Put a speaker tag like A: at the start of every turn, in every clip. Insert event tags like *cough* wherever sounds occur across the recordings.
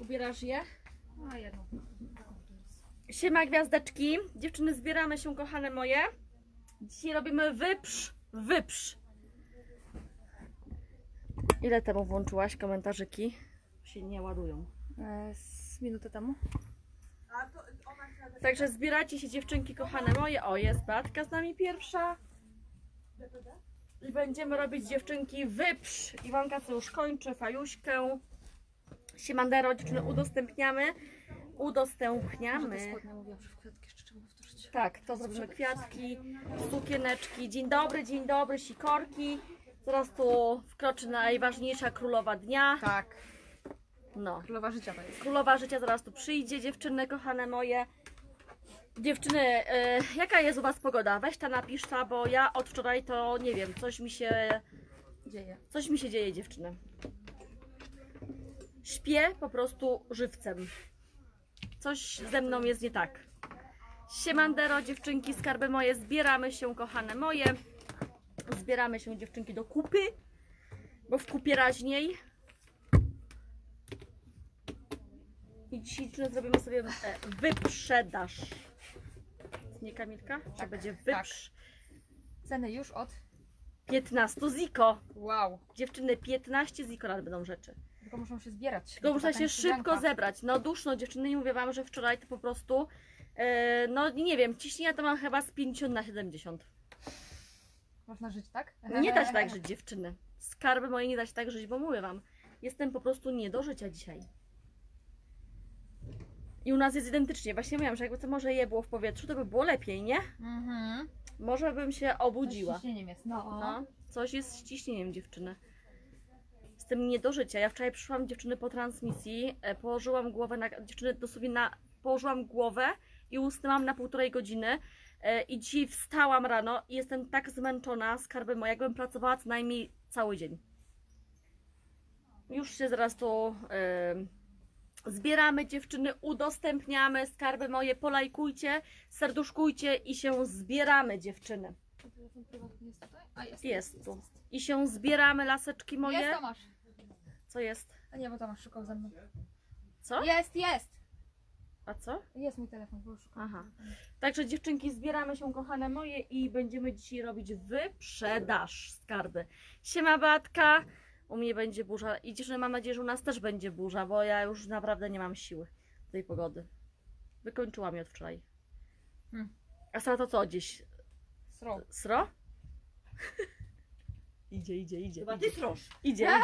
A: Ubierasz je?
B: A jedną.
A: Siema gwiazdeczki. Dziewczyny, zbieramy się, kochane moje. Dzisiaj robimy wyprz, wyprz. Ile temu włączyłaś komentarzyki? Się nie ładują.
B: E, z minutę temu.
A: Także zbierajcie się dziewczynki kochane moje. O, jest Beatka z nami pierwsza. I będziemy robić dziewczynki wyprz. Iwanka co już kończy, fajuśkę. Siemandero, dziewczyny udostępniamy. Udostępniamy. Tak, to zrobimy kwiatki, sukieneczki. Dzień dobry, dzień dobry, sikorki. Zaraz tu wkroczy najważniejsza królowa dnia.
B: Tak.
A: No.
B: Królowa życia to jest.
A: Królowa życia zaraz tu przyjdzie, dziewczyny kochane moje. Dziewczyny, e, jaka jest u Was pogoda? Weź ta napisz ta, bo ja od wczoraj to nie wiem, coś mi się,
B: Dzieje.
A: coś mi się dzieje dziewczyny. Śpię po prostu żywcem. Coś ze mną jest nie tak. Siemandero, dziewczynki, skarby moje, zbieramy się kochane moje. Zbieramy się dziewczynki do kupy, bo w kupie raźniej. I dzisiaj zrobimy sobie e, wyprzedaż. Nie Kamilka? Że
B: Tak,
A: będzie
B: tak.
A: wyprz...
B: Ceny już od.
A: 15 ziko.
B: Wow.
A: Dziewczyny, 15 ziko nawet będą rzeczy.
B: Tylko muszą się zbierać.
A: Tylko muszę
B: taka
A: się szybko zebrać. No duszno dziewczyny, nie mówię wam, że wczoraj to po prostu, e, no nie wiem, ciśnienia to mam chyba z 50 na 70.
B: Można żyć, tak?
A: Nie da się *laughs* tak żyć dziewczyny. Skarby moje nie da się tak żyć, bo mówię wam, jestem po prostu nie do życia dzisiaj. I u nas jest identycznie. Właśnie mówiłam, że jakby to może je było w powietrzu, to by było lepiej, nie?
B: Mhm.
A: Może bym się
B: Coś
A: obudziła.
B: ciśnieniem jest. No.
A: No, coś jest z ciśnieniem dziewczyny. Jestem nie do życia. Ja wczoraj przyszłam dziewczyny po transmisji, e, położyłam głowę na. Dziewczyny dosłownie na. Położyłam głowę i usnęłam na półtorej godziny. E, I dzisiaj wstałam rano i jestem tak zmęczona, skarby moje, jakbym pracowała co najmniej cały dzień. Już się zaraz tu e, zbieramy, dziewczyny, udostępniamy skarby moje, polajkujcie, serduszkujcie i się zbieramy, dziewczyny.
B: A Telefon prywatny jest tutaj? A jest.
A: Jest tu. I się zbieramy, laseczki moje.
B: Jest Tomasz.
A: Co jest?
B: A nie, bo Tomasz szukał ze mną.
A: Co?
B: Jest, jest.
A: A co?
B: Jest mój telefon, bo szukam.
A: Aha. Także dziewczynki, zbieramy się, kochane moje, i będziemy dzisiaj robić wyprzedaż skarby. Siema Batka, u mnie będzie burza. I dziewczyny, mam nadzieję, że u nas też będzie burza, bo ja już naprawdę nie mam siły do tej pogody. Wykończyłam je od wczoraj.
B: Hmm.
A: A sama to co gdzieś?
B: Sro.
A: Sro? *laughs* Idzie, idzie, idzie.
C: Chyba
A: Idzie,
C: ty srosz.
A: idzie. *laughs* idzie.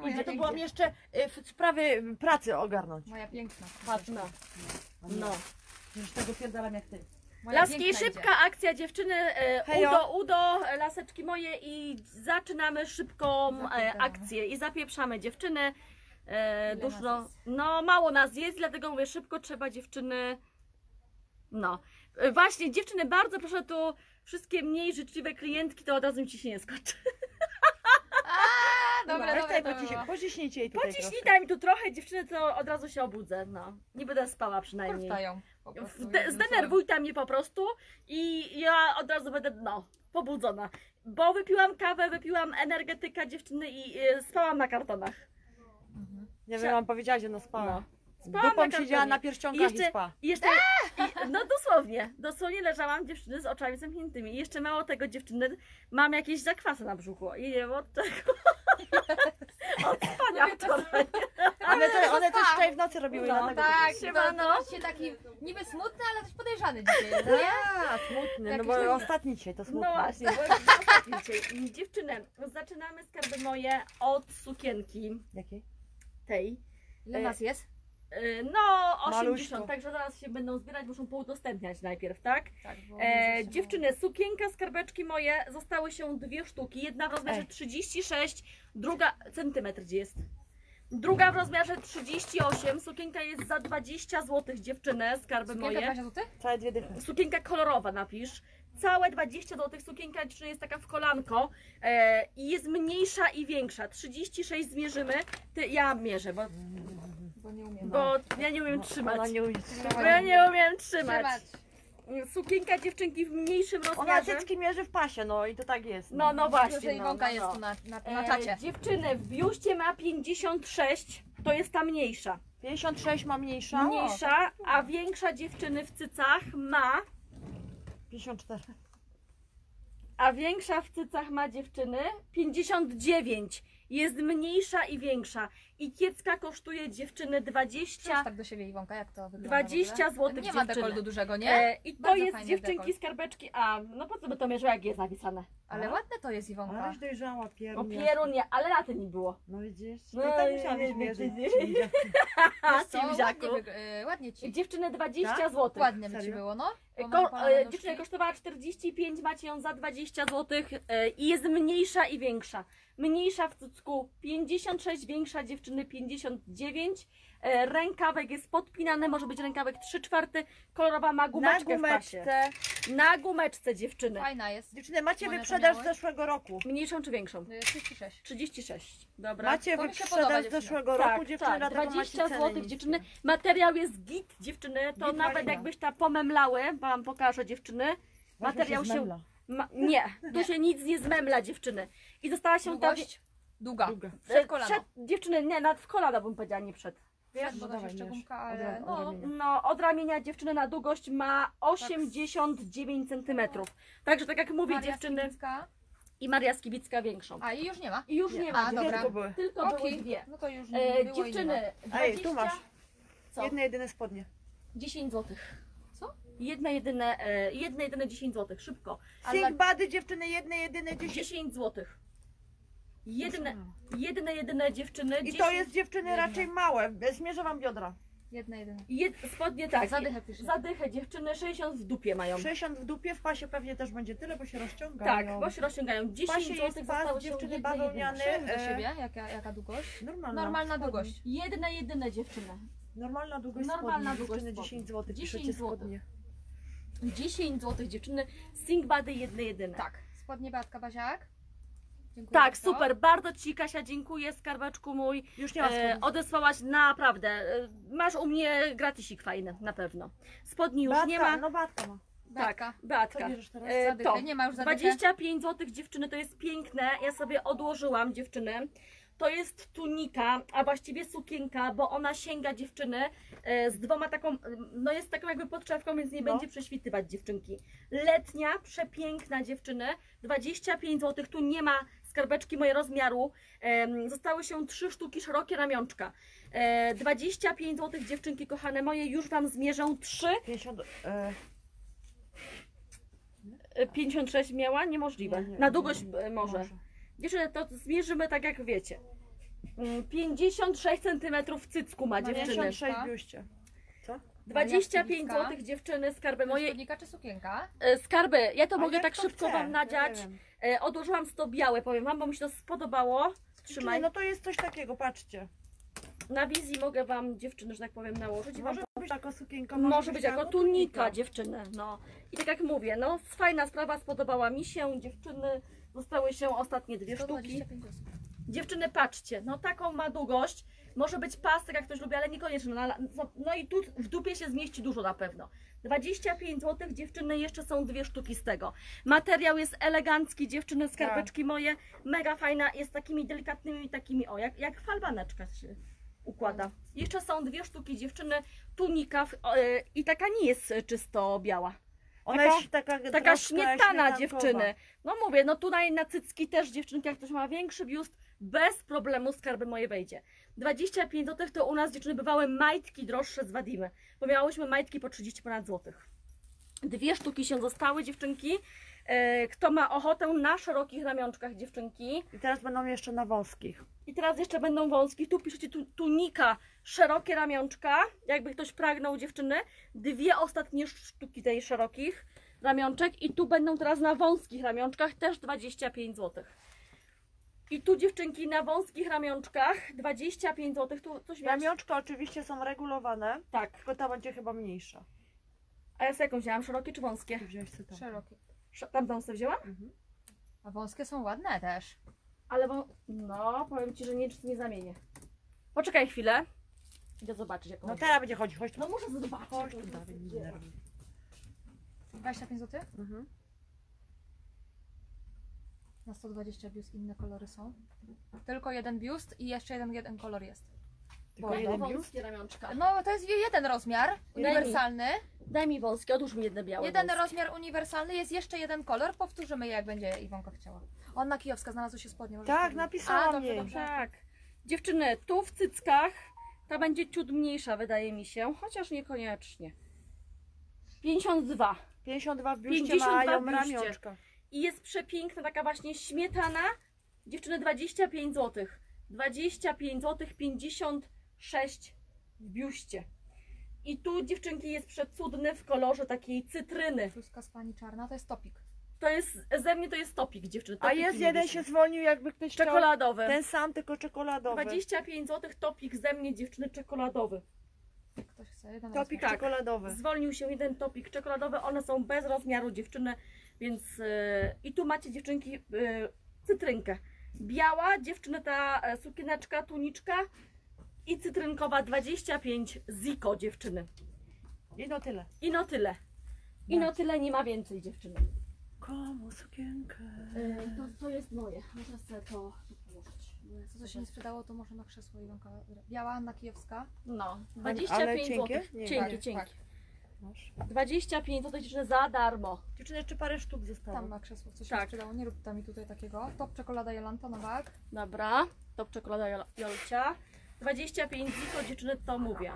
B: Moja
C: Idzie, to byłam jeszcze y, w sprawy pracy ogarnąć.
B: Moja piękna.
C: Patrz,
A: No.
C: no.
A: no.
C: Już tego pierdalam jak ty.
B: Moja
A: Laski, szybka akcja dziewczyny. E,
C: Hejo.
A: udo, udo, e, laseczki moje i zaczynamy szybką e,
B: Zapieprzamy.
A: akcję i zapieprzamy dziewczyny. E,
B: Ile
A: dużo,
B: nas
A: no mało nas jest, dlatego mówię szybko trzeba dziewczyny. No. E, właśnie dziewczyny, bardzo proszę tu wszystkie mniej życzliwe klientki, to od razu mi ciśnienie skoczy. *laughs*
B: Dobra,
C: Weź
B: dobra,
C: tutaj Pociśnijcie jej tutaj
A: Pociśnij
C: troszkę.
A: daj mi tu trochę dziewczyny, to od razu się obudzę. No. Nie będę spała przynajmniej.
B: Kurwtają po prostu
A: Zde-
B: jednym
A: Zdenerwuj tam mnie po prostu i ja od razu będę, no, pobudzona. Bo wypiłam kawę, wypiłam energetyka dziewczyny i y, spałam na kartonach.
B: Mhm.
C: Nie wiem, wam powiedziała, że no spała.
A: No. Spałam
C: Dupą
A: na
C: siedziała
A: kartonie.
C: na
A: I
C: pierścionkach i,
A: jeszcze,
C: spała.
A: i jeszcze i, no dosłownie, dosłownie leżałam dziewczyny z oczami zamkniętymi. I jeszcze mało tego dziewczyny, mam jakieś zakwasy na brzuchu. I nie wiem od czego. Od spania wczoraj.
C: One, to, one coś
B: spał.
C: wczoraj w nocy robiły.
B: No
C: dlatego
B: tak,
C: to,
B: to się taki niby smutny, ale też podejrzany dzisiaj jest, nie?
C: A, smutny, no
B: Jakiś
C: bo ostatni dzisiaj to
A: No
C: smutne.
A: właśnie, bo ostatni dzisiaj. Dziewczyny, zaczynamy skarby moje od sukienki
C: Jakiej?
A: tej.
B: Ile
A: E,
B: nas jest?
A: Y, No, 80,
C: Maluśko.
A: także zaraz się będą zbierać, muszą poudostępniać najpierw, tak?
B: Tak, bo
A: E, dziewczyny, sukienka, skarbeczki moje, zostały się dwie sztuki. Jedna w rozmiarze
C: Ej.
A: 36, druga, centymetr gdzie jest? Druga w rozmiarze 38, sukienka jest za 20 zł, dziewczyny, skarby
B: Sukienka
A: moje.
B: 20 zł?
C: Całe dwie dychy.
A: Sukienka kolorowa napisz. Całe 20 zł. Sukienka dziewczyny jest taka w kolanko e, i jest mniejsza i większa. 36 zmierzymy. Ty, ja mierzę, bo,
B: Bo nie umiem.
A: bo ja nie umiem trzymać.
C: Ona nie umie
A: Bo ja nie umiem trzymać.
B: Trzymać.
A: Sukienka dziewczynki w mniejszym
C: Ona
A: rozmiarze.
C: cycki mierzy w pasie, no i to tak jest.
A: No, no właśnie. No,
B: Iwonka
A: no,
B: jest
A: no.
B: tu na, na, na
A: E,
B: czacie.
A: dziewczyny w biuście ma 56, to jest ta mniejsza.
C: 56 ma mniejsza.
A: Mniejsza, a większa dziewczyny w cycach ma,
C: 54.
A: a większa w cycach ma dziewczyny 59. Jest mniejsza i większa. I kiecka kosztuje dziewczyny 20,
B: Spójrz tak do siebie Iwonka, jak to wygląda
A: 20
B: w ogóle.
A: zł
B: Nie ma
A: dziewczyny.
B: dekoldu dużego, nie?
A: E, I to
B: Bardzo
A: jest
B: fajny
A: dziewczynki
B: dekolt.
A: skarbeczki A. No po co by to mierzyło, jak jest napisane?
B: Ale
C: A?
B: ładne to jest Iwonka.
C: Aleś dojrzała
A: O
C: piernie.
A: pieru nie, ale laty nie było.
C: No widzisz?
A: No
C: No, tak musiałabyś
A: nie,
C: mierzyć.
A: nie, nie.
C: Dziewczynka. *laughs*
B: Wiesz co, ładnie, wyg- y, ładnie ci.
A: Dziewczyny 20
C: Tak?
A: zł.
B: Ładnie by ci
C: Serio?
B: było, no. Bo
A: Ko-
B: może polane
A: e,
B: nóżki.
A: dziewczyna kosztowała 45, macie ją za 20 zł e, i jest mniejsza i większa. Mniejsza w cucku 56, większa dziewczyny 59. E, Rękawek jest podpinany, może być rękawek 3 czwarte, kolorowa ma
C: Na
A: gumeczkę w pasie.
C: gumeczce.
A: Na gumeczce dziewczyny.
B: Fajna jest.
C: Dziewczyny, macie
B: to
C: wyprzedaż z zeszłego roku.
A: Mniejszą czy większą?
B: Y, 36.
A: 36. Dobra.
C: Macie
B: To mi się podoba,
C: wyprzedaż z
B: dziewczyny.
C: zeszłego
A: tak,
C: roku, dziewczyny,
A: tak,
C: dlatego
A: 20
C: macie ceny
A: zł
C: niskie.
A: dziewczyny. Materiał jest git dziewczyny, to
C: Git
A: nawet jakbyś ta pomemlały, wam pokażę dziewczyny. Materiał się. Ma, nie, tu *laughs*
B: Nie.
A: się nic nie zmemla dziewczyny. I została się ta...
B: Długość? Długa.
C: Długa.
B: Przed kolano.
A: Przed, dziewczyny, nie, nawet w kolana bym powiedziała, nie przed.
B: Wiesz,
C: No
B: bo
C: dawaj,
B: jeszcze gumka,
C: Od
B: ale
C: od
B: no.
C: ramienia.
A: No, od ramienia dziewczyny na długość ma 89 cm. Także tak jak mówię,
B: Maria
A: dziewczyny
B: Skibicka.
A: i Maria Skibicka większą.
B: A i już nie ma.
A: I już
C: Nie.
A: nie ma,
B: A,
C: Dwie
B: dobra.
C: tylko były.
A: tylko były
B: Okej.
A: dwie.
B: No to już nie
A: E,
B: było i nie
A: dziewczyny,
B: ma.
A: 20,
C: Ej, tu masz.
A: Co?
C: Jedne jedyne spodnie.
A: 10 zł.
B: Co?
A: Jedne jedyne, e, jedne jedyne 10 zł, szybko.
B: Ale-
C: Sing bady dziewczyny, jedne jedyne 10.
A: 10 zł. Jedne, jedne, jedyne dziewczyny.
C: I
A: 10
C: to jest dziewczyny
B: Jedne.
C: raczej małe. Zmierzę wam biodra.
B: Jedna, jedyna.
A: Jed, spodnie tak.
B: Zadychę pisze.
A: Zadychę dziewczyny 60 w dupie mają.
C: 60 w dupie, w pasie pewnie też będzie tyle, bo się rozciąga.
A: Tak, bo się rozciągają. 10
C: pasie
A: zł
C: jest
A: zostały
C: pas
A: się
C: dziewczyny
A: jedne jedyne.
C: bawełniane.
B: Przełóż do
C: e,
B: siebie, jaka, jaka długość?
C: Normalna.
B: Normalna
C: spodnie.
B: długość.
A: Jedne jedyne dziewczyny.
C: Normalna długość
A: Normalna
C: spodni.
A: długość
C: Dziewczyny
A: spodni.
C: 10 zł.
A: 10
C: piszecie
A: złotych.
C: spodnie.
A: 10 zł dziewczyny. Sing body jedne jedyne.
B: Tak. Spodnie Beatka Baziak. Dziękuję
A: Tak,
B: bardzo.
A: super, bardzo Ci Kasia dziękuję, skarbeczku mój.
C: Już nie ma
A: E,
C: spodni.
A: odesłałaś naprawdę. E, masz u mnie gratisik fajny, na pewno. Spodni już
C: Batka,
A: nie ma.
C: No batka ma.
B: Beatka.
A: Tak, Beatka.
C: Co bierzesz teraz?
A: E, to.
B: Nie ma już zadychę.
A: 25 zł dziewczyny, to jest piękne. Ja sobie odłożyłam dziewczyny. To jest tunika, a właściwie sukienka, bo ona sięga dziewczyny e, z dwoma taką, no jest taką jakby podszewką, więc nie
C: No.
A: będzie prześwitywać dziewczynki. Letnia, przepiękna dziewczyny, 25 zł, tu nie ma skarbeczki mojego rozmiaru. Zostały się trzy sztuki szerokie ramionczka. E, 25 zł dziewczynki kochane moje, już Wam zmierzę trzy.
C: 50. E,
A: E, 56 miała? Niemożliwe.
C: nie, nie,
A: Na długość
C: nie,
A: e, może. Dziewczyny, to zmierzymy tak jak wiecie. Mm, 56 cm w cycku ma dziewczyny.
C: 56 w biuście.
A: 25
B: Maria
A: zł dziewczyny, skarby
B: Moje... Spodnika czy sukienka?
A: E, Skarby, ja to
C: A
A: mogę
C: jak
A: tak
C: to
A: szybko
C: chce?
A: Wam nadziać.
C: Nie wiem.
A: E, Odłożyłam to białe, powiem Wam, bo mi się to spodobało. Trzymaj.
C: No to jest coś takiego, patrzcie.
A: Na wizji mogę Wam dziewczyny, że tak powiem, nałożyć. i wam
C: Może być taka sukienka,
A: Może być jako tunika
C: tunika.
A: dziewczyny, no. I tak jak mówię, no fajna sprawa, spodobała mi się, dziewczyny, zostały się ostatnie dwie sztuki.
B: 125 osób.
A: Dziewczyny, patrzcie, no taką ma długość, może być pasek, jak ktoś lubi, ale niekoniecznie, no, no, no i tu w dupie się zmieści dużo na pewno. 25 zł, dziewczyny, jeszcze są dwie sztuki z tego. Materiał jest elegancki, dziewczyny, skarbeczki moje, mega fajna, jest takimi delikatnymi, takimi, o, jak, jak falbaneczka się układa. Jeszcze są dwie sztuki dziewczyny, tunika w, i taka nie jest czysto biała.
C: Ona
A: Taka-
C: jest taka,
A: Taka śmietana
C: śmietankowa.
A: dziewczyny. No mówię, no tutaj na cycki też dziewczynki, jak ktoś ma większy biust, bez problemu skarby moje wejdzie. 25 zł to u nas dziewczyny bywały majtki droższe z Wadimy, bo miałyśmy majtki po 30 ponad złotych. Dwie sztuki się zostały dziewczynki. E, Kto ma ochotę na szerokich ramionczkach dziewczynki.
C: I teraz będą jeszcze na wąskich.
A: I teraz jeszcze będą wąskich. Tu piszecie tu, tunika, szerokie ramionczka. Jakby ktoś pragnął dziewczyny. Dwie ostatnie sztuki tej szerokich ramionczek. I tu będą teraz na wąskich ramionczkach też 25 zł. I tu dziewczynki na wąskich ramionczkach 25 zł. Tu coś miałam?
C: Ramionczka oczywiście są regulowane,
A: Tak.
C: tylko ta będzie chyba mniejsza.
A: A ja sobie jaką wzięłam? Szerokie czy wąskie?
C: Ty wziąłeś sobie tam.
B: Szerokie.
A: Sz- Tamtą sobie wzięłam?
C: Mhm.
B: A wąskie są ładne też.
A: Ale wą... No, powiem Ci, że nic nie zamienię. Poczekaj chwilę. Idę zobaczyć jaką.
C: No teraz będzie chodzić, chodź tu.
A: No muszę zobaczyć.
C: Chodź tu, Dawid, nie denerwuj.
B: 25 zł?
C: Mhm.
B: Na 120 biust inne kolory są. Tylko jeden biust i jeszcze jeden, jeden kolor jest.
C: Tylko
B: Bo-
C: jeden biust?
A: wąskie ramionczka.
B: No to jest jeden rozmiar uniwersalny.
A: Daj mi wąskie, odłóż mi jedne białe.
B: Jeden
A: wąskie.
B: rozmiar uniwersalny, jest jeszcze jeden kolor. Powtórzymy je, jak będzie Iwonka chciała. Anna Kijowska, znalazły się spodnie. możesz
C: Tak,
B: powiedzieć.
C: napisałam
B: A, dobrze,
C: jej.
B: dobrze.
A: Tak. Dziewczyny, tu w cyckach ta będzie ciut mniejsza, wydaje mi się, chociaż niekoniecznie. 52.
C: 52 w biuście
A: 52
C: mają
A: w biuście.
C: ramionczka.
A: I jest przepiękna taka właśnie śmietana. Dziewczyny 25 zł. 25 zł 56 w biuście. I tu dziewczynki jest przecudny w kolorze takiej cytryny.
B: Bluzka z pani czarna to jest topik.
A: To jest, ze mnie to jest topik dziewczyny.
C: A
A: topiki
C: jest jeden się zwolnił, jakby ktoś chciał.
A: Czekoladowy.
C: Ten sam, tylko czekoladowy.
A: 25 zł topik ze mnie dziewczyny czekoladowy.
B: Ktoś chce jeden
C: Topik
B: rozmiar.
A: Tak.
C: czekoladowy.
A: Zwolnił się jeden topik czekoladowy, one są bez rozmiaru dziewczyny, więc yy, i tu macie dziewczynki yy, cytrynkę. Biała, dziewczyny ta e, sukieneczka, tuniczka i cytrynkowa 25 ziko dziewczyny.
C: I no tyle.
A: I no tyle. I no tyle, nie ma więcej dziewczyny.
C: Komu sukienkę?
A: Yy, to, to jest moje, muszę sobie to położyć.
B: Co, co się nie sprzedało, to może na krzesło Iwonka. Biała Anna Kijowska.
A: No,
C: Ale
A: 25
C: cienkie?
A: zł.
C: Nie,
A: Cienkie,
B: tak,
A: cienkie.
C: Masz.
A: 25 zł dziewczyny za darmo.
C: Dziewczyny, jeszcze parę sztuk zostało.
B: Tam na krzesło, co się
A: Tak.
B: nie sprzedało. Nie rób tam mi tutaj takiego. Top czekolada Jolanta Nowak.
A: Dobra, top czekolada Jol- Jolcia. 25 ziko, dziewczyny, to mówię.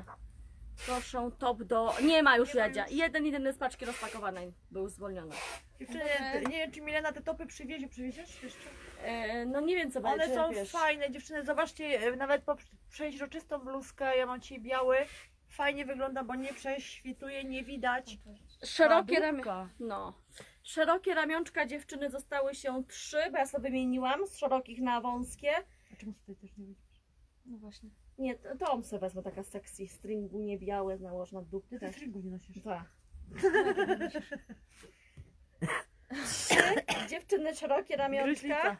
A: Proszę, top do... Nie ma już
C: Nie
A: jadzia.
C: już.
A: Jeden, jeden z paczki rozpakowanej był zwolniony.
C: Dziewczyny, ty- nie wiem czy Milena te topy przywiezie, przywieziesz jeszcze?
A: E, no nie wiem co
C: One
A: będzie,
C: są
A: wiesz.
C: fajne, dziewczyny, zobaczcie, e, nawet po przeźroczystą bluzkę, ja mam dzisiaj biały, fajnie wygląda, bo nie prześwituje, nie widać.
A: Szerokie ramię... No. Szerokie ramionczka dziewczyny zostały się trzy, bo ja sobie wymieniłam z szerokich na wąskie.
C: A czemu tutaj też nie widzisz?
B: No właśnie.
A: Nie, to, to on sobie wezmę taka sexy stringu, nie białe, nałożę na dupy
C: Ty też
A: też.
C: ringu nie nosisz.
A: Tak. *laughs* Trzy dziewczyny szerokie ramionczka.
C: Gryźlica.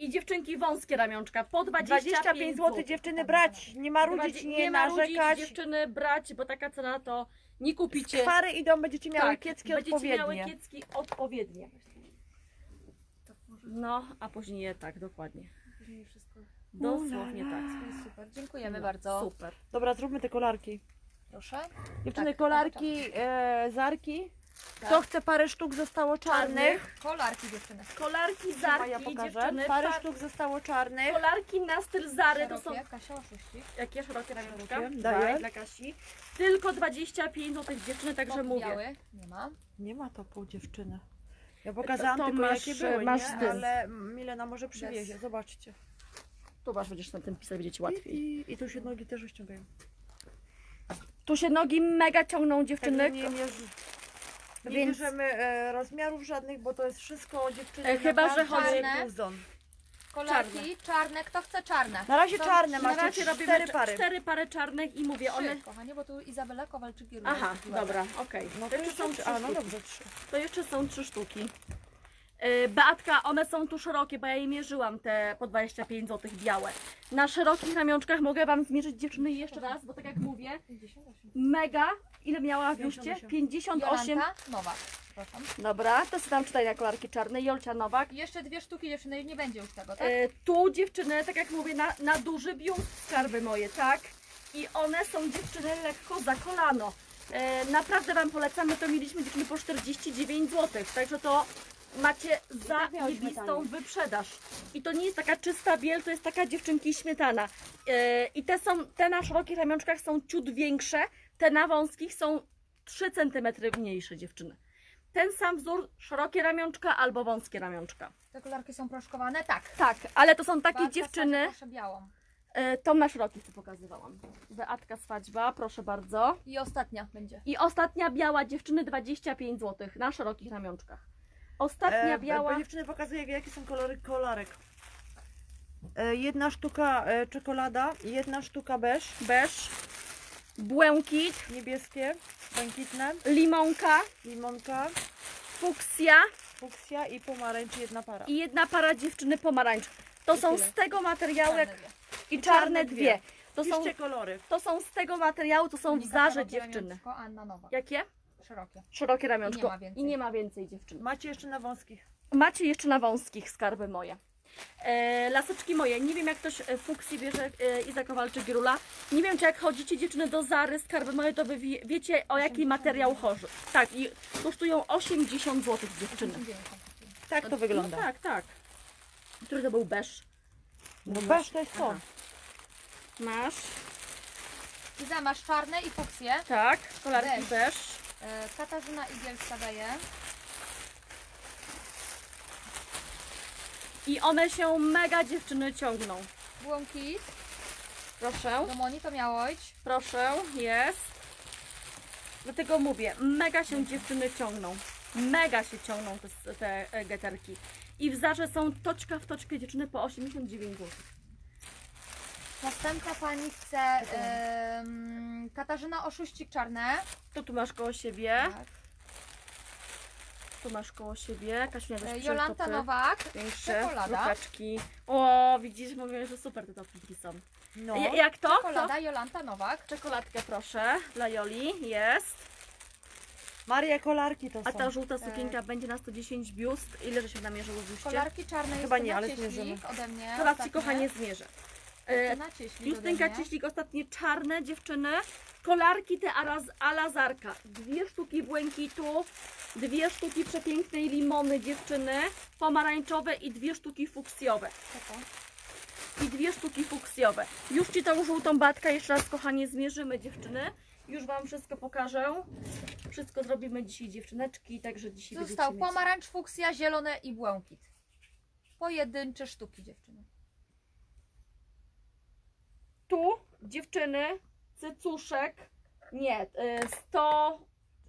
A: I dziewczynki wąskie ramionczka po 25,
C: 25 zł dziewczyny brać, nie marudzić,
A: Dwadzie-
C: nie,
A: marudzić,
C: narzekać.
A: dziewczyny brać, bo taka cena to nie kupicie.
C: Skwary idą, będziecie miały
A: Tak,
C: kiecki
A: będziecie
C: odpowiednie.
A: miały kiecki odpowiednie.
B: Tak może
A: No, a później je tak, dokładnie.
B: później wszystko.
A: Dosłownie tak.
B: Super. Dziękujemy
A: No,
B: bardzo.
A: Super.
C: Dobra, zróbmy te kolarki.
B: Proszę.
C: Dziewczyny,
B: Tak,
C: kolarki, e, zarki.
B: Tak.
C: Kto chce parę sztuk zostało czarnych?
B: Kolarki dziewczyny.
A: Kolarki,
C: ja
A: zarki,
C: pokażę.
A: dziewczyny.
C: Parę
A: pa-
C: sztuk zostało czarnych.
A: Kolarki na styl Zary to są
B: Szerokie. Kasia oszuści.
A: jakie szerokie ramionczka?
C: Szerokie,
A: Daj
C: daję.
A: dla Kasi. Tylko 25 zł dziewczyny, także mówię.
B: biały. Nie ma.
C: Nie ma topu dziewczyny. Ja pokazałam
A: to
C: tylko
A: masz,
C: jakie były,
A: masz
C: nie?
A: styl.
C: ale Milena może przywiezie, zobaczcie.
A: Tu masz, będziesz na tym pisać, będzie ci
C: I,
A: łatwiej.
C: i, I tu się nogi też rozciągają.
A: Tu się nogi mega ciągną dziewczyny.
C: Także nie, mierzy, nie
A: Więc-
C: bierzemy e, rozmiarów żadnych, bo to jest wszystko dziewczyny
A: E,
C: na
A: chyba, że chodzi-
C: bluzon.
B: Kolarki czarne. Kto chce czarne?
C: Na razie czarne
A: Na
C: macie,
A: razie robimy
C: cztery
A: cz-
C: pary.
A: cztery pary czarnych i mówię,
B: Trzy,
A: one...
B: kochanie, bo tu Izabela Kowalczyk i
A: Aha, dobra, okej.
C: No
A: To jeszcze są
C: trzy.
A: trzy
C: A, no
A: sztuki.
C: dobrze, trzy.
A: To jeszcze są trzy sztuki. Yy, Beatka, one są tu szerokie, bo ja je mierzyłam te po 25 zł białe. Na szerokich ramionczkach mogę Wam zmierzyć dziewczyny jeszcze raz, bo tak jak mówię,
B: 58.
A: mega. Ile miała w biuście?
C: 58.
A: 58.
B: Jolanta Nowak. Przepraszam.
A: Dobra, to sobie tam czytaj na kolarki czarne. Jolcia Nowak.
B: Jeszcze dwie sztuki dziewczyny, nie będzie już tego, tak?
A: E, tu dziewczyny, tak jak mówię, na, na duży biust skarby moje, tak? I one są dziewczyny lekko za kolano. E, naprawdę Wam polecamy, to mieliśmy dziewczyny po 49 zł, także to macie zajebistą wyprzedaż. I to nie jest taka czysta biel, to jest taka dziewczynki śmietana. E, I te są, te na szerokich ramionczkach są ciut większe, te na wąskich są 3 cm mniejsze dziewczyny. Ten sam wzór, szerokie ramionczka albo wąskie ramionczka.
B: Te kolarki są proszkowane? Tak.
A: Tak, ale to są takie
B: Beatka,
A: dziewczyny.
B: Proszę białą.
A: E, tą na szerokich co pokazywałam. Beatka Swadźba, proszę bardzo.
B: I ostatnia będzie.
A: I ostatnia biała dziewczyny 25 zł na szerokich ramionczkach. Ostatnia
C: E,
A: biała.
C: Bo dziewczyny pokazuje, jakie są kolory kolarek. E, jedna sztuka e, czekolada, jedna sztuka beż,
A: beż, błękit,
C: niebieskie, błękitne,
A: limonka,
C: limonka,
A: fuksja
C: fuksja i pomarańcz jedna para.
A: i jedna para dziewczyny pomarańcz. To
C: I
A: są
C: tyle.
A: z tego materiału jak,
B: Czarne dwie.
A: i czarne
C: dwie.
A: dwie. To są,
C: Piszcie kolory.
A: to są z tego materiału, to są w
B: Monika
A: zarze
B: Szerokie
A: dziewczyny.
B: ramionczko, Anna Nowak.
A: Jakie?
B: Szerokie.
A: Szerokie ramionczko.
B: I nie ma więcej.
A: I nie ma więcej dziewczyn.
C: Macie jeszcze na wąskich.
A: Macie jeszcze na wąskich skarby moje. E, laseczki moje, nie wiem jak ktoś e, fuksji bierze e, Iza Kowalczyk Grula. Nie wiem czy jak chodzicie dziewczyny do Zary, skarby moje, to wy wie, wiecie o jaki materiał chodzi. Tak, i kosztują 80 zł dziewczyny.
B: 89.
C: Tak to wygląda.
A: No tak, tak. Który to był beż?
C: No beż to jest to.
A: Aha. Masz,
B: Iza, masz czarne i fuksje.
A: tak, kolarki
B: Beż.
A: beż.
B: E, Katarzyna Igielska daje.
A: I one się mega dziewczyny ciągną.
B: Błąkit.
A: Proszę.
B: Do Moni to miało iść.
A: Proszę, jest. Dlatego mówię, mega się dziewczyny ciągną. Mega się ciągną te, te e, geterki. I w Zarze są toczka w toczkę dziewczyny po 89 zł.
B: Następna pani chce Katarzyna Oszuścik czarne.
A: To tu masz koło siebie,
B: Tak.
A: Tu masz koło siebie. Kasiunia
B: E,
A: też
B: Jolanta
A: topy
B: Nowak.
A: Większe,
B: czekolada.
A: rukaczki. O, widzisz, mówię, że super te topki są.
C: No.
A: Ja- Jak to? to?
B: Czekolada Jolanta Nowak.
A: Czekoladkę proszę, dla Joli, jest.
C: Maria kolarki to
A: A
C: są.
A: ta żółta
B: Tak.
A: sukienka będzie na 110 biust. Ile że się namierzyło w biuście?
B: Kolarki czarne
C: Chyba nie, ale zmierzymy.
B: ode mnie.
A: Ci
B: ostatnie.
A: kochanie zmierzę. E,
B: Justyna Cieślik
A: Justynka
B: mnie.
A: Cieślik, ostatnie czarne dziewczyny. Kolarki te alazarka. Dwie sztuki błękitu, dwie sztuki przepięknej limony dziewczyny, pomarańczowe i dwie sztuki fuksjowe. I dwie sztuki fuksjowe. Już Ci tą żółtą batkę jeszcze raz kochanie zmierzymy dziewczyny. Już Wam wszystko pokażę. Wszystko zrobimy dzisiaj dziewczyneczki, także dzisiaj
B: Został
A: mieć-
B: pomarańcz, fuksja, zielone i błękit. Pojedyncze sztuki dziewczyny.
A: Tu dziewczyny, cycuszek, nie, y, 100,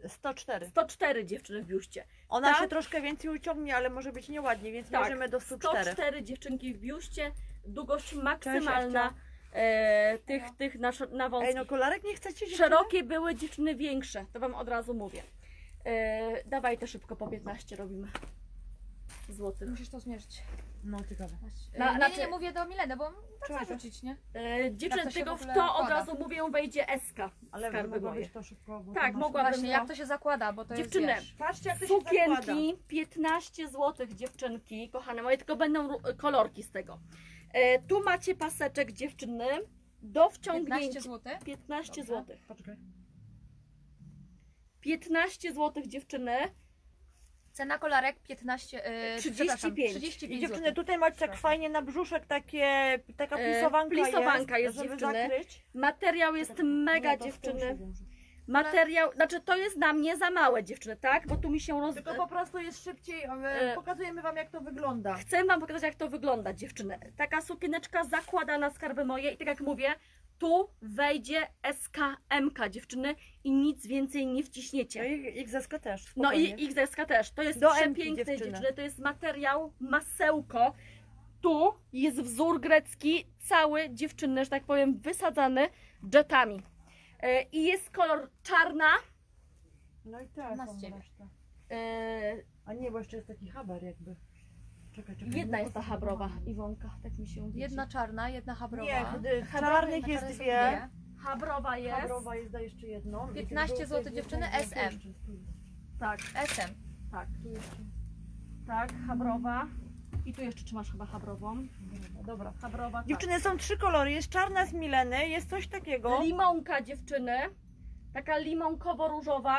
C: 104.
A: 104 dziewczyny w biuście.
C: Ona
A: Tak.
C: się troszkę więcej uciągnie, ale może być nieładnie, więc
A: Tak.
C: mierzymy do 104.
A: 104 dziewczynki w biuście, długość maksymalna e, tych, tych na, na
C: Ej,
A: wąskich.
C: no kolarek nie chcecie dziewczyny?
A: Szerokie były dziewczyny większe, to Wam od razu mówię. E, dawaj te szybko po 15 robimy. Złotych.
B: Musisz to zmierzyć.
C: No, ciekawe.
A: Na-
B: Na, nie,
A: znaczy-
B: nie, nie, mówię do Mileny, bo
C: Trzeba
B: trzeba
C: to-
B: rzucić, nie?
A: E, dziewczyny,
B: to się
A: tylko
B: w
A: w
B: ogóle
A: to od razu mówię wejdzie SK.
C: Ale
A: Skarby moje.
C: to szybko, bo
A: Tak,
C: to masz-
A: mogłabym
B: Właśnie, jak to się zakłada, bo to
A: Dziewczyny,
B: jest, wiesz,
C: Patrzcie, jak to się zakłada.
A: Sukienki 15 zł dziewczynki, kochane moje, tylko będą ru- kolorki z tego. E, tu macie paseczek dziewczyny do
B: 15
A: wciągnięcia.
B: zł.
A: 15
B: Dobra.
A: zł.
C: Poczekaj.
A: 15 zł dziewczyny.
B: Cena kolarek 15, yy,
A: 35.
B: 35
C: I dziewczyny,
B: zł.
C: tutaj macie tak fajnie na brzuszek takie, taka
A: E,
C: plisowanka,
A: plisowanka jest,
C: żeby
A: dziewczyny.
C: zakryć.
A: Materiał jest mega
C: się
A: dziewczyny. Materiał, znaczy to jest na mnie za małe dziewczyny, tak? Bo tu mi się roz...
C: Tylko po prostu jest szybciej,
A: E,
C: e, pokazujemy wam jak to wygląda.
A: Chcę Wam pokazać, jak to wygląda, dziewczyny. Taka sukieneczka zakłada na skarby moje i tak jak mówię, tu wejdzie SKMK, dziewczyny, i nic więcej nie
C: No
A: wciśniecie.
C: i XS też.
A: No i XS też. To jest
C: Do
A: przepiękne,
C: dziewczyny.
A: dziewczyny. To jest materiał, masełko. Tu jest wzór grecki, cały dziewczyny, że tak powiem, wysadzany jetami. E, I jest kolor czarna.
C: No i tak.
B: Na z ciebie.
A: E,
C: A nie, bo jeszcze jest taki haber jakby. Czekaj, czekaj.
A: jedna jest ta habrowa, Iwonka, tak mi się widzi.
B: Jedna czarna, jedna habrowa.
C: Nie,
A: Habrowej
C: czarnych jest
B: są
C: dwie.
A: Habrowa jest.
C: Habrowa jest, da jeszcze jedną.
B: 15
C: Jakie
B: zł dziewczyny, SM.
A: Tak,
B: SM.
A: tak,
C: Tu jeszcze.
A: tak, habrowa. I tu jeszcze trzymasz chyba habrową.
C: Dobra.
A: Habrowa, tak.
C: Dziewczyny są trzy kolory. Jest czarna z Mileny, jest coś takiego.
A: Limonka dziewczyny. Taka limonkowo-różowa.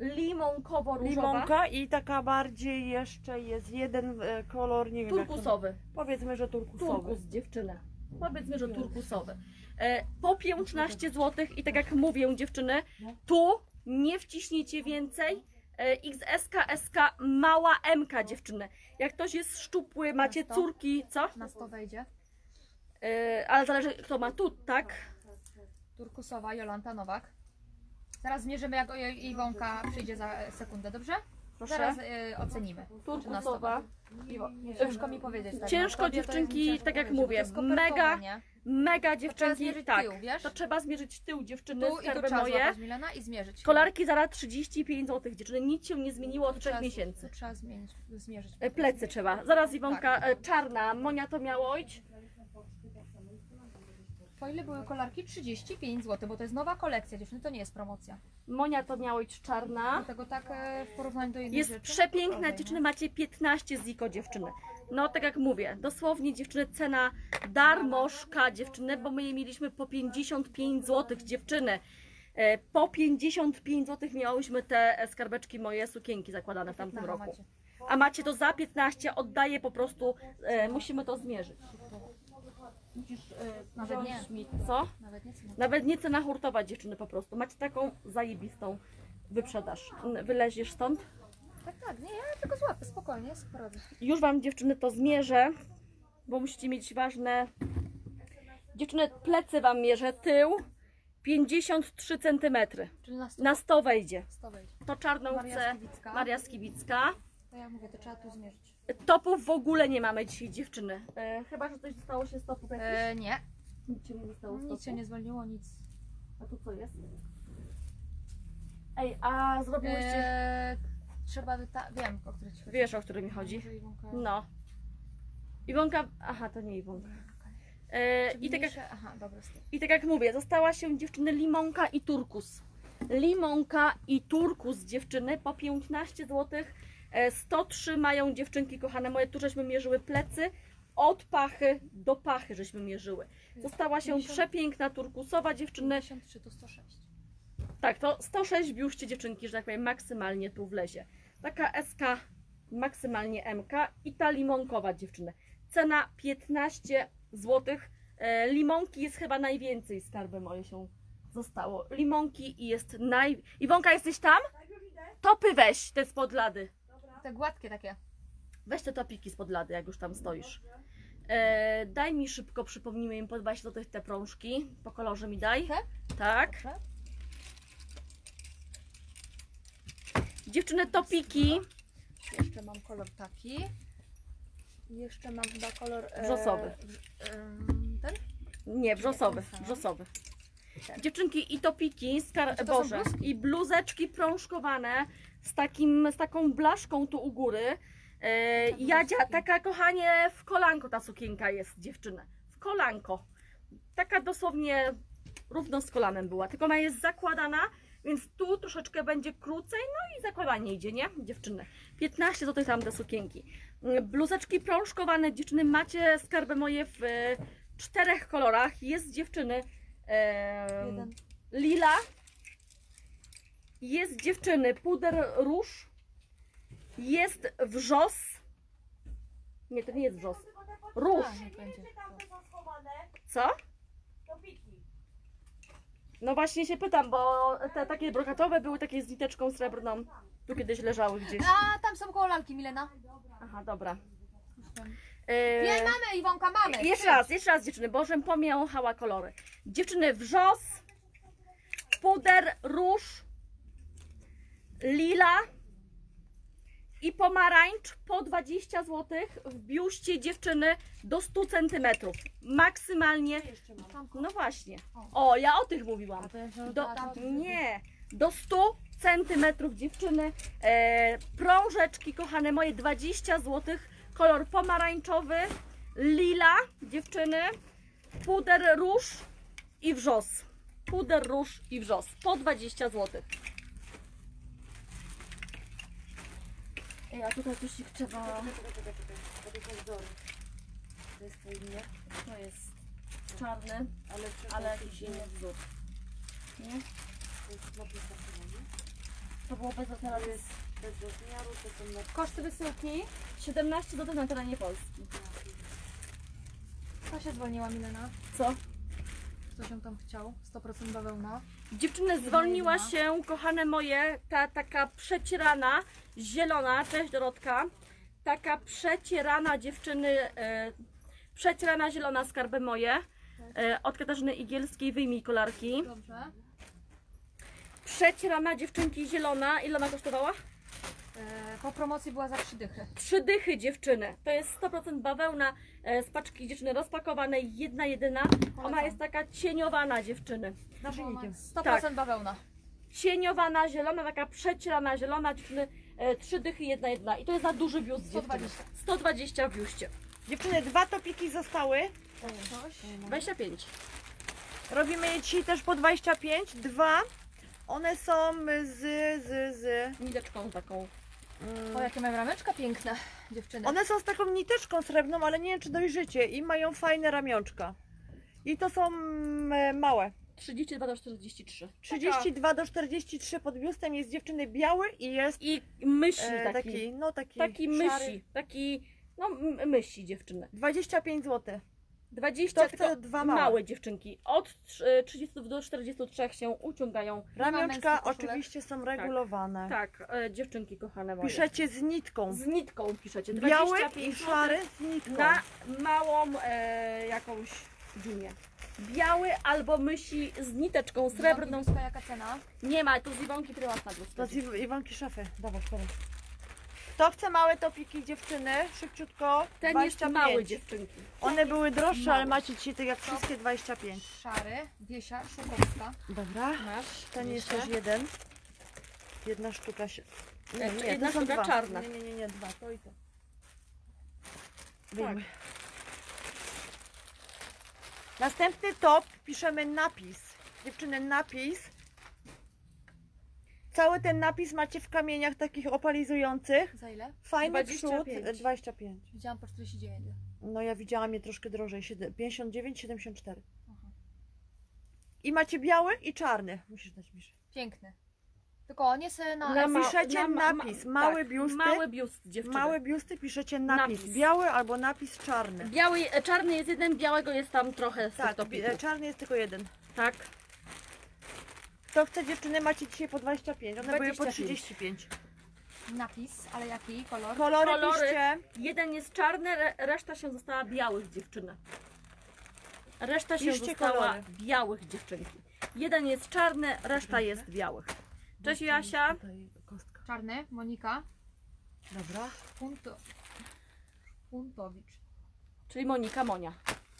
A: Limonkowo-różowa.
C: Limonka i taka bardziej jeszcze jest jeden e, kolor, nie wiem jak to-
A: Turkusowy.
C: Powiedzmy, że turkusowy.
A: Turkus dziewczyny. Powiedzmy, że turkusowy. E, po 15 zł i tak jak mówię dziewczyny, tu nie wciśniecie więcej. E, XS, SK, mała MK dziewczyny. Jak ktoś jest szczupły, macie
B: sto?
A: córki, co?
B: Na 100 wejdzie.
A: E, ale zależy kto ma tu, tak?
B: Turkusowa, Jolanta Nowak. Zaraz zmierzymy, jak Iwonka przyjdzie za sekundę, dobrze?
A: Proszę.
B: Zaraz y, ocenimy. Czy na 100
A: Turkusowa.
B: Ciężko mi powiedzieć. Tak,
A: Ciężko,
B: no, tobie to jest mi
A: dziewczynki,
B: ciężko
A: tak jak
B: powiedzieć,
A: mówię,
B: to jest kopertowe,
A: mega
B: nie?
A: Mega
B: trzeba
A: dziewczynki,
B: zmierzyć
A: tak.
B: tył, wiesz?
A: To trzeba zmierzyć tył dziewczyny,
B: Tu i tu
A: skarby
B: trzeba
A: moje.
B: złapać Milena i zmierzyć.
A: Kolarki zaraz 35 zł dziewczyny. Nic się nie zmieniło od
B: Tu
A: 3
B: trzeba-
A: miesięcy.
B: Tu trzeba zmienić, zmierzyć.
A: E, Plecy trzeba. Zaraz Iwonka
B: Tak.
A: e, czarna. Monia to miało iść.
B: Po ile były kolarki? 35 zł, bo to jest nowa kolekcja dziewczyny, to nie jest promocja.
A: Monia to miała być czarna.
B: Dlatego tak e, w porównaniu do innych
A: Jest
B: rzeczy.
A: przepiękna
B: Okej,
A: dziewczyny, macie 15 ziko dziewczyny. No tak jak mówię, dosłownie dziewczyny cena darmożka dziewczyny, bo my je mieliśmy po 55 zł dziewczyny. E, Po 55 zł miałyśmy te e, skarbeczki moje sukienki zakładane w tamtym roku.
B: macie.
A: A macie to za 15, oddaję po prostu, e, musimy to zmierzyć. Musisz e,
B: Nawet nie.
A: co?
B: Nawet nie cena.
A: Nawet nie cena hurtowa dziewczyny po prostu. Macie taką zajebistą wyprzedaż. Wyleziesz stąd?
B: Tak, tak, nie, ja tylko złapię, spokojnie, poradzę.
A: Już Wam dziewczyny to zmierzę, bo musicie mieć ważne... Dziewczyny, plecy Wam mierzę, tył 53 cm.
B: Czyli na 100,
A: Na 100 wejdzie.
B: 100 wejdzie.
A: To czarną
B: Maria
A: chce
B: Skibicka.
A: Maria Skibicka.
B: To ja mówię, to trzeba tu zmierzyć.
A: Topów w ogóle nie mamy dzisiaj dziewczyny. E, chyba, że coś zostało się z topów jakichś.
B: E, nie,
A: Nic się nie zostało z
B: nic się nie zwolniło, nic.
A: A tu co jest? Ej, a zrobiłyście...
B: E, trzeba, wyta- wiem, o której ci chodzi.
A: Wiesz, o który mi chodzi? No. Iwonka... Aha, to nie Iwonka. E, I tak jak?
B: Aha, dobra, stop.
A: I tak jak mówię, została się dziewczyny limonka i turkus. Limonka i turkus dziewczyny po 15 zł. 103 mają dziewczynki kochane moje. Tu żeśmy mierzyły plecy. Od pachy do pachy żeśmy mierzyły. Została się
B: 50.
A: przepiękna turkusowa dziewczyny.
B: 53 to 106.
A: Tak, to 106 w biuście dziewczynki, że tak powiem, maksymalnie tu wlezie. Taka SK, maksymalnie MK i ta limonkowa dziewczyny. Cena 15 zł. E, limonki jest chyba najwięcej, skarby moje się zostało. Limonki i jest naj... Iwonka, jesteś tam? Topy weź, te spod lady.
B: Te gładkie takie.
A: Weź te topiki spod lady, jak już tam stoisz. E, daj mi szybko, przypomnijmy im po 20 zł te prążki. Po kolorze mi daj.
B: Te?
A: Tak.
B: Dobrze?
A: Dziewczyny, topiki.
B: Jeszcze mam kolor taki. I jeszcze mam chyba kolor... e, em, ten?
A: Nie, wrzosowy,
B: ten sam.
A: wrzosowy. Dziewczynki i topiki, skar... Boże, i bluzeczki prążkowane z, takim, z taką blaszką tu u góry. E, Jadzia, taka kochanie, w kolanko ta sukienka jest dziewczyny. W kolanko. Taka dosłownie równo z kolanem była, tylko ona jest zakładana, więc tu troszeczkę będzie krócej, no i zakładanie idzie, nie? Dziewczyny. 15 zł tam te sukienki. Mm, Bluzeczki prążkowane, dziewczyny, macie skarby moje w e, czterech kolorach. Jest dziewczyny em, lila, jest dziewczyny puder róż, jest wrzos, nie, to nie jest wrzos, róż,
B: będzie.
A: co? No właśnie się pytam, bo te takie brokatowe były takie z niteczką srebrną, tu kiedyś leżały gdzieś.
B: A, tam są kolanki, Milena.
A: Aha, dobra.
B: Nie,
A: Yy,
B: mamy, Iwonka, mamy.
A: jeszcze raz, jeszcze raz dziewczyny, bo żem pomięchała kolory. Dziewczyny wrzos, puder róż, lila i pomarańcz po 20 zł w biuście dziewczyny do 100 cm. Maksymalnie. No właśnie. O, ja o tych mówiłam. Do, nie, do 100 centymetrów dziewczyny. E, prążeczki, kochane moje, 20 zł. Kolor pomarańczowy, lila, dziewczyny, puder róż i wrzos. Puder róż i wrzos. Po 20 zł. Ej, a tutaj coś ich trzeba...
C: To jest to inne,
A: To jest czarny,
C: ale,
A: ale jakiś inny wzór. Nie?
C: To
A: było bez teraz
C: To jest bez rozmiaru, to są na
A: Koszty wysyłki 17 zł na terenie Polski.
B: To się zwolniła, Milena.
A: Co?
B: Ktoś ją tam chciał. 100% bawełna.
A: Dziewczyny, zwolniła się, kochane moje, ta taka przecierana, zielona, cześć Dorotka, taka przecierana dziewczyny, e, przecierana zielona skarby moje, e, od Katarzyny Igielskiej, wyjmij kolarki.
B: Dobrze.
A: Przecierana dziewczynki zielona, ile ona kosztowała?
B: E, po promocji była za trzy dychy.
A: Trzy dychy dziewczyny, to jest 100% bawełna, e, z paczki dziewczyny rozpakowanej, jedna jedyna, ona jest taka cieniowana dziewczyny.
C: naszyjnikiem.
B: 100% bawełna.
A: cieniowana, zielona, taka przecierana zielona, dziewczyny, e, trzy dychy, jedna, jedna. I to jest za duży biust dziewczyny.
B: 120.
A: 120 w biuście.
C: Dziewczyny, dwa topiki zostały.
B: Coś.
A: 25.
C: Robimy je dzisiaj też po 25. Dwa. One są z, z, z.
A: Niteczką taką.
B: O, jakie mają rameczka piękne, dziewczyny.
C: One są z taką niteczką srebrną, ale nie wiem czy dojrzycie. I mają fajne ramionczka. I to są mm, małe.
A: 32 do 43.
C: 32 do 43 pod biustem jest dziewczyny biały i jest
A: I myśli
C: e,
A: taki.
C: taki, no taki,
A: Taki
C: szary.
A: myśli. Taki, no m- myśli dziewczyny.
C: 25 zł.
A: 20
C: To chcę
A: tylko
C: dwa małe.
A: małe dziewczynki. Od trz- 30 do 43 się uciągają.
C: Ramionczka oczywiście są regulowane.
A: Tak, e, dziewczynki kochane moje.
C: Piszecie z nitką.
A: Z nitką piszecie.
C: Biały
A: 25
C: i szary z nitką.
A: Na małą e, jakąś gumie. Biały albo myśli z niteczką srebrną.
B: Jaka cena?
A: Nie ma, to z Iwonki prywatna
C: To
A: bluzka.
C: z Iw- Iwonki szafy. Dawaj. Kto chce małe topiki dziewczyny? Szybciutko.
A: Ten
C: 25.
A: jest mały dziewczynki.
C: One były droższe, ale macie dzisiaj tak jak wszystkie 25.
B: Szary, Wiesia, Szukowska.
C: Dobra.
A: Masz.
C: Ten jest też jeden. Jedna sztuka się.
A: E,
C: Nie, nie,
A: jedna
C: to są
A: sztuka
C: dwa.
A: czarna.
C: Nie, nie, nie, nie, dwa, to i to.
A: Tak.
C: Wyjmij. Następny top piszemy napis. Dziewczyny, napis. Cały ten napis macie w kamieniach takich opalizujących.
B: Za ile?
C: Fajny
A: 25.
C: przód. 25.
B: Widziałam po 49.
C: No ja widziałam je troszkę drożej. siedem- 59, 74.
B: Aha.
C: I macie biały i czarny. Musisz dać mi.
B: Piękny. Tylko nie se na...
A: Na ma-
C: Piszecie
A: ma-
C: napis, mały biusty.
A: Mały biust dziewczyny.
C: Małe biusty piszecie napis,
A: Napis.
C: biały albo napis czarny.
A: Biały, e, czarny jest jeden, białego jest tam trochę
C: Tak, e, czarny jest tylko jeden.
A: Tak.
C: To chce dziewczyny macie dzisiaj po 25, one były po
A: 25.
C: 35.
B: Napis, ale jaki kolor?
C: Kolory,
A: Kolory.
C: piszcie.
A: Jeden jest czarny, re, reszta się została białych dziewczyny. Reszta się
C: Piszcie
A: została
C: kolory.
A: białych dziewczynki. Jeden jest czarny, reszta jest białych. Cześć Jasia.
B: Czarny, Monika.
C: Dobra.
B: Punto... Puntowicz.
A: Czyli Monika Monia.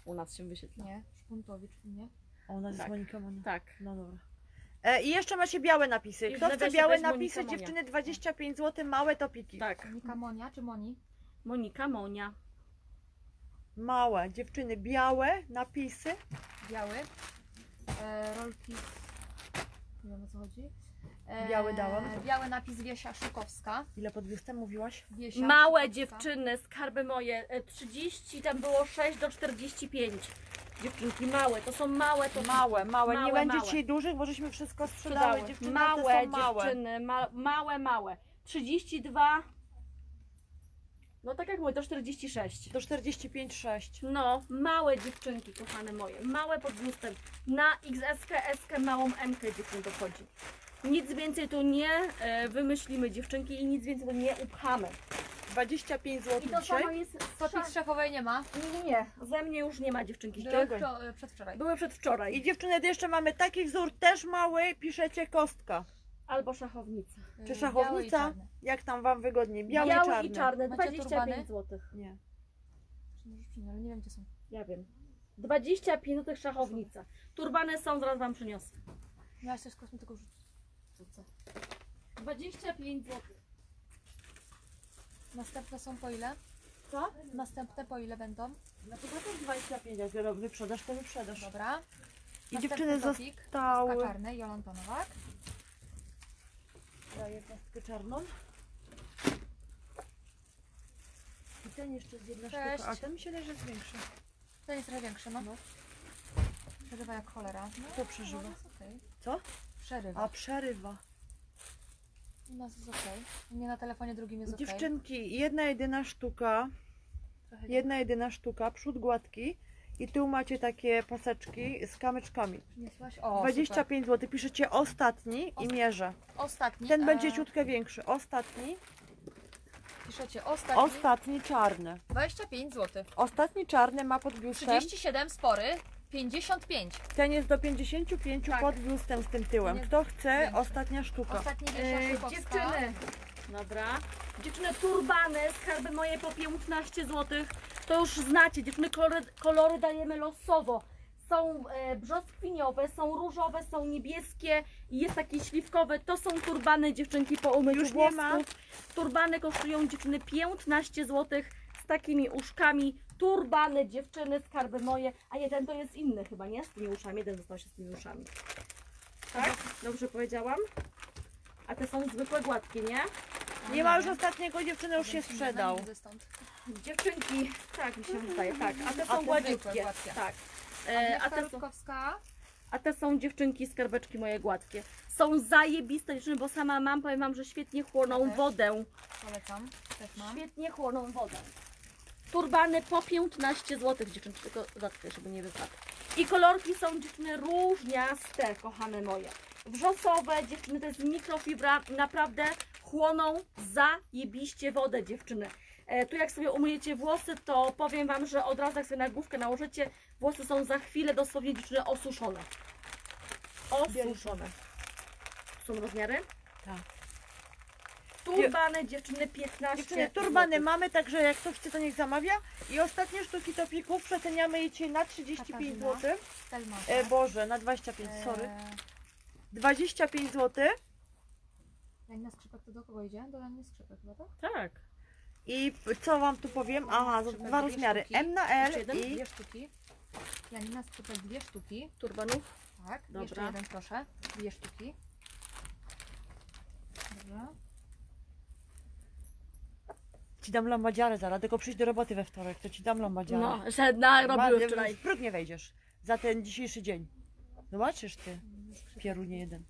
A: U nas się wyświetla.
B: Nie, Szpuntowicz, nie?
C: O, ona jest
A: Tak.
C: Monika Monia.
A: Tak.
C: No dobra. E, I jeszcze macie białe napisy.
A: I w
C: Kto chce
A: nawiasie
C: białe
A: weź Monika
C: napisy,
A: Monia.
C: dziewczyny 25 zł, małe topiki.
A: Tak.
B: Monika Monia czy Moni?
A: Monika Monia.
C: Małe, dziewczyny białe napisy.
B: Biały. E, rolki. Nie wiem o co chodzi. E,
C: Biały dałam.
B: Biały napis Wiesia Szukowska.
C: Ile pod biustem mówiłaś?
B: Wiesia
A: Małe
B: Szukowska.
A: dziewczyny, skarby moje. e, 30, tam było 6 do 45. Dziewczynki małe, to są małe, to
C: Małe, małe. Nie
A: Małe,
C: będzie
A: małe.
C: dzisiaj dużych, bo żeśmy wszystko sprzedały.
A: sprzedały.
C: Dziewczyny,
A: Małe
C: są małe.
A: dziewczyny, ma, małe, małe. 32. No tak jak mówię, to 46.
C: Do 45,6.
A: No, małe dziewczynki, kochane moje. Małe pod biustem. Na XS, SK, małą M dziewczyn dochodzi. Nic więcej tu nie e, wymyślimy dziewczynki i nic więcej tu nie upchamy.
C: 25 zł
A: I to
C: dzisiaj.
A: samo jest
B: szefowej nie ma.
A: Nie, nie, nie. Ze mnie już nie ma dziewczynki.
B: Były wczo- przedwczoraj.
A: Były przedwczoraj.
C: I dziewczyny, jeszcze mamy taki wzór, też mały, piszecie kostka.
A: Albo szachownica.
C: Czy
B: Biały i
C: szachownica?
B: czarny.
C: Jak tam wam wygodniej? Biały,
A: Biały
C: czarny.
A: i czarny,
B: Macie
A: 25
B: turbany?
A: zł.
C: Nie.
B: Ale nie wiem gdzie są.
A: Ja wiem. 25 zł szachownica. Turbany są, zaraz wam przyniosę.
B: Miałaś coś z rzucić.
A: Co, co? 25 zł.
B: Następne są po ile?
C: Co?
B: Następne po ile będą?
C: No to też 25, jak wy- wyprzedasz, to wyprzedasz.
B: Dobra.
C: I dziewczyny
B: topik.
C: zostały...
B: Kostka czarny, Jolanta Nowak.
C: Daję kostkę czarną. I ten jeszcze jest jedna
B: Cześć.
C: sztuka, a ten mi się leży jest większy.
B: Ten jest trochę większy, no.
C: No.
B: Przerywa jak cholera. No,
C: Kto przeżywa?
B: No, jest okej.
C: Co?
B: Przerywa.
C: A przerywa.
B: U nas jest okej. Nie na telefonie drugim jest okej.
C: Dziewczynki, jedna jedyna sztuka,
B: Trochę
C: jedna jedyna sztuka, przód gładki i tu macie takie paseczki z kamyczkami.
B: O,
C: 25 zł, piszecie ostatni i
B: Osta-
C: mierzę.
B: super. Ostatni.
C: Ten
B: e,
C: będzie ciutkę większy. Ostatni,
B: Piszecie ostatni.
C: ostatni czarny.
B: 25 zł.
C: Ostatni czarny ma pod biustem.
B: 37 spory. 55.
C: Ten jest do 55
B: Tak.
C: pod biustem z tym tyłem. Kto chce, ostatnia sztuka.
B: Ostatni Wiesia
A: E,
B: Szukowska.
A: dziewczyny. Dobra. Dziewczyny turbany, skarby moje po 15 zł. To już znacie, dziewczyny kolory, kolory dajemy losowo. Są e, brzoskwiniowe, są różowe, są niebieskie i jest takie śliwkowe. To są turbany dziewczynki po umyciu
C: Już nie
A: włosków.
C: ma.
A: Turbany kosztują dziewczyny 15 zł z takimi uszkami. Turbany, dziewczyny, skarby moje. A jeden to jest inny chyba, nie? Z tymi uszami. Jeden został się z tymi uszami. Tak? Dobrze powiedziałam? A te są zwykłe, gładkie, nie?
C: Nie ma już ostatniego, dziewczyny już się sprzedał.
A: Dziewczynki, tak mi się wydaje, tak. A te są gładziutkie. Tak. E, a, te są, a te są dziewczynki, skarbeczki moje gładkie. Są zajebiste dziewczyny, bo sama mam, powiem wam, że świetnie chłoną wodę.
B: Polecam. Też mam.
A: Świetnie chłoną wodę. Turbany po 15 zł, dziewczynki, tylko dotknę, żeby nie wypadł. I kolorki są dziewczyny różniaste, kochane moje. Wrzosowe, dziewczyny, to jest mikrofibra, naprawdę chłoną zajebiście wodę, dziewczyny. E, tu jak sobie umyjecie włosy, to powiem Wam, że od razu jak sobie na główkę nałożycie, włosy są za chwilę dosłownie dziewczyny osuszone. Osuszone. Są rozmiary?
C: Tak.
A: Turbany, dziewczyny, 15
C: Dziewczyny, turbany
A: złotych.
C: mamy, także jak ktoś chce, to niech zamawia. I ostatnie sztuki topików przeceniamy je dzisiaj na 35
B: Katarzyna.
C: zł. E, Boże, na 25, sorry.
B: Eee,
C: 25 zł.
B: Janina Skrzypek to do kogo idzie? Do Janiny Skrzypek chyba, tak?
A: Tak.
C: I co wam tu powiem? Aha,
B: Skrzypek
C: dwa
B: dwie
C: rozmiary.
B: sztuki.
C: M na L
A: jeden?
C: i
B: Dwie sztuki. Janina Skrzypek dwie sztuki.
A: Turbanów.
B: Tak.
A: Dobra.
B: Jeszcze jeden proszę. Dwie sztuki. Dobrze.
C: Ci dam lombadziarę zaraz, tylko przyjść do roboty we wtorek, to ci dam lombadziarę.
A: No, że narobił
C: Ładnie,
A: wczoraj.
C: W próg nie wejdziesz za ten dzisiejszy dzień. Zobaczysz ty, pierunie jeden.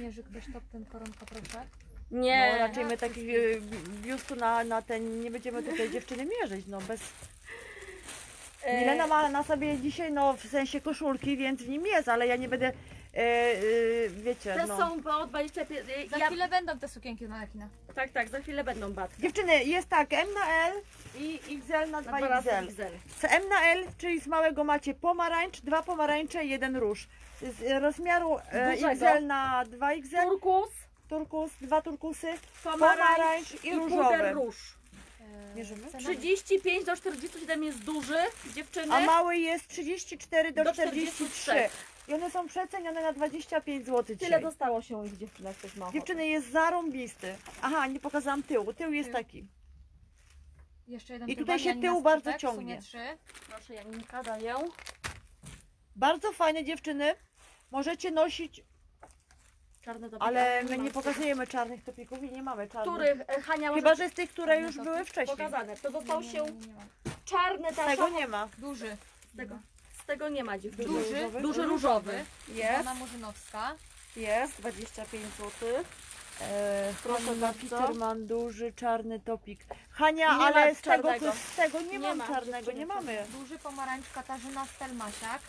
B: Mierzy ktoś top ten koronka proszę.
A: Nie.
C: No raczej my takich e, biustu na, na ten nie będziemy tutaj dziewczyny mierzyć, no bez...
A: E,
C: Milena ma na sobie dzisiaj, no w sensie koszulki, więc w nim jest, ale ja nie będę, e, e, wiecie,
A: Te
C: no.
A: są po 25. e,
B: Za
A: Ja,
B: chwilę będą te sukienki na kina.
A: tak, tak, za chwilę będą batki.
C: Dziewczyny, jest tak, M na L i XL na
A: Na dwa razy
C: 2XL.
A: XL.
C: Z M na L, czyli z małego macie pomarańcz, dwa pomarańcze, jeden róż. Z rozmiaru e,
A: Dużego.
C: XL na 2XL,
A: Turkus,
C: turkus, dwa turkusy,
A: pomarańcz
C: pomarańcz i
A: i puder
C: różowy.
A: róż.
B: Eee,
C: Mierzymy?
B: cena-
A: 35 do 47 jest duży, dziewczyny.
C: A mały jest 34 do,
A: Do
C: 43.
A: 43.
C: I one są przecenione na 25 zł
A: Tyle
C: dzisiaj.
A: zostało się ich dziewczyna, ktoś ma ochotę.
C: Dziewczyny jest zarąbisty. Aha, nie pokazałam tyłu. Tył jest
B: Tył.
C: taki.
B: Jeszcze jeden
C: I tutaj się
B: Janina
C: tył bardzo ciągnie.
B: trzy.
A: Proszę Janinka, daję.
C: Bardzo fajne dziewczyny. Możecie nosić,
A: Czarne do
C: ale my nie pokazujemy czarnych topików i nie mamy czarnych.
A: Których e, Hania może
C: Chyba, że z tych, które już były wcześniej.
A: pokazane. To został
B: Nie,
A: się
B: nie, nie ma.
A: czarny ta
C: Tego nie ma.
B: Duży.
A: Z tego, tego nie ma dziewczyny.
B: Duży,
C: różowy?
A: Duży różowy. Jest,
B: Iwona Murzynowska.
A: jest, 25 zł.
C: E,
A: Proszę
C: Hanna
A: bardzo.
C: Peterman, duży czarny topik. Hania,
A: Nie ma
C: ale z tego,
A: czarnego.
C: z tego nie,
A: Nie
C: mam
A: ma,
C: czarnego,
A: dziewczyny,
C: nie mamy.
B: Duży pomarańcz Katarzyna Stelmasiak.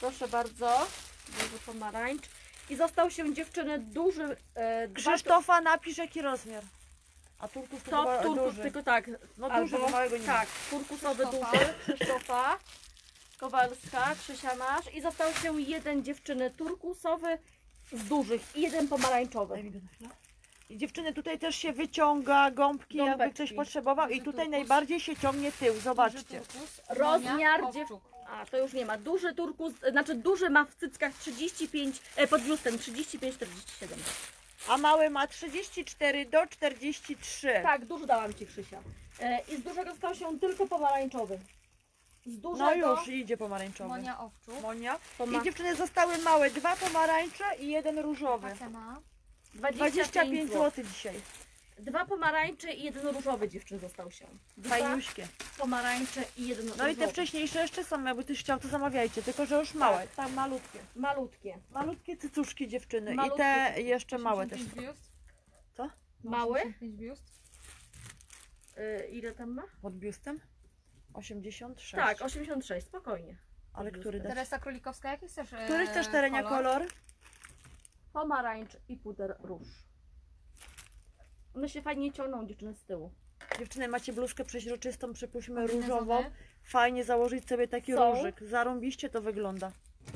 A: Proszę bardzo. Duży pomarańcz. I został się dziewczyny duży e, dwa
C: Krzysztofa, napisz jaki rozmiar. A turkus to
A: Top
C: chyba
A: turkus,
C: duży.
A: tylko tak.
C: No
A: albo,
C: duży, bo małego nie ma.
A: Tak, turkusowy
B: Krzysztofa.
A: duży, Krzysztofa. Kowalska, Krzysia masz. I został się jeden dziewczyny turkusowy z dużych i jeden pomarańczowy.
C: Daj mi go na chwilę. I dziewczyny, tutaj też się wyciąga gąbki, jakby
A: Gąbeczki.
C: ktoś potrzebował. I
B: Duży
C: tutaj
B: turkus.
C: najbardziej się ciągnie tył, zobaczcie.
B: Duży turkus.
A: Rozmiar
B: Monia
A: dziew...
B: Owczuk.
A: A, to już nie ma. Duży turkus, znaczy duży ma w cyckach 35, e, pod biustem 35-47.
C: A mały ma 34 do 43.
A: Tak, duży dałam Ci Krzysia. E, I z dużego został się tylko pomarańczowy. Z dużego
C: No już idzie pomarańczowy.
B: Monia Owczuk.
C: Monia.
A: poma-
C: I dziewczyny zostały małe, dwa pomarańcze i jeden różowy.
B: Cena?
A: 25
C: 25
A: zł.
C: zł dzisiaj.
A: Dwa pomarańcze i jeden różowy dziewczyn został się. Dwa
C: Fajniuśkie.
A: pomarańcze i jeden
C: No
A: różowy.
C: i te wcześniejsze jeszcze są, jakby ktoś chciał, to zamawiajcie, tylko że już małe, tak malutkie.
A: Malutkie.
C: Malutkie cycuszki dziewczyny
A: Malutkie
C: i te jeszcze małe też.
B: 85 biust.
C: Co?
A: Mały?
B: 85 biust.
A: Y, ile tam ma?
C: Pod biustem? 86.
A: Tak, 86, spokojnie.
C: Ale który dać?
B: Teresa Królikowska, jaki chcesz e,
C: Który chcesz terenia kolor?
A: Pomarańcz i puder róż. One się fajnie ciągną dziewczyny z tyłu.
C: Dziewczyny, macie bluzkę przeźroczystą, przypuśćmy
B: Kombinezony.
C: różową. Fajnie założyć sobie taki
A: Są.
C: różyk. Zarąbiście to wygląda.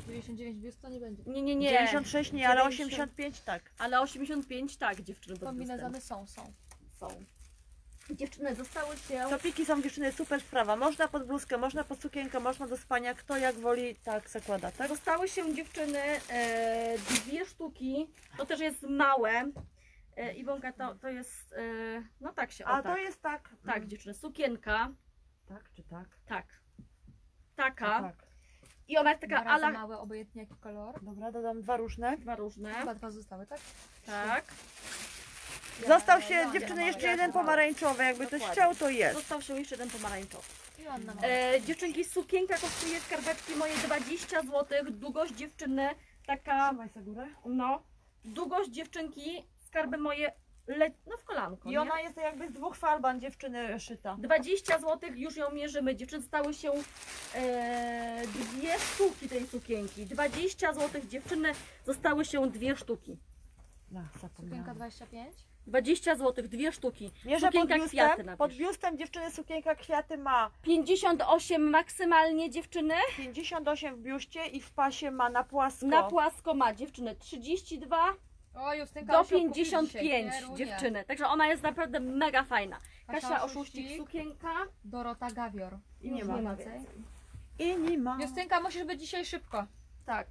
B: 99 biust to nie będzie.
A: Nie, nie, nie.
C: 96 nie, ale
A: 90.
C: 85 tak.
A: Ale 85 tak, dziewczyny biustem
B: Kombinezony są, są.
A: są. Dziewczyny zostały się...
C: Topiki są dziewczyny super sprawa. Można pod bluzkę, można pod sukienkę, można do spania. Kto jak woli, tak zakłada, tak?
A: Zostały się dziewczyny e, dwie sztuki. To też jest małe. E, Iwonka, to, to jest... E, no tak się, o
C: A
A: tak.
C: to jest tak.
A: Tak, dziewczyny, sukienka.
C: Tak czy tak?
A: Tak. taka.
C: Tak.
A: I ona jest
B: Dwa
A: taka
B: razy
A: ala...
B: małe, obojętnie jaki kolor.
C: Dobra, dodam dwa różne.
A: Dwa różne.
B: Chyba dwa zostały, tak?
A: Tak.
C: Został się dziewczyny jeszcze jeden pomarańczowy, jakby ktoś
A: Dokładnie.
C: chciał, to jest.
A: Został się jeszcze jeden pomarańczowy. E, dziewczynki, sukienka kosztuje skarbeczki moje 20 zł. Długość dziewczyny taka,
C: Trzymaj górę.
A: no, długość dziewczynki, skarby moje, le... no w kolanko,
C: I
A: nie?
C: ona jest jakby z dwóch farban dziewczyny szyta.
A: 20 zł, już ją mierzymy. Dziewczyn stały się e, dwie sztuki tej sukienki. 20 zł dziewczyny zostały się dwie sztuki.
C: No,
B: Sukienka
C: zapomniałam.
B: 25.
A: 20 zł, dwie sztuki.
C: Mierzę pod
A: Sukienka kwiaty
C: biustem,
A: napisz.
C: pod biustem dziewczyny sukienka kwiaty ma
A: 58 maksymalnie dziewczyny.
C: 58 w biuście i w pasie ma na płasko.
A: Na płasko ma dziewczyny 32
B: O, Justynka
A: do
B: kupił
A: 55
B: dzisiaj. Pierunie.
A: dziewczyny. Także ona jest naprawdę mega fajna.
B: Kasia
A: Kasia
B: Oszuścik.
A: Oszuścik, sukienka.
B: Dorota Gawior.
C: I nie
B: Już
C: ma.
B: więcej.
C: I nie ma.
B: Justynka, musisz być dzisiaj szybko.
A: Tak.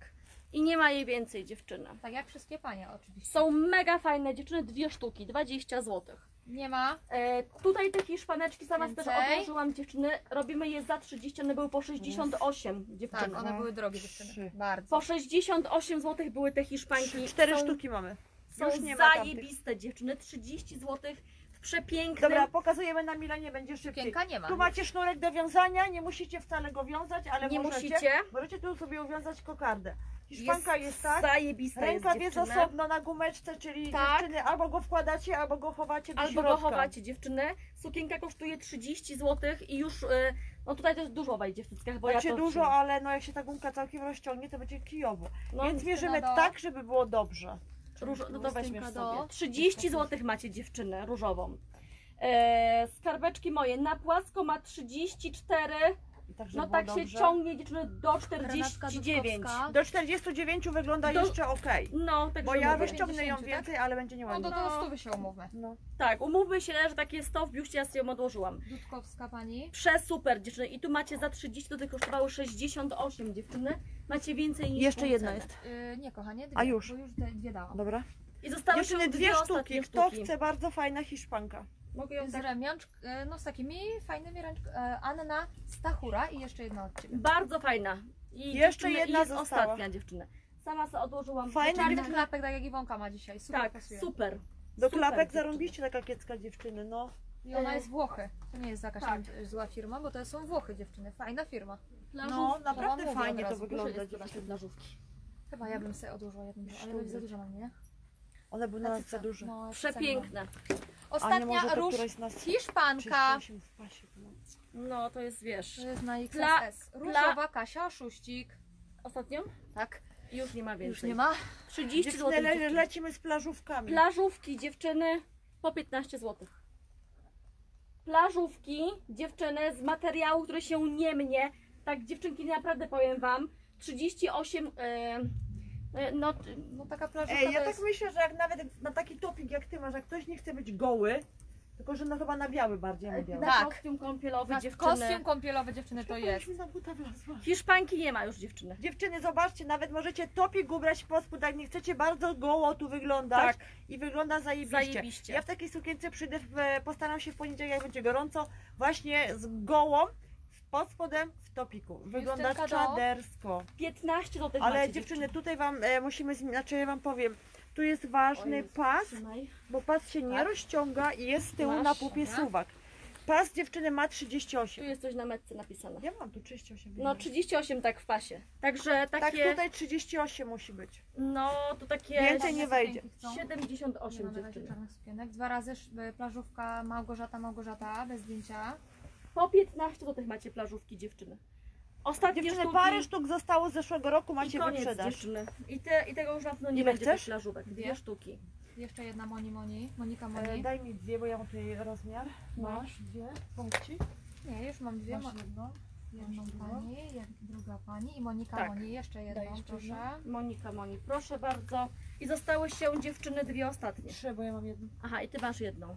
A: I nie ma jej więcej dziewczyny.
B: Tak jak wszystkie panie oczywiście.
A: Są mega fajne dziewczyny, dwie sztuki, 20 zł.
B: Nie ma.
A: E, tutaj te hiszpaneczki sama też
B: Więcej?
A: odłożyłam dziewczyny. Robimy je za 30, one były po 68 dziewczyny.
B: Tak, one były drogie dziewczyny. Bardzo.
A: Po 68 zł były te hiszpańki.
C: Cztery
A: są,
C: sztuki mamy.
A: Są
C: Już nie ma tamtych.
A: zajebiste dziewczyny, 30 zł w przepięknym.
C: Dobra, pokazujemy na Milanie, będzie szybciej.
B: Sukienka nie ma.
C: Tu macie sznurek do wiązania, nie musicie wcale go wiązać, ale
A: Nie
C: możecie.
A: musicie.
C: Możecie tu sobie uwiązać kokardę. Hiszpanka jest, tak.
A: Zajebista
C: Rękaw
A: jest
C: jest osobno na gumeczce, czyli
A: Tak.
C: dziewczyny albo go wkładacie, albo go chowacie do
A: Albo
C: środka.
A: go chowacie dziewczyny. Sukienka kosztuje 30 zł i już, y, no tutaj też dużo wejdzie w cyckach, bo
C: Macie
A: ja to
C: dużo, ale no jak się ta gumka całkiem rozciągnie, to będzie kijowo.
A: No,
C: Więc mierzymy
B: do-
C: tak, żeby było dobrze.
A: Róż, no to weźmiesz
B: do-
A: sobie. 30 zł macie dziewczynę różową. E, skarbeczki moje na płasko ma 34,
C: I tak,
A: no tak się ciągnie dziewczyny do
B: Renatka
A: 49.
B: Dudkowska.
C: Do 49 wygląda
A: Do-
C: jeszcze ok.
A: No, tak
C: Bo ja
A: mówię.
C: rozciągnę ją
B: 50, tak?
C: więcej, ale będzie
B: No
C: nieładnie.
B: to do stówy się umówmy.
C: No.
A: Tak, umówmy się, że takie 100 w biuście ja sobie ją odłożyłam.
B: Dudkowska pani.
A: Przesuper dziewczyny i tu macie za 30, do tych kosztowały 68 dziewczyny. Macie więcej niż
C: Jeszcze
A: pół
C: jedna
A: ceny.
C: jest.
B: Yy, nie kochanie, dwie,
C: A już.
B: bo już dwie, dwie dałam.
C: Dobra.
A: I zostały
C: Dziewczyny
A: się
C: dwie sztuki. Kto
B: chce
C: bardzo fajna hiszpanka.
A: Mogę ją
B: Z
A: tak...
B: remiącz, yy, no z takimi fajnymi ręczkami. Anna Stachura i jeszcze jedna od Ciebie.
A: Bardzo fajna. I
C: Jeszcze jedna
A: i jest
C: została.
A: ostatnia dziewczyna. Sama sobie odłożyłam.
C: Fajna
B: Czarny
A: Czarny
B: klapek, tak jak Iwonka ma dzisiaj. Super
A: Tak,
B: pasuje.
A: super.
C: Do
A: Super
C: klapek zarąbiście taka kiecka dziewczyny, no.
B: I ona
A: E,
B: jest Włochy. To nie jest jakaś
A: tak.
B: tam zła firma, bo to są Włochy dziewczyny. Fajna firma.
C: No, naprawdę fajnie to wygląda.
A: Plażówki.
B: Chyba ja bym sobie odłożyła jedną, ale to jest za dużo mam, nie?
C: One były na za duże.
B: No,
A: Przepiękne.
C: A nie
B: Ostatnia
C: to
B: róż
C: któraś z nas
B: Hiszpanka.
C: 38 w pasie było.
A: No to jest, wiesz...
B: To jest na
A: Pla-
B: XS. Różowa Kasia Oszuścik.
A: Ostatnią?
B: Tak,
A: już nie ma więcej.
B: już nie ma.
A: 30 zł.
C: Le lecimy z plażówkami.
A: Plażówki dziewczyny po 15 zł. Plażówki dziewczyny z materiału, który się nie mnie. Tak dziewczynki naprawdę powiem wam. 38 e, e, no t-
B: No taka plażówka
C: Ej, ja tak
B: jest...
C: myślę, że jak nawet na taki topik jak ty masz, jak ktoś nie chce być goły, tylko że no chyba na biały bardziej ja
A: na
C: biały.
B: Tak.
A: kostium kąpielowy
B: Na
A: dziewczyny.
B: kostium kąpielowy dziewczyny to jest.
A: Hiszpanki nie ma już dziewczyny.
C: Dziewczyny, zobaczcie, nawet możecie topik ubrać pod spód, jak nie chcecie bardzo goło tu wyglądać
A: Tak.
C: i wygląda zajebiście.
A: Zajebiście.
C: Ja w takiej sukience przyjdę, w, postaram się w poniedziałek, jak będzie gorąco, właśnie z gołą, pod spodem w topiku. Wygląda
B: Justynka, do?
C: czadersko.
A: 15 zł
C: Ale
A: macie,
C: dziewczyny, tutaj wam e, musimy, zmi- znaczy ja wam powiem, tu jest ważny
A: Jezus,
C: pas,
A: trzymaj.
C: bo pas się nie
B: Tak.
C: rozciąga i jest z tyłu
A: Masz,
C: na pupie
B: dobra.
C: suwak. Pas dziewczyny ma
A: Tu
C: 38.
A: jest coś na metce napisane.
C: Ja mam tu 38.
A: No 38 tak w pasie. Także
C: tak,
A: takie,
C: tutaj 38 musi być.
A: no to takie
C: Więcej nie wejdzie.
B: Sukienki chcą?
A: 78
B: Nie ma na razie
A: dziewczyny.
B: czarnych sukienek. Dwa razy sz- plażówka Małgorzata, Małgorzata, bez zdjęcia.
A: Po 15 zł macie plażówki dziewczyny. Ostatnie
C: Dziewczyny,
A: sztuki
C: parę sztuk zostało z zeszłego roku,
A: i
C: macie
A: koniec dziewczyny. I, te, I tego już na pewno nie
C: Ile
A: będzie
C: chcesz?
A: tych plażówek. Dwie
B: Dwie.
A: sztuki.
B: Jeszcze jedna Moni Moni, Monika
C: E,
B: Moni.
C: daj mi dwie, bo ja mam tutaj rozmiar.
A: No.
C: Masz dwie punkci.
B: Nie, już mam dwie.
C: Masz
B: jedną
C: masz drugą.
B: pani, druga pani i Monika
A: Tak.
B: Moni. Jeszcze jedną,
A: Dajesz
B: proszę.
A: proszę. Monika Moni, proszę bardzo. I zostały się dziewczyny dwie ostatnie.
C: Trzy, bo ja mam jedną.
A: Aha, i ty masz jedną.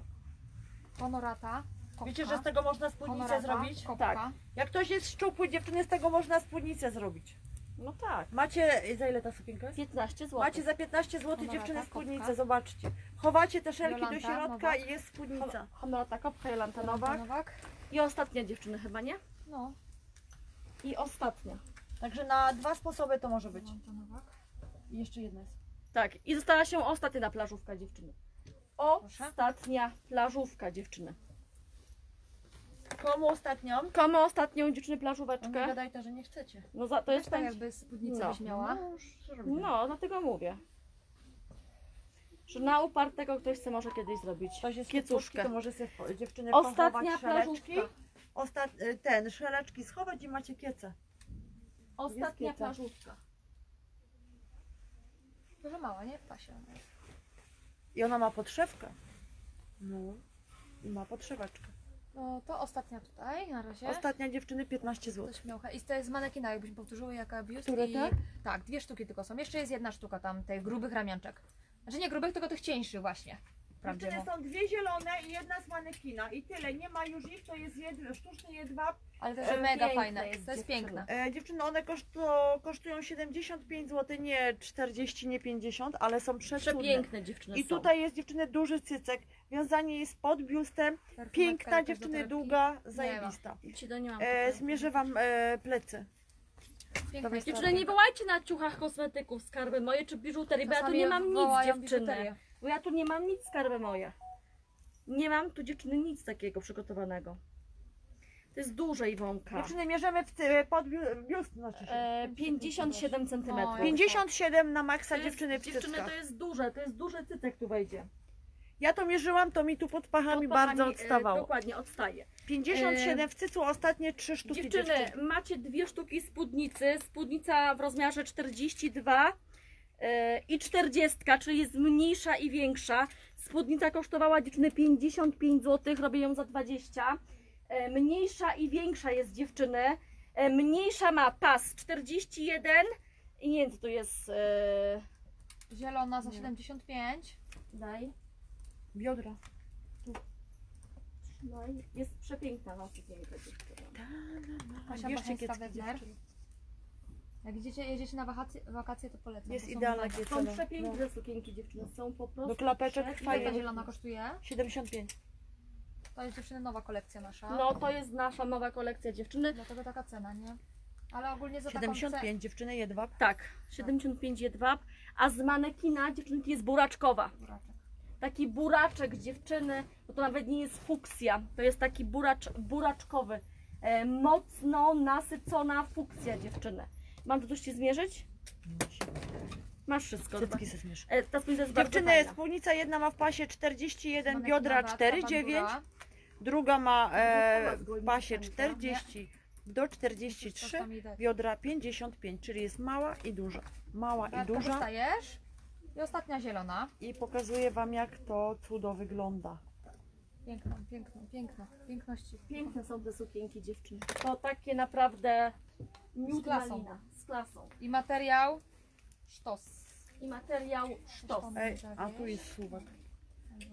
B: Honorata. Kopka.
C: Wiecie, że z tego można spódnicę
B: Honorata,
C: zrobić?
B: Kopka.
A: Tak.
C: Jak ktoś jest szczupły, dziewczyny, z tego można spódnicę zrobić.
A: No tak.
C: Macie, za ile ta sukienka jest?
A: 15 zł.
C: Macie za 15 zł
B: Honorata,
C: dziewczyny
B: kopka.
C: spódnicę, zobaczcie. Chowacie te szelki do
B: Jolanta,
C: środka
B: Nowak.
C: i jest spódnica.
A: Honorata Kopka, Jolanta
B: Jolanta
A: Nowak.
B: Nowak.
A: I ostatnia dziewczyny chyba, nie?
B: No.
A: I ostatnia.
C: Także na dwa sposoby to może być.
B: Jolanta Nowak.
C: I jeszcze jedna jest.
A: Tak, i została się ostatnia plażówka dziewczyny. Ostatnia plażówka dziewczyny.
C: Komu ostatnią?
A: Komu ostatnią dziewczyny
C: No nie
A: plażóweczkę?
C: gadaj to, że nie chcecie.
A: No za, to jest
B: tak jakby spódnicę
A: No.
B: byś miała.
C: No?
A: No, dlatego mówię. Że na upartego ktoś chce może kiedyś zrobić
C: Ktoś jest
A: kiecuszkę.
C: to może sobie po- dziewczyny
A: Ostatnia
C: pochować szeleczki.
A: plażówka.
C: Ostat... y, Ten, szeleczki schować i macie kiece.
A: Ostatnia plażówka.
B: Dużo mała, nie? W pasie. ona jest.
C: I ona ma podszewkę. No. I ma podszeweczkę.
B: No to ostatnia tutaj na razie.
C: Ostatnia dziewczyny 15 zł.
B: Coś miał. I to jest z manekina, jakbyśmy powtórzyły jaka biust.
C: Które
B: i...
C: te?
B: Tak, dwie sztuki tylko są. Jeszcze jest jedna sztuka tam, tych grubych ramionczek. Znaczy nie grubych, tylko tych cieńszych właśnie.
C: Dziewczyny są dwie zielone i jedna z manekina. I tyle. Nie ma już ich, to jest jed... sztuczny jedwab.
B: Ale to jest
A: E,
B: mega
A: piękne
B: fajne.
A: jest
B: to jest piękne.
C: E, dziewczyny, one kosztu... kosztują 75 zł, nie 40, nie 50, ale są przecudne.
A: Przepiękne dziewczyny
C: I
A: są.
C: tutaj jest dziewczyny duży cycek. Wiązanie jest pod biustem.
B: Perfumeczka
C: Piękna
B: jakaś do
C: dziewczyny,
B: torebki.
C: długa, zajebista.
A: Ci to nie mam
C: E,
A: tutaj.
C: zmierzę wam e, plecy.
B: Jest
A: Dziewczyny, nie wołajcie na ciuchach kosmetyków skarby moje czy biżuterii, bo ja tu
B: Czasami
A: nie mam nic
B: wołają
A: dziewczyny.
B: biżuterię.
A: Bo ja tu nie mam nic skarby moje. Nie mam tu dziewczyny nic takiego przygotowanego. To jest duże Iwonka.
C: Dziewczyny, mierzymy w, ty- pod biu- biust, znaczy się.
A: E, 57 cm.
B: No,
C: 57 na maksa dziewczyny w
A: dziewczyny
C: cyckach.
A: to jest duże, to jest duży cycek tu wejdzie.
C: Ja to mierzyłam, to mi tu pod pachami
A: Pod
C: bardzo
A: pachami, e,
C: odstawało.
A: dokładnie, odstaje.
C: 57 w cycu, ostatnie trzy sztuki
A: Dziewczyny,
C: dziewczyny.
A: macie dwie sztuki spódnicy. Spódnica w rozmiarze 42 e, i 40, czyli jest mniejsza i większa. Spódnica kosztowała dziewczyny 55 zł, robię ją za 20. E, Mniejsza i większa jest dziewczyny. E, Mniejsza ma pas 41 i nie wiem co to jest. e,
B: Zielona za
C: Nie.
B: 75.
A: Daj.
C: Biodra.
A: No i jest przepiękna na sukienkę dziewczyny.
B: Kasia
C: Bierzcie
B: Bacheńska
C: kiecki
B: Wezner.
C: dziewczyny.
B: Jak jedziecie, jedziecie na wakacje, wakacje to polecam.
C: Jest
B: są
C: idealna
B: mega.
A: Są
C: No.
A: przepiękne sukienki dziewczyny, są po prostu
C: Do klapeczek
A: przepiękne.
B: Ile ta
C: fajnie.
B: zielona kosztuje?
C: 75.
B: To jest dziewczyny nowa kolekcja nasza.
A: No to jest nasza nowa kolekcja dziewczyny.
B: Dlatego taka cena, nie? Ale ogólnie za taką cenę.
C: 75 dziewczyny, jedwab.
A: Tak, 75 jedwab, a z manekina dziewczynki jest buraczkowa. Taki buraczek dziewczyny, bo to nawet nie jest fuksja, to jest taki buracz, buraczkowy. E, mocno nasycona fuksja dziewczyny. Mam tu coś Ci zmierzyć? Masz wszystko.
C: Cycki se zmierz.
A: E, ta spódnica jest bardzo
C: Dziewczyny,
A: fajna.
C: spódnica jedna ma w pasie 41,
B: Manekinowa,
C: biodra
B: ta
C: 4,9,
B: bandura.
C: druga ma e, w pasie
A: cyckami,
C: 40 do 43,
B: Tam jej dać.
C: biodra 55, czyli jest mała i duża. Mała i
B: Beatka,
C: duża
B: dostajesz? I ostatnia zielona.
C: i pokazuję Wam jak to cudo wygląda.
B: Piękna, piękna, piękna. Piękności.
A: Piękne są te sukienki dziewczyny. To takie naprawdę miód
B: klasą.
A: malina, klasą.
B: I materiał sztos.
A: I materiał sztos.
C: Ej, a tu jest suwak.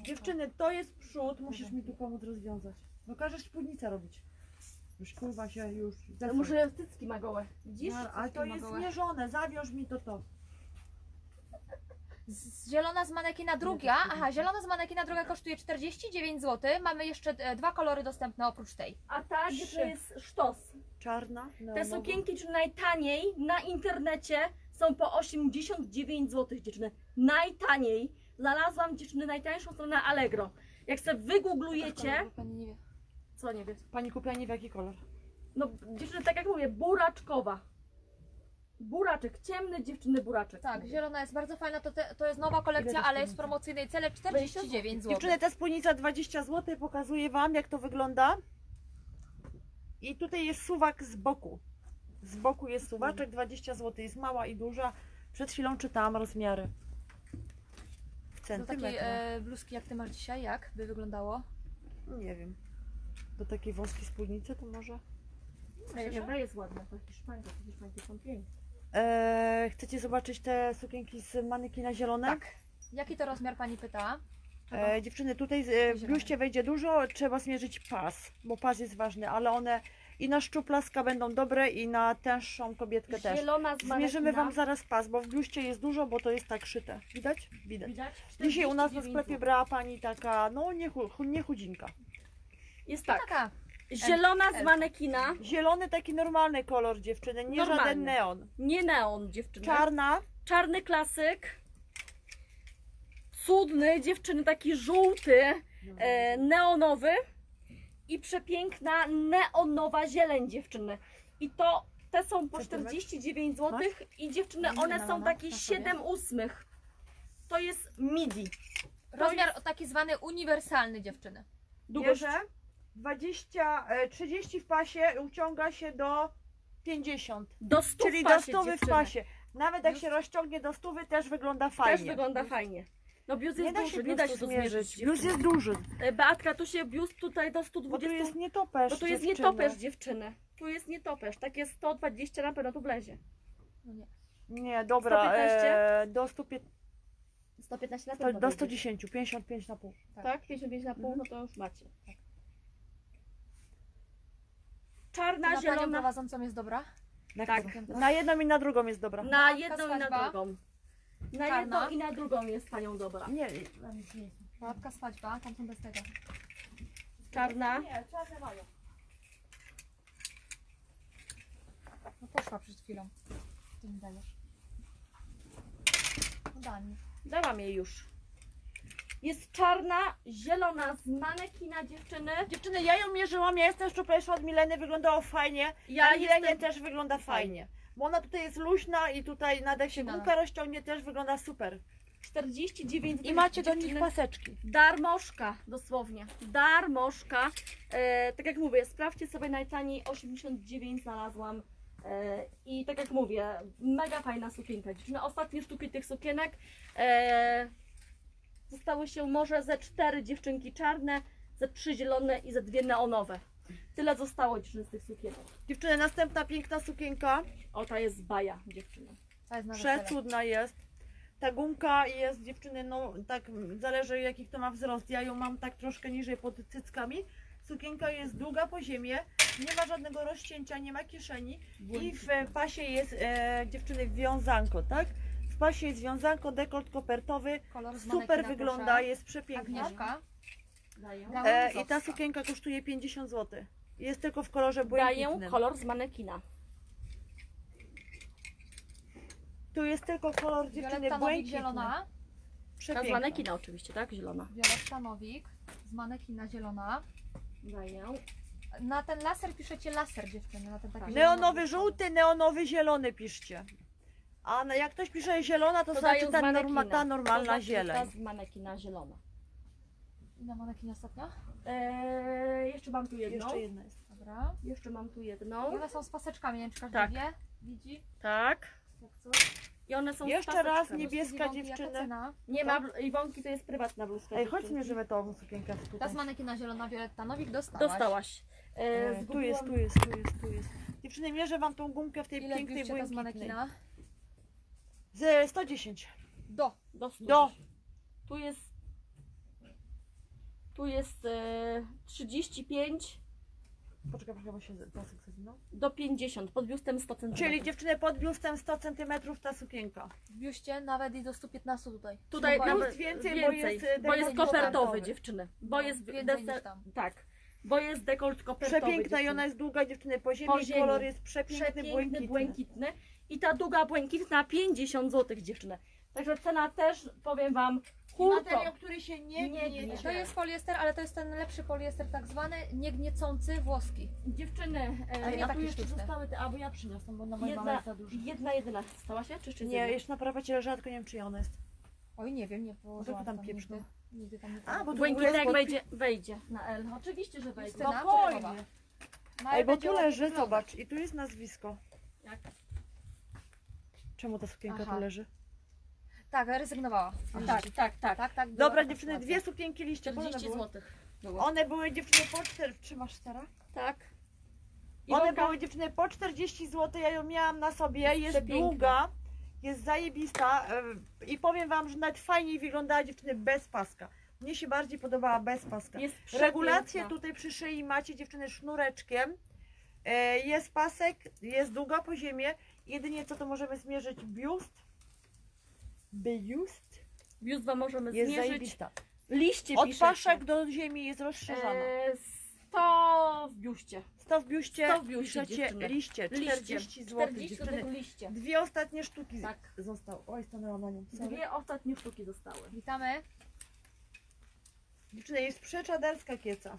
C: Dziewczyny, to jest przód, musisz mi tu pomóc rozwiązać. No każesz spódnicę robić. Już kurwa się już
A: To
C: zesrać.
A: może cycki ma gołe. Widzisz?
C: No, ale to jest
B: gołe.
C: zmierzone, zawiąż mi to to.
B: Z, zielona z manekina druga. Aha, zielona z manekina druga kosztuje 49 zł. Mamy jeszcze e, dwa kolory dostępne oprócz tej.
A: A ta gdzie to jest sztos.
C: Czarna,
A: Te
C: neonowa.
A: sukienki czy najtaniej na internecie są po 89 zł dziewczyny. Najtaniej. Znalazłam dziewczyny najtańszą stronę na Allegro. Jak sobie wygooglujecie,
B: Pani nie wie.
A: co nie wiem,
C: Pani kupiła nie w jaki kolor?
A: no dziewczyny tak jak mówię, buraczkowa. Buraczek, ciemny dziewczyny buraczek.
B: Tak, zielona jest bardzo fajna. To, te, to jest nowa kolekcja, ale jest w promocyjnej cele 49 zł.
C: Dziewczyny, ta spódnica 20 zł, pokazuję Wam jak to wygląda. I tutaj jest suwak z boku. Z boku jest suwaczek, 20 zł, jest mała i duża. Przed chwilą czytałam rozmiary. W
B: Do takiej e, bluzki jak ty masz dzisiaj, jak by wyglądało?
C: Nie wiem. Do takiej wąskiej spódnicy to może?
A: Ewa jest ładna, to hiszpanka, to hiszpanki są piękne.
C: Eee, chcecie zobaczyć te sukienki z manekina zielone?
B: Tak. Jaki to rozmiar pani pyta?
C: E, dziewczyny, tutaj e, w
B: Zielone.
C: biuście wejdzie dużo, trzeba zmierzyć pas, bo pas jest ważny, ale one i na szczuplaska będą dobre i na tęższą kobietkę też.
A: Zielona z
C: Zmierzymy
A: manekina.
C: Wam zaraz pas, bo w biuście jest dużo, bo to jest tak szyte. Widać? Widać.
A: Widać?
C: Dzisiaj u nas na
A: 49
C: sklepie brała Pani taka, no nie, chu, chu- nie chudzinka.
A: Jest tak.
B: Taka
A: Zielona z manekina,
C: Zielony taki normalny kolor dziewczyny, nie
A: Normalny.
C: żaden neon.
A: nie neon dziewczyny.
C: Czarna,
A: Czarny klasyk. Cudny dziewczyny, taki żółty, e, neonowy. I przepiękna neonowa zieleń dziewczyny. I to te są po
C: Co ty masz?
A: 49 zł i dziewczyny,
B: Nie,
A: one
B: no,
A: są
B: no,
A: takie
B: na sobie.
A: 7 ósmych. To jest midi.
B: Rozmiar o taki zwany uniwersalny dziewczyny.
A: Długość
C: bierze 20, e, 30 w pasie, uciąga się do 50.
A: do 100
C: Czyli
A: w
C: do
A: pasie,
C: 100 w pasie. Nawet jak
B: Już-
C: się rozciągnie do 100 też wygląda
A: Też
C: fajnie.
A: wygląda fajnie. No biust
C: nie
A: jest
C: da
A: duży, nie da się to zmierzyć.
C: Biust jest duży,
A: E, Beatka, tu się biust tutaj do
C: bo
A: 120.
C: tu jest nietoperz.
A: Bo tu jest
C: dziewczyny.
A: nietoperz dziewczyny. Tu jest nietoperz. Takie 120 na pewno tu wlezie.
B: No nie.
C: Nie, dobra,
A: 115?
C: e, do 115,
A: 115 na pewno
C: do
A: wlezie.
C: 110, 55 na pół.
A: Tak, 55 na pół,
C: Mhm.
A: no to już macie.
B: Tak.
A: Czarna,
B: Na panią
A: zielona.
B: prowadzącą jest dobra.
C: Na,
A: Tak.
C: którą? na jedną i na drugą jest dobra.
A: Na jedną i na drugą. Na
B: Czarna.
A: jedną i na drugą jest panią dobra.
C: Nie,
B: Babka swadźba, tam są bez tego.
A: Czarna.
C: nie, czarne mają.
B: No poszła przed chwilą. Ty mi dajesz. No daj mi.
A: Dałam jej już. Jest czarna, zielona z manekina dziewczyny.
C: Dziewczyny, ja ją mierzyłam, ja jestem szczuplejsza od Mileny, wyglądało fajnie.
A: Ja
C: Milenie
A: jestem...
C: też wygląda fajnie. Bo ona tutaj jest luźna i tutaj nadal się gumka rozciągnie, też wygląda super.
A: 49
C: I macie do nich paseczki.
A: Darmożka, dosłownie. Darmożka. E, tak jak mówię, sprawdźcie sobie najtaniej 89 znalazłam. E, I tak jak mówię, mega fajna sukienka. Dziewczyny, ostatnie sztuki tych sukienek. E, zostały się może ze cztery dziewczynki czarne, ze trzy zielone i ze dwie neonowe. Tyle zostało dziewczyny z tych sukienek.
C: Dziewczyny, następna piękna sukienka.
A: O, ta jest baja dziewczyna.
B: To jest na wesele.
C: Przecudna jest. Ta gumka jest dziewczyny, no tak zależy jaki kto ma wzrost. Ja ją mam tak troszkę niżej pod cyckami. Sukienka jest długa po ziemię, nie ma żadnego rozcięcia, nie ma kieszeni i w pasie jest e, dziewczyny wiązanko, tak? W pasie jest wiązanko, dekolt kopertowy,
B: Kolor z
C: super
B: manekina,
C: wygląda,
B: proszę.
C: jest przepiękna.
B: Agnieszka.
C: E, I ta sukienka kosztuje 50 zł. Jest tylko w kolorze
A: Daję
C: błękitnym.
A: kolor z manekina.
C: Tu jest tylko kolor dziewczyny
B: Violetta Nowik
C: błękitny.
B: zielona.
A: Ta z
C: Przepiękna.
A: manekina oczywiście, tak? Zielona.
B: Violetta Nowik z manekina zielona.
A: Daję.
B: Na ten laser piszecie laser dziewczyny, na ten taki
A: Tak.
C: Neonowy żółty, neonowy zielony piszcie. A na- jak ktoś pisze zielona, to,
A: To
C: znaczy
A: dają z
C: ta,
A: manekina.
C: norma, ta
A: To
C: normalna
A: znaczy Ta
C: zieleń.
A: z manekina zielona.
B: I na manekinie ostatnia?
A: Eee, jeszcze mam tu jedną.
C: Jeszcze jedna jest.
B: Dobra.
A: Jeszcze mam tu
B: I
A: jedną.
B: one są z paseczkami, nie wiem czy każdy
A: Tak.
B: wie. Widzi?
A: Tak.
B: Jak coś.
A: I one są z
C: Jeszcze
A: paseczkami.
C: raz niebieska
B: Iwonki, jaka
C: dziewczyny.
B: cena?
A: Nie ma bl- Iwonki, to jest prywatna bluzka.
C: Ej, chodź
A: dziewczynki.
C: zmierzymy tą sukienkę
B: Ta
C: tutaj.
B: z manekina zielona Violetta Nowik dostałaś.
A: Dostałaś.
C: E,
A: Eee,
C: tu jest, tu jest, tu jest, tu jest. Dziewczyny, mierzę wam tą gumkę w tej
B: Ile
C: pięknej
B: wbiście ta z
C: błękitnej.
B: manekina?
C: Z 110.
B: Do.
A: Do. stu.
C: Do.
A: Tu jest. Tu jest e, 35
C: Poczekaj, poczekaj, bo się pasek zawinął.
A: do 50. Pod biustem 100 cm.
C: Czyli dziewczyny pod biustem 100 cm ta sukienka.
B: W biuście nawet i do 115 tutaj.
A: Tutaj
C: Plus
A: nawet
C: więcej,
A: więcej,
C: bo jest, e,
A: bo jest
C: dekolt
A: kopertowy
C: kopertowy.
A: dziewczyny. Bo
B: No,
A: jest
B: więcej
A: deser-
B: niż tam.
A: Tak. Bo jest dekolt kopertowy.
C: Przepiękna i
A: dziewczyny.
C: ona jest długa, dziewczyny po ziemi,
A: Po ziemi.
C: kolor jest przepiękny,
A: przepiękny,
C: błękitny.
A: błękitny. I ta długa błękitna 50 zł dziewczyny. Także cena też powiem wam hurto.
C: materiał, który się nie,
A: Nie
C: gniecie.
B: To jest poliester, ale to jest ten lepszy poliester tak zwany, niegniecący włoski.
A: Dziewczyny,
B: Ale nie
A: ja tu jeszcze
B: sztuczny.
A: zostały te, albo ja przyniosłam, bo na
C: mojej mamy
A: jedna,
C: jest za dużo.
A: jedna jedyna stała się, czy jeszcze jest
C: Nie,
A: jedna?
C: jeszcze na prawacie leżała, tylko nie wiem czyja ona jest.
B: Oj, nie wiem, nie położyłam
C: tam
B: tam
C: pieprz,
B: nigdy. Nigdy tam nie
C: A, bo tu jest
A: wejdzie, wejdzie na L. Oczywiście, że wejdzie.
B: Justyna?
C: Spokojnie.
B: No,
C: Ej, bo tu leży, zobacz, i tu jest nazwisko.
A: Jak?
C: Czemu ta sukienka
B: Aha.
C: tu leży?
B: Tak, rezygnowała.
A: Tak, tak, tak.
B: tak, tak. była
C: Dobra, dziewczyny, dwie sukienki liście, po one
A: 40
C: były?
A: zł.
C: One były dziewczyny po 4, trzymasz stara?
A: Tak.
C: One były dziewczyny po 40 zł, ja ją miałam na sobie,
A: Jest
C: jest, długa, jest zajebista e, i powiem wam, że nawet fajniej wyglądała dziewczyny bez paska. Mnie się bardziej podobała bez paska.
A: jest.
C: Regulację tutaj przy szyi macie dziewczyny sznureczkiem. E, Jest pasek, jest długa po ziemię. Jedynie co to możemy zmierzyć biust. Biust
A: Biust wam możemy
C: jest
A: zmierzyć.
C: zajebista.
A: Liście
C: Od
A: piszecie.
C: paszek do ziemi jest rozszerzana.
A: E, s- 100 w biuście.
C: 100 w biuście,
A: 100 w biuście,
C: piszecie
A: dziewczyny.
C: liście,
A: Liście.
C: 40 zł
A: 40 do
C: dziewczyny.
A: tego liście.
C: Dwie ostatnie sztuki
A: Tak.
C: zostały. Oj, stanęłam na nią. Sorry.
A: Dwie ostatnie sztuki zostały.
B: Witamy.
C: Dziewczyny, jest przeczaderska kieca.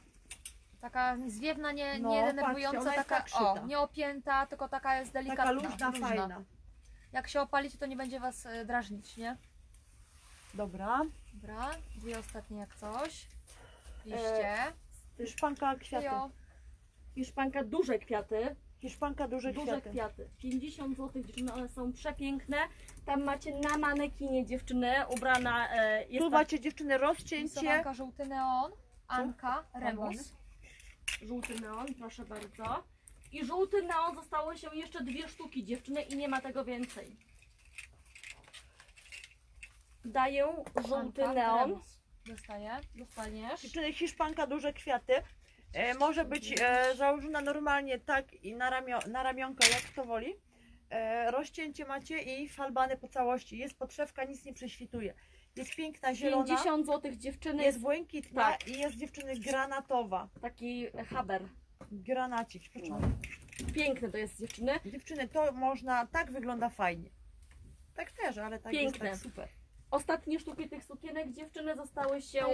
B: Taka zwiewna, nie,
C: No,
B: nie
C: patrzcie,
B: denerwująca,
C: ona jest
B: taka
C: tak
B: o, nie opięta, tylko taka jest delikatna.
C: Taka luźna, fajna.
B: Jak się opalicie, to nie będzie was e, drażnić, nie?
C: Dobra.
B: Dobra, dwie ostatnie jak coś. Liście.
C: Hiszpanka kwiaty.
B: Jo.
A: Hiszpanka duże kwiaty.
C: Hiszpanka duże,
A: Duże
C: kwiaty.
A: kwiaty. 50 zł dziewczyny, one są przepiękne. Tam macie na manekinie dziewczyny ubrana e, jest
C: Tu
A: ta
C: macie dziewczyny rozcięcie.
B: Rysowanka żółty neon. Anka, Remus.
A: Żółty neon, proszę bardzo. I żółty neon zostały się jeszcze dwie sztuki dziewczyny i nie ma tego więcej. Daję żółty neon.
B: Remus. Dostaję.
A: Dostaniesz.
C: Dziewczyny, hiszpanka duże kwiaty. E, może być e, założona normalnie tak i na, ramio, na ramionka, jak kto woli. E, rozcięcie macie i falbany po całości. Jest podszewka, nic nie prześwituje. Jest piękna zielona.
A: 50 zł dziewczyny
C: Jest błękitna
A: Tak.
C: i jest dziewczyny granatowa.
A: taki haber.
C: Granacik, przepraszam.
A: Piękny to jest dziewczyny.
C: Dziewczyny, to można, tak wygląda fajnie. Tak też, ale tak
A: Piękne.
C: jest tak super.
A: Ostatnie sztuki tych sukienek dziewczyny zostały się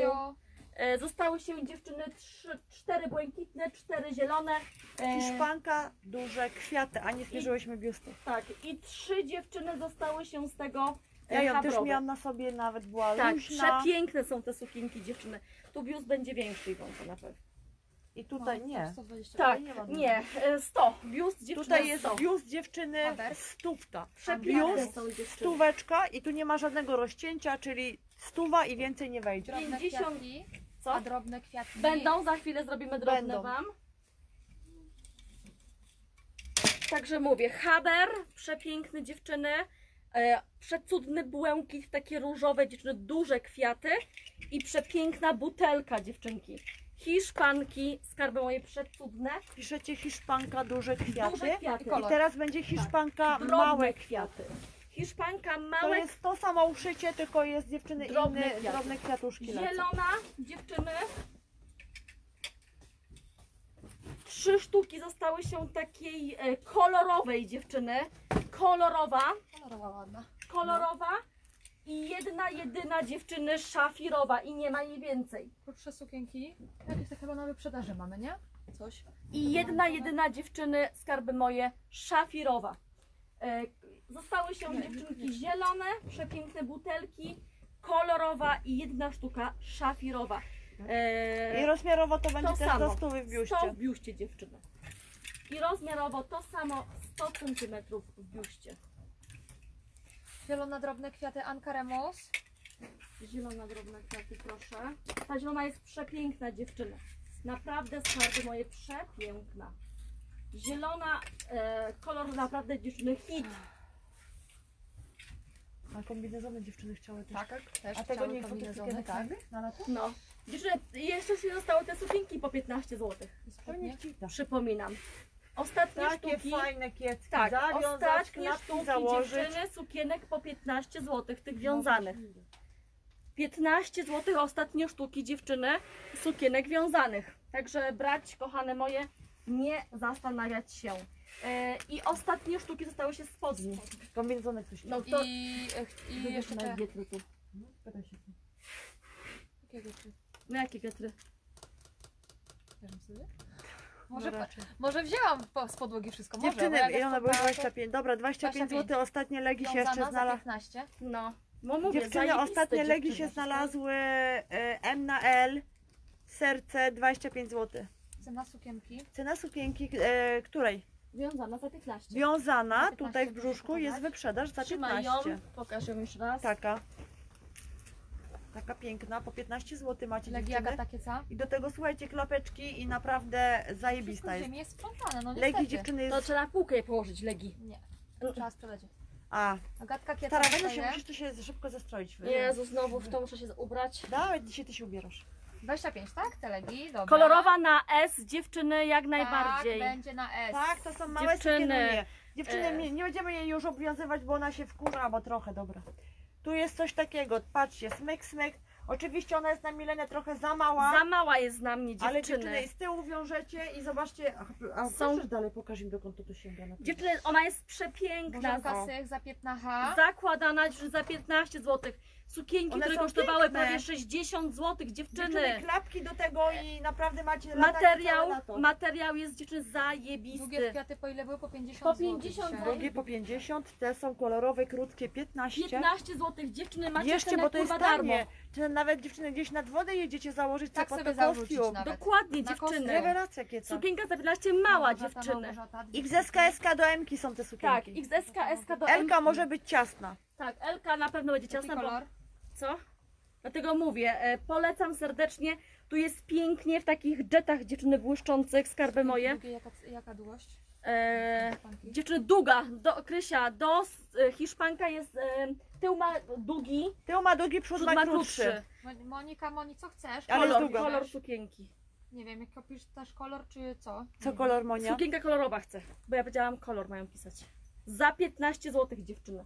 A: e, zostały się dziewczyny trzy, cztery błękitne, cztery zielone. E,
C: Hiszpanka, duże kwiaty, a nie zmierzyłyśmy biustu.
A: tak, i trzy dziewczyny zostały się z tego
C: Ja ją też
A: habrowe.
C: miałam na sobie, nawet była
A: Tak,
C: luźna.
A: przepiękne są te sukienki dziewczyny. Tu biust będzie większy Iwonka na pewno.
C: I tutaj
B: No,
C: nie.
B: 120.
A: Tak,
C: nie ma
A: nie, e, 100. Biust dziewczyny
C: Tutaj jest
A: 100.
C: biust dziewczyny
B: Haber.
C: stówka.
A: Przepiękne
C: Biust,
A: są dziewczyny.
C: stóweczka i tu nie ma żadnego rozcięcia, czyli stuwa i więcej nie wejdzie.
B: Drobne
A: 50.
B: kwiatki.
A: Co?
B: A drobne kwiatki.
A: Będą, za chwilę zrobimy drobne
C: Będą.
A: wam. Także mówię, haber, przepiękny dziewczyny, przecudny błękit, takie różowe dziewczyny, duże kwiaty i przepiękna butelka dziewczynki. Hiszpanki, skarby moje przecudne,
C: Piszecie hiszpanka, duże kwiaty.
A: duże kwiaty,
B: I
C: teraz będzie hiszpanka,
A: drobne
C: małe
A: kwiaty. Hiszpanka,
C: To
A: małe
C: jest to samo uszycie, tylko jest dziewczyny
A: Drobne
C: inne,
A: kwiaty.
C: drobne kwiatuszki lecą.
A: Zielona dziewczyny. Trzy sztuki zostały się takiej e, kolorowej dziewczyny. Kolorowa,
B: Kolorowa ładna.
A: kolorowa i jedna jedyna dziewczyny szafirowa i nie ma jej więcej.
B: Krótsze sukienki. Jakieś to chyba na wyprzedaży mamy, nie? Coś.
A: I jedna jedyna dziewczyny, skarby moje, szafirowa. E, zostały się dziewczynki zielone, przepiękne butelki, kolorowa i jedna sztuka szafirowa. E,
C: I rozmiarowo to będzie
A: To
C: też
A: samo.
C: do stówy w
A: 100
C: biuście.
A: w biuście dziewczyny. I rozmiarowo to samo 100 cm w biuście.
B: Zielone drobne kwiaty Anka Remus.
A: Zielona drobna kwiaty, proszę. Ta zielona jest przepiękna dziewczyna. Naprawdę skarby moje przepiękna. Zielona, e, kolor naprawdę dziewczyny hit.
C: Kombinezony dziewczyny chciały też, tak?
B: Też
C: A tego
B: chciały
C: nie
B: kombinezony,
C: sukienek
B: tak.
C: na lato?
A: No. Dziewczyny, jeszcze się zostały te sukienki po 15 zł.
B: Spodnie.
A: Przypominam. Ostatnie
C: Takie
A: sztuki.
C: fajne kiecki.
A: Tak,
C: Zawiązać,
A: ostatnie
C: klapki
A: sztuki
C: założyć.
A: dziewczyny sukienek po 15 zł, tych wiązanych. 15 zł ostatnie sztuki dziewczyny sukienek wiązanych. Także brać, kochane moje, nie zastanawiać się. E, I ostatnie sztuki zostały się spodni.
C: Kombinezony ktoś
A: No
B: I,
A: to
B: i jeszcze te...
A: gietry tu.
C: No, pytaj się.
B: Jakiego ty?
A: No jakie?
B: Bierzemy sobie?
C: No
B: Może,
C: raczej.
B: może wzięłam po, z podłogi wszystko. Może,
C: Dziewczyny, i były
B: ta-
C: 25. Dobra, 25
B: 25.
C: zł. Ostatnie legi się jeszcze znalazły.
B: 15.
A: No. Bo mówię,
C: Dziewczyny, ostatnie legi się znalazły e, M na L. Serce 25 zł.
B: Cena sukienki.
C: Cena sukienki, e, której?
A: Wiązana za 15.
C: Wiązana,
B: Za 15
C: tutaj w
B: proszę
C: brzuszku jest wyprzedaż za
A: Trzymaj ją,
C: 15.
A: pokaż ją jeszcze raz.
C: Taka. Taka piękna, po 15 zł macie
B: Legi
C: dziewczyny.
B: Agata Kieca.
C: I do tego słuchajcie klapeczki i naprawdę zajebista
B: z
C: jest.
B: jest sprzątane, no
C: Legi dziewczyny
A: To
C: jest...
A: trzeba na półkę je położyć, legi.
B: Nie, trzeba sprzedać.
C: A,
B: Agatka Kieca
C: stara, będę się, musisz tu się szybko zestroić.
A: Jezu, znowu w to muszę się ubrać.
C: Dawaj, dzisiaj ty się ubierasz.
B: 25, tak? Te legi, dobra.
A: Kolorowa na S, dziewczyny jak najbardziej.
B: Tak, będzie na S.
C: Tak, to są małe
A: Dziewczyny,
C: sukienunie. Dziewczyny,
A: e.
C: nie, nie będziemy jej już obowiązywać, bo ona się wkurza, bo trochę, dobra. Tu jest coś takiego, patrzcie, smyk, smyk, Oczywiście ona jest na Milenę trochę za mała,
A: Za mała jest na mnie
C: ale
A: dziewczyny.
C: dziewczyny z tyłu wiążecie i zobaczcie, a, a
A: Są-
C: dalej, pokaż im dokąd to, to sięga. Na
A: Dziewczyny, ona jest przepiękna.
B: Bożenka
C: o.
B: Sych za 15.
A: Zakładana już za 15 zł. Sukienki,
C: One
A: które
C: są
A: kosztowały
C: piękne.
A: prawie 60 zł, dziewczyny.
C: Dziewczyny, klapki do tego i naprawdę macie
A: Materiał,
C: całe lato.
A: materiał jest dziewczyny
B: Długie
A: zajebisty.
B: kwiaty po ile były? Po 50
A: Po
B: zł
A: 50
B: dzisiaj.
C: Drugie po 50, te są kolorowe, krótkie 15.
A: 15 zł, dziewczyny macie
C: Jeszcze,
A: cenę
C: bo to jest
A: kurwa darmo.
C: tanie. Czy nawet dziewczyny gdzieś nad wodę jedziecie założyć
B: Tak sobie
C: to
B: zarzucić
C: kostium.
B: nawet.
A: Dokładnie
B: Na
A: dziewczyny.
B: kostkę.
C: Rewelacja kieca.
A: Sukienka za 15 mała
B: Małgorzata,
A: dziewczyny.
B: Małgorzata, dwie
C: XS, SK do M są te
A: Tak,
C: sukienki.
A: XS, SK do
C: L
A: M.
C: może być ciasna.
A: Tak, Elka na pewno będzie
B: Jaki
A: ciasna, bo...
B: kolor?
A: Co? Dlatego mówię, e, polecam serdecznie. Tu jest pięknie w takich jetach dziewczyny błyszczących, skarby moje.
B: Długie, jaka, jaka długość?
A: E, dziewczyny długa, do, Krysia, do e, Hiszpanka jest, e, tył ma długi,
C: Tył ma długi, przód,
A: przód
C: ma krótszy.
A: krótszy.
B: Mo- Monika, Moni, co chcesz?
C: Ale
A: Kolor,
C: długa.
A: kolor sukienki.
B: Nie wiem, jak opisz też kolor, czy co?
C: Co
B: Nie
C: kolor Monia?
A: Sukienka kolorowa chcę, bo ja powiedziałam kolor mają pisać. Za 15 zł dziewczyny.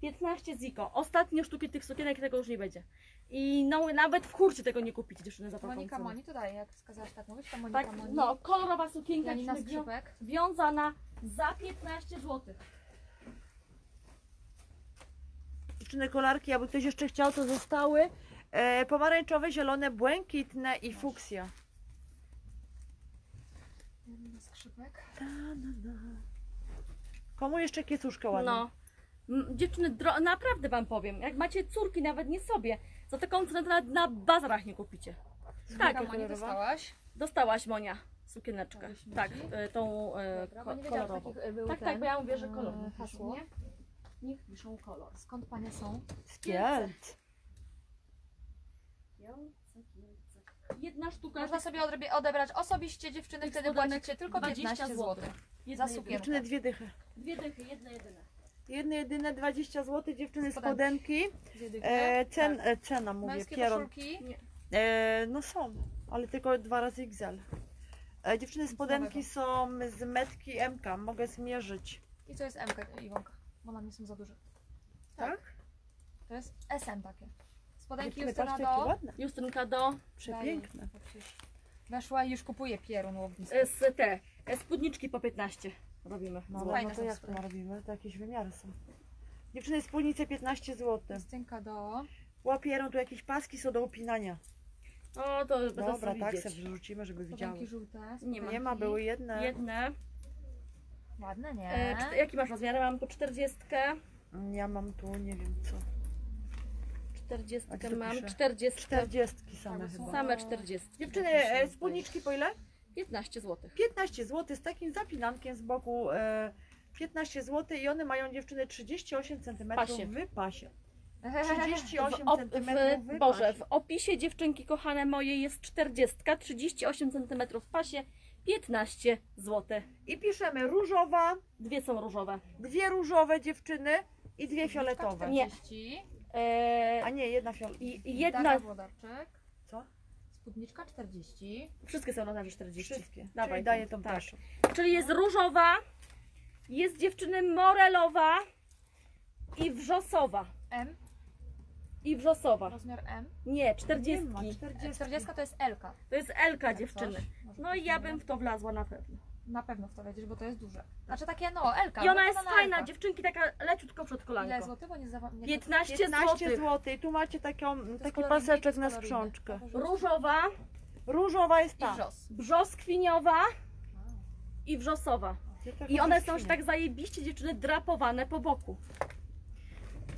A: 15 ziko. Ostatnie sztuki tych sukienek tego już nie będzie. I no, nawet w hurcie tego nie kupicie dziewczyny za taką
B: Monika,
A: cenę.
B: Moni, tutaj, jak skazałaś tak mówić, to Monika,
A: Tak,
B: Moni.
A: no, kolorowa sukienka
B: Janina
A: dziewczyny, wią-
B: Skrzypek.
A: wiązana za 15 zł.
C: Dziewczyny kolarki, jakby ktoś jeszcze chciał, to zostały. E, pomarańczowe, zielone, błękitne i fuksja.
B: Janina Skrzypek.
C: Komu jeszcze kiecuszka ładna?
A: No. Dziewczyny, dro- naprawdę wam powiem, jak macie córki, nawet nie sobie, za taką cenę to nawet na bazarach nie kupicie. Tak,
B: Moni,
C: kolorowa?
B: dostałaś?
A: dostałaś Monia sukieneczkę. Tak, e, tą e,
B: Dobra,
A: ko-
B: bo nie wiedziałam,
A: kolorową.
B: takich, e, był
A: Tak,
B: ten,
A: tak, bo ja mówię, że kolor.
B: e,
A: Niech
B: Hasło.
A: nie? Niech piszą kolor.
B: Skąd panie są?
C: Skielt.
A: Kielce, Kielce. Jedna sztuka
B: Można sobie odebrać osobiście dziewczyny,
A: Tych
B: wtedy
A: spodenek
B: płacicie tylko
A: 20
B: 15
A: zł.
B: zł.
A: Jedna
B: za
A: jedyna.
B: sukienkę.
C: Dziewczyny dwie dychy.
A: Dwie dychy, jedna jedyna.
C: Jedne jedyne 20 zł, dziewczyny
B: Spodenki.
C: spodenki. E, cen,
B: Tak.
C: e, cena mówię,
B: Męskie
C: pieron. E, no są, ale tylko dwa razy XL. E, dziewczyny spodenki są z metki MK, mogę zmierzyć.
B: I to jest M, Iwonka, bo na mnie są za duże.
C: Tak?
B: To jest SM takie. Spodenki Justyna do...
A: Justynka do
C: Przepiękne.
B: Tak Weszła i już kupuje pierun łownisty.
A: e, z te e, spódniczki po 15 robimy.
C: No,
B: Fajne
C: no to
B: są
C: jak to
B: spodenki.
C: robimy? To jakieś wymiary są. Dziewczyny, spódnice 15 zł.
B: Justynka do...
C: Łapierą tu jakieś paski są do upinania.
A: O, to będę
C: Dobra,
A: sobie
C: tak
A: widzieć.
C: sobie wrzucimy, żeby
B: Spodenki
C: widziały.
B: żółte.
A: Nie ma.
B: spodenki.
C: Nie ma, były jedne.
A: Jedne.
B: Ładne, nie?
A: E, jaki masz rozmiar? Ja Mam tu 40.
C: Ja mam tu, nie wiem co.
A: 40
C: A gdzie to
A: mam,
C: pisze?
A: 40.
C: 40 same
B: są-
C: chyba.
A: Same 40.
C: Dziewczyny, e, spódniczki po ile?
A: 15 zł.
C: 15 zł z takim zapinankiem z boku. E, 15 zł i one mają dziewczyny 38 cm
A: Pasie.
C: w pasie.
A: W,
C: 38
A: op-
C: cm
A: w,
C: w
A: Boże, w opisie dziewczynki kochane moje jest 40, 38 cm w pasie, 15 zł.
C: I piszemy różowa,
A: Dwie są różowe.
C: dwie różowe dziewczyny i dwie fioletowe.
A: Nie.
B: 40.
A: E,
C: A nie, jedna fioletowa.
B: Jedna...
A: jedna,
B: Włodarczyk. Spódniczka 40.
A: wszystkie są na 40.
C: Wszystkie.
A: Dawaj,
C: Czyli daję
A: tą, tak.
C: pierwszą.
A: Czyli jest różowa, jest dziewczyny morelowa i wrzosowa.
B: M.
A: I wrzosowa.
B: Rozmiar M.
A: Nie, 40.
C: Nie ma, 40.
B: 40 to jest L. -ka.
A: To jest Elka
B: Jak
A: dziewczyny. No i ja bym w to wlazła na pewno.
B: Na pewno w to wejdziesz, bo to jest duże. Znaczy takie no, L. -ka,
A: I ona
B: no,
A: jest
B: na
A: fajna,
B: L-ka.
A: dziewczynki taka leciutko przed
B: Ile
A: kolanką.
B: złotych? Bo nie zawa... nie
A: 15
C: 15
A: zł.
C: zł. I tu macie taką,
B: jest
C: taki paseczek
B: jest
C: na sprzączkę.
A: Różowa,
C: Różowa jest
B: I
C: ta.
B: wrzos.
A: brzoskwiniowa i wrzosowa. I one są już tak zajebiście dziewczyny drapowane po boku.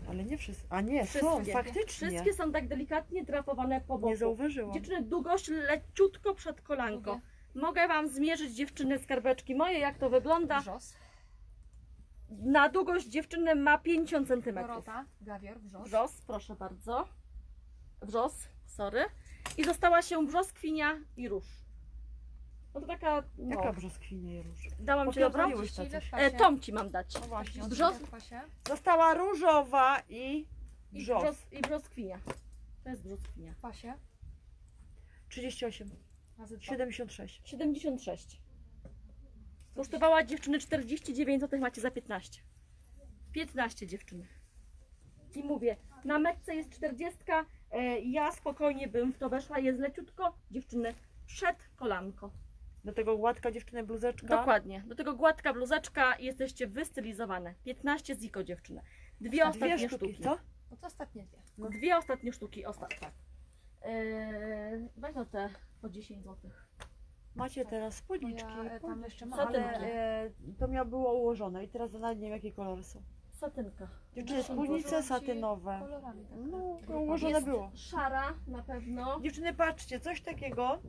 C: Ale nie wszystkie. A nie, są,
A: Wszystkie.
C: faktycznie.
A: Wszystkie są tak delikatnie drapowane po boku.
C: Nie zauważyłam.
A: Dziewczyny, długość leciutko przed kolanką. Mogę Wam zmierzyć dziewczyny skarbeczki moje, jak to wygląda.
B: Wrzos.
A: Na długość dziewczyny ma 50 cm.
B: Dorota. Gawior. Wrzos.
A: Wrzos, proszę bardzo. Wrzos, sorry. I została się brzoskwinia i róż. No to taka, no,
C: Jaka brzoskwinia i róż?
A: dałam Ci dobrą? E, tom Ci mam dać.
C: No właśnie. Została różowa i
A: I,
C: wrzos.
A: brzos, I brzoskwinia. To jest brzoskwinia.
B: W pasie.
C: 38,
B: Razy dwa.
C: 76.
A: 76. Kosztowała dziewczyny 49 zł, macie za 15. 15 dziewczyny. I mówię, na metce jest 40, E, Ja spokojnie bym w to weszła, jest leciutko, dziewczyny, przed kolanko.
C: Do tego gładka dziewczyny bluzeczka.
A: Dokładnie. Do tego gładka bluzeczka i jesteście wystylizowane. 15 ziko dziewczyny. Dwie
C: Dwie
A: ostatnie
C: sztuki,
A: sztuki.
C: co?
B: No to ostatnie dwie.
A: Dwie ostatnie sztuki, ostatnie. Eee, weź no te po 10 zł.
C: Macie teraz spódniczki.
B: No ja, e, tam jeszcze mam,
A: Satynki.
C: ale e, to miało było ułożone i teraz nawet nie wiem jakie kolory są.
A: Satynka.
C: Dziewczyny, spódnice
B: ci
C: satynowe.
B: kolorami, tak.
C: No,
B: Grupa.
C: ułożone
A: Jest
C: było.
A: szara na pewno.
C: Dziewczyny, patrzcie, coś takiego.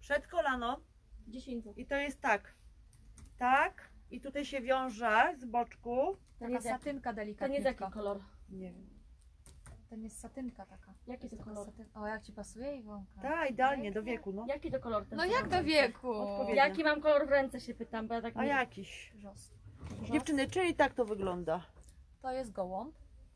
C: Przed kolano
A: 10 zł.
C: i to jest tak. Tak. I tutaj się wiąże z boczku.
A: To
B: Taka satynka
A: to nie jest
B: delikatna.
A: jaki kolor.
C: Nie wiem.
B: To nie jest satynka taka.
A: Jaki to kolor?
B: satyn... O, jak ci pasuje Iwonka?
C: Tak, idealnie, do wieku, no.
A: Jaki to kolor ten
B: No jak do wieku?
C: Odpowiednio.
A: Jaki mam kolor w ręce się pytam, bo ja tak
C: A
A: nie...
C: jakiś.
B: Wrzos.
C: Dziewczyny, czyli tak to wygląda.
B: To jest gołąb.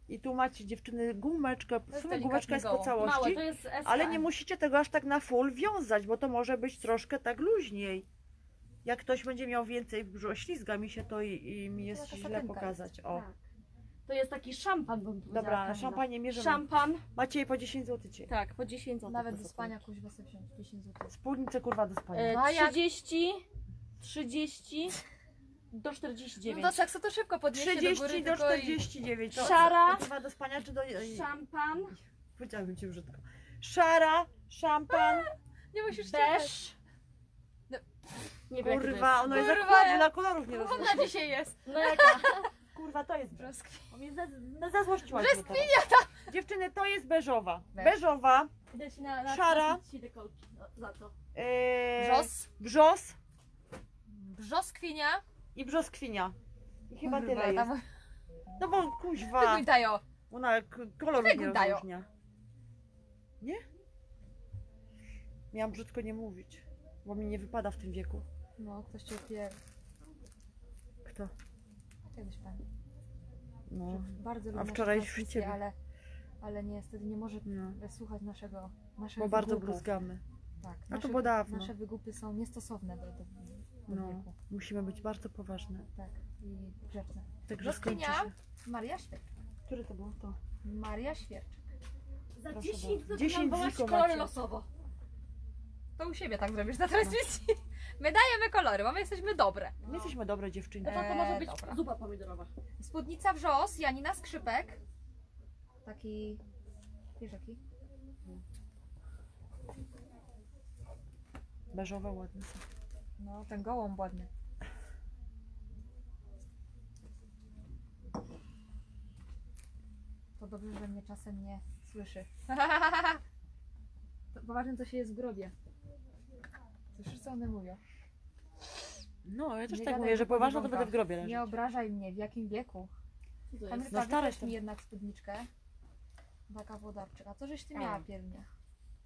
C: I tu macie dziewczyny gumeczkę. W sumie gumeczka jest po
B: gołąb.
C: całości.
A: Małe, to jest.
C: Ale nie musicie tego aż tak na full wiązać, bo to może być troszkę tak luźniej. Jak ktoś będzie miał więcej w brzuchu, ślizga mi się to i, i mi jest źle
B: satynka
C: pokazać. O,
A: Tak. To jest taki szampan, bym powiedziała.
C: dobra,
A: Kamila.
C: szampanie mierzymy.
A: Szampan.
C: Macie jej po 10 zł dzisiaj.
A: Tak, po 10 zł.
B: Nawet do spania kuźwa sobie wziąć 10 zł.
C: Spódnicę kurwa do spania.
A: E,
B: No a jak-
A: 30, 30 do 49.
B: No to seksu to szybko podniesie
C: 30
B: do góry,
C: do
B: tylko i-
C: 49. To,
A: Szara.
C: To kurwa do spania czy do...
A: Szampan,
C: Powiedziałabym ci brzydko. Szara, szampan,
B: Nie musisz czekać.
A: beż. Nie wiem, to
C: kurwa, ono jest
B: Kurwa, ja-
C: dla kolorów nie rozumiem.
B: Ona dzisiaj jest.
A: No jaka? *laughs*
C: Kurwa, to jest.
B: Brzoskwinia.
C: O mnie ze- no Zazłościłaś mnie
B: Brzoskwinia
C: teraz. Dziewczyny, to jest beżowa.
B: Beż.
C: Beżowa.
A: Idę ci na, na
C: Szara.
A: ci dekolki no, za to.
C: Yy,
B: Brzos.
C: Brzos
B: Brzoskwinia.
C: i brzoskwinia. I chyba
B: Kurwa,
C: tyle jest.
B: tam-
C: No bo kuźwa,
B: Wygójtają.
C: ona k- kolor nie
B: Wyglądają.
C: rozróżnia. Nie? Miałam brzydko nie mówić, bo mi nie wypada w tym wieku.
B: No, ktoś cię opier...
C: Kto?
B: Kiedyś pani.
C: No.
B: Bardzo
C: A
B: lubię
C: wczoraj
B: nasze
C: w
B: transmisje,
C: ciebie.
B: ale, ale niestety nie może
C: no.
B: słuchać naszego, naszego
C: Bo bardzo
B: wygłupów.
C: bluzgamy.
B: Tak,
C: A to
B: nasze,
C: było dawno.
B: nasze wygłupy są niestosowne do, do, do
C: No.
B: wieku.
C: Musimy być bardzo poważne.
B: Tak, i grzeczne.
C: Także skończy się.
B: Maria Świerczek.
C: Które to było to?
B: Maria Świerczek.
A: Za
C: Proszę
A: 10
C: bardzo.
A: zł
C: 10
A: mam
C: ziko
A: kolory
C: macie.
A: losowo.
B: To u siebie tak zrobisz na transmisji. My dajemy kolory, bo my jesteśmy dobre.
C: My jesteśmy dobre dziewczyny.
A: No to, to może być
B: dobra.
A: zupa pomidorowa.
B: Spódnica wrzos, Janina Skrzypek. Taki... Wiesz jaki?
C: Beżowe ładne są.
B: No, ten gołąb ładny. To dobrze, że mnie czasem nie słyszy. *laughs* To poważnie, co się jest w grobie. Słyszysz, co one mówią?
C: No, ja też
B: Nie
C: tak
B: gadaj
C: mówię, że
B: głupoty,
C: poważna to będę w grobie leżeć.
B: Nie obrażaj mnie, w jakim wieku.
A: Co to jest?
B: Kamilka, mi jednak spódniczkę. Taka włodarczyk. A co żeś ty
A: A.
B: miała piernie?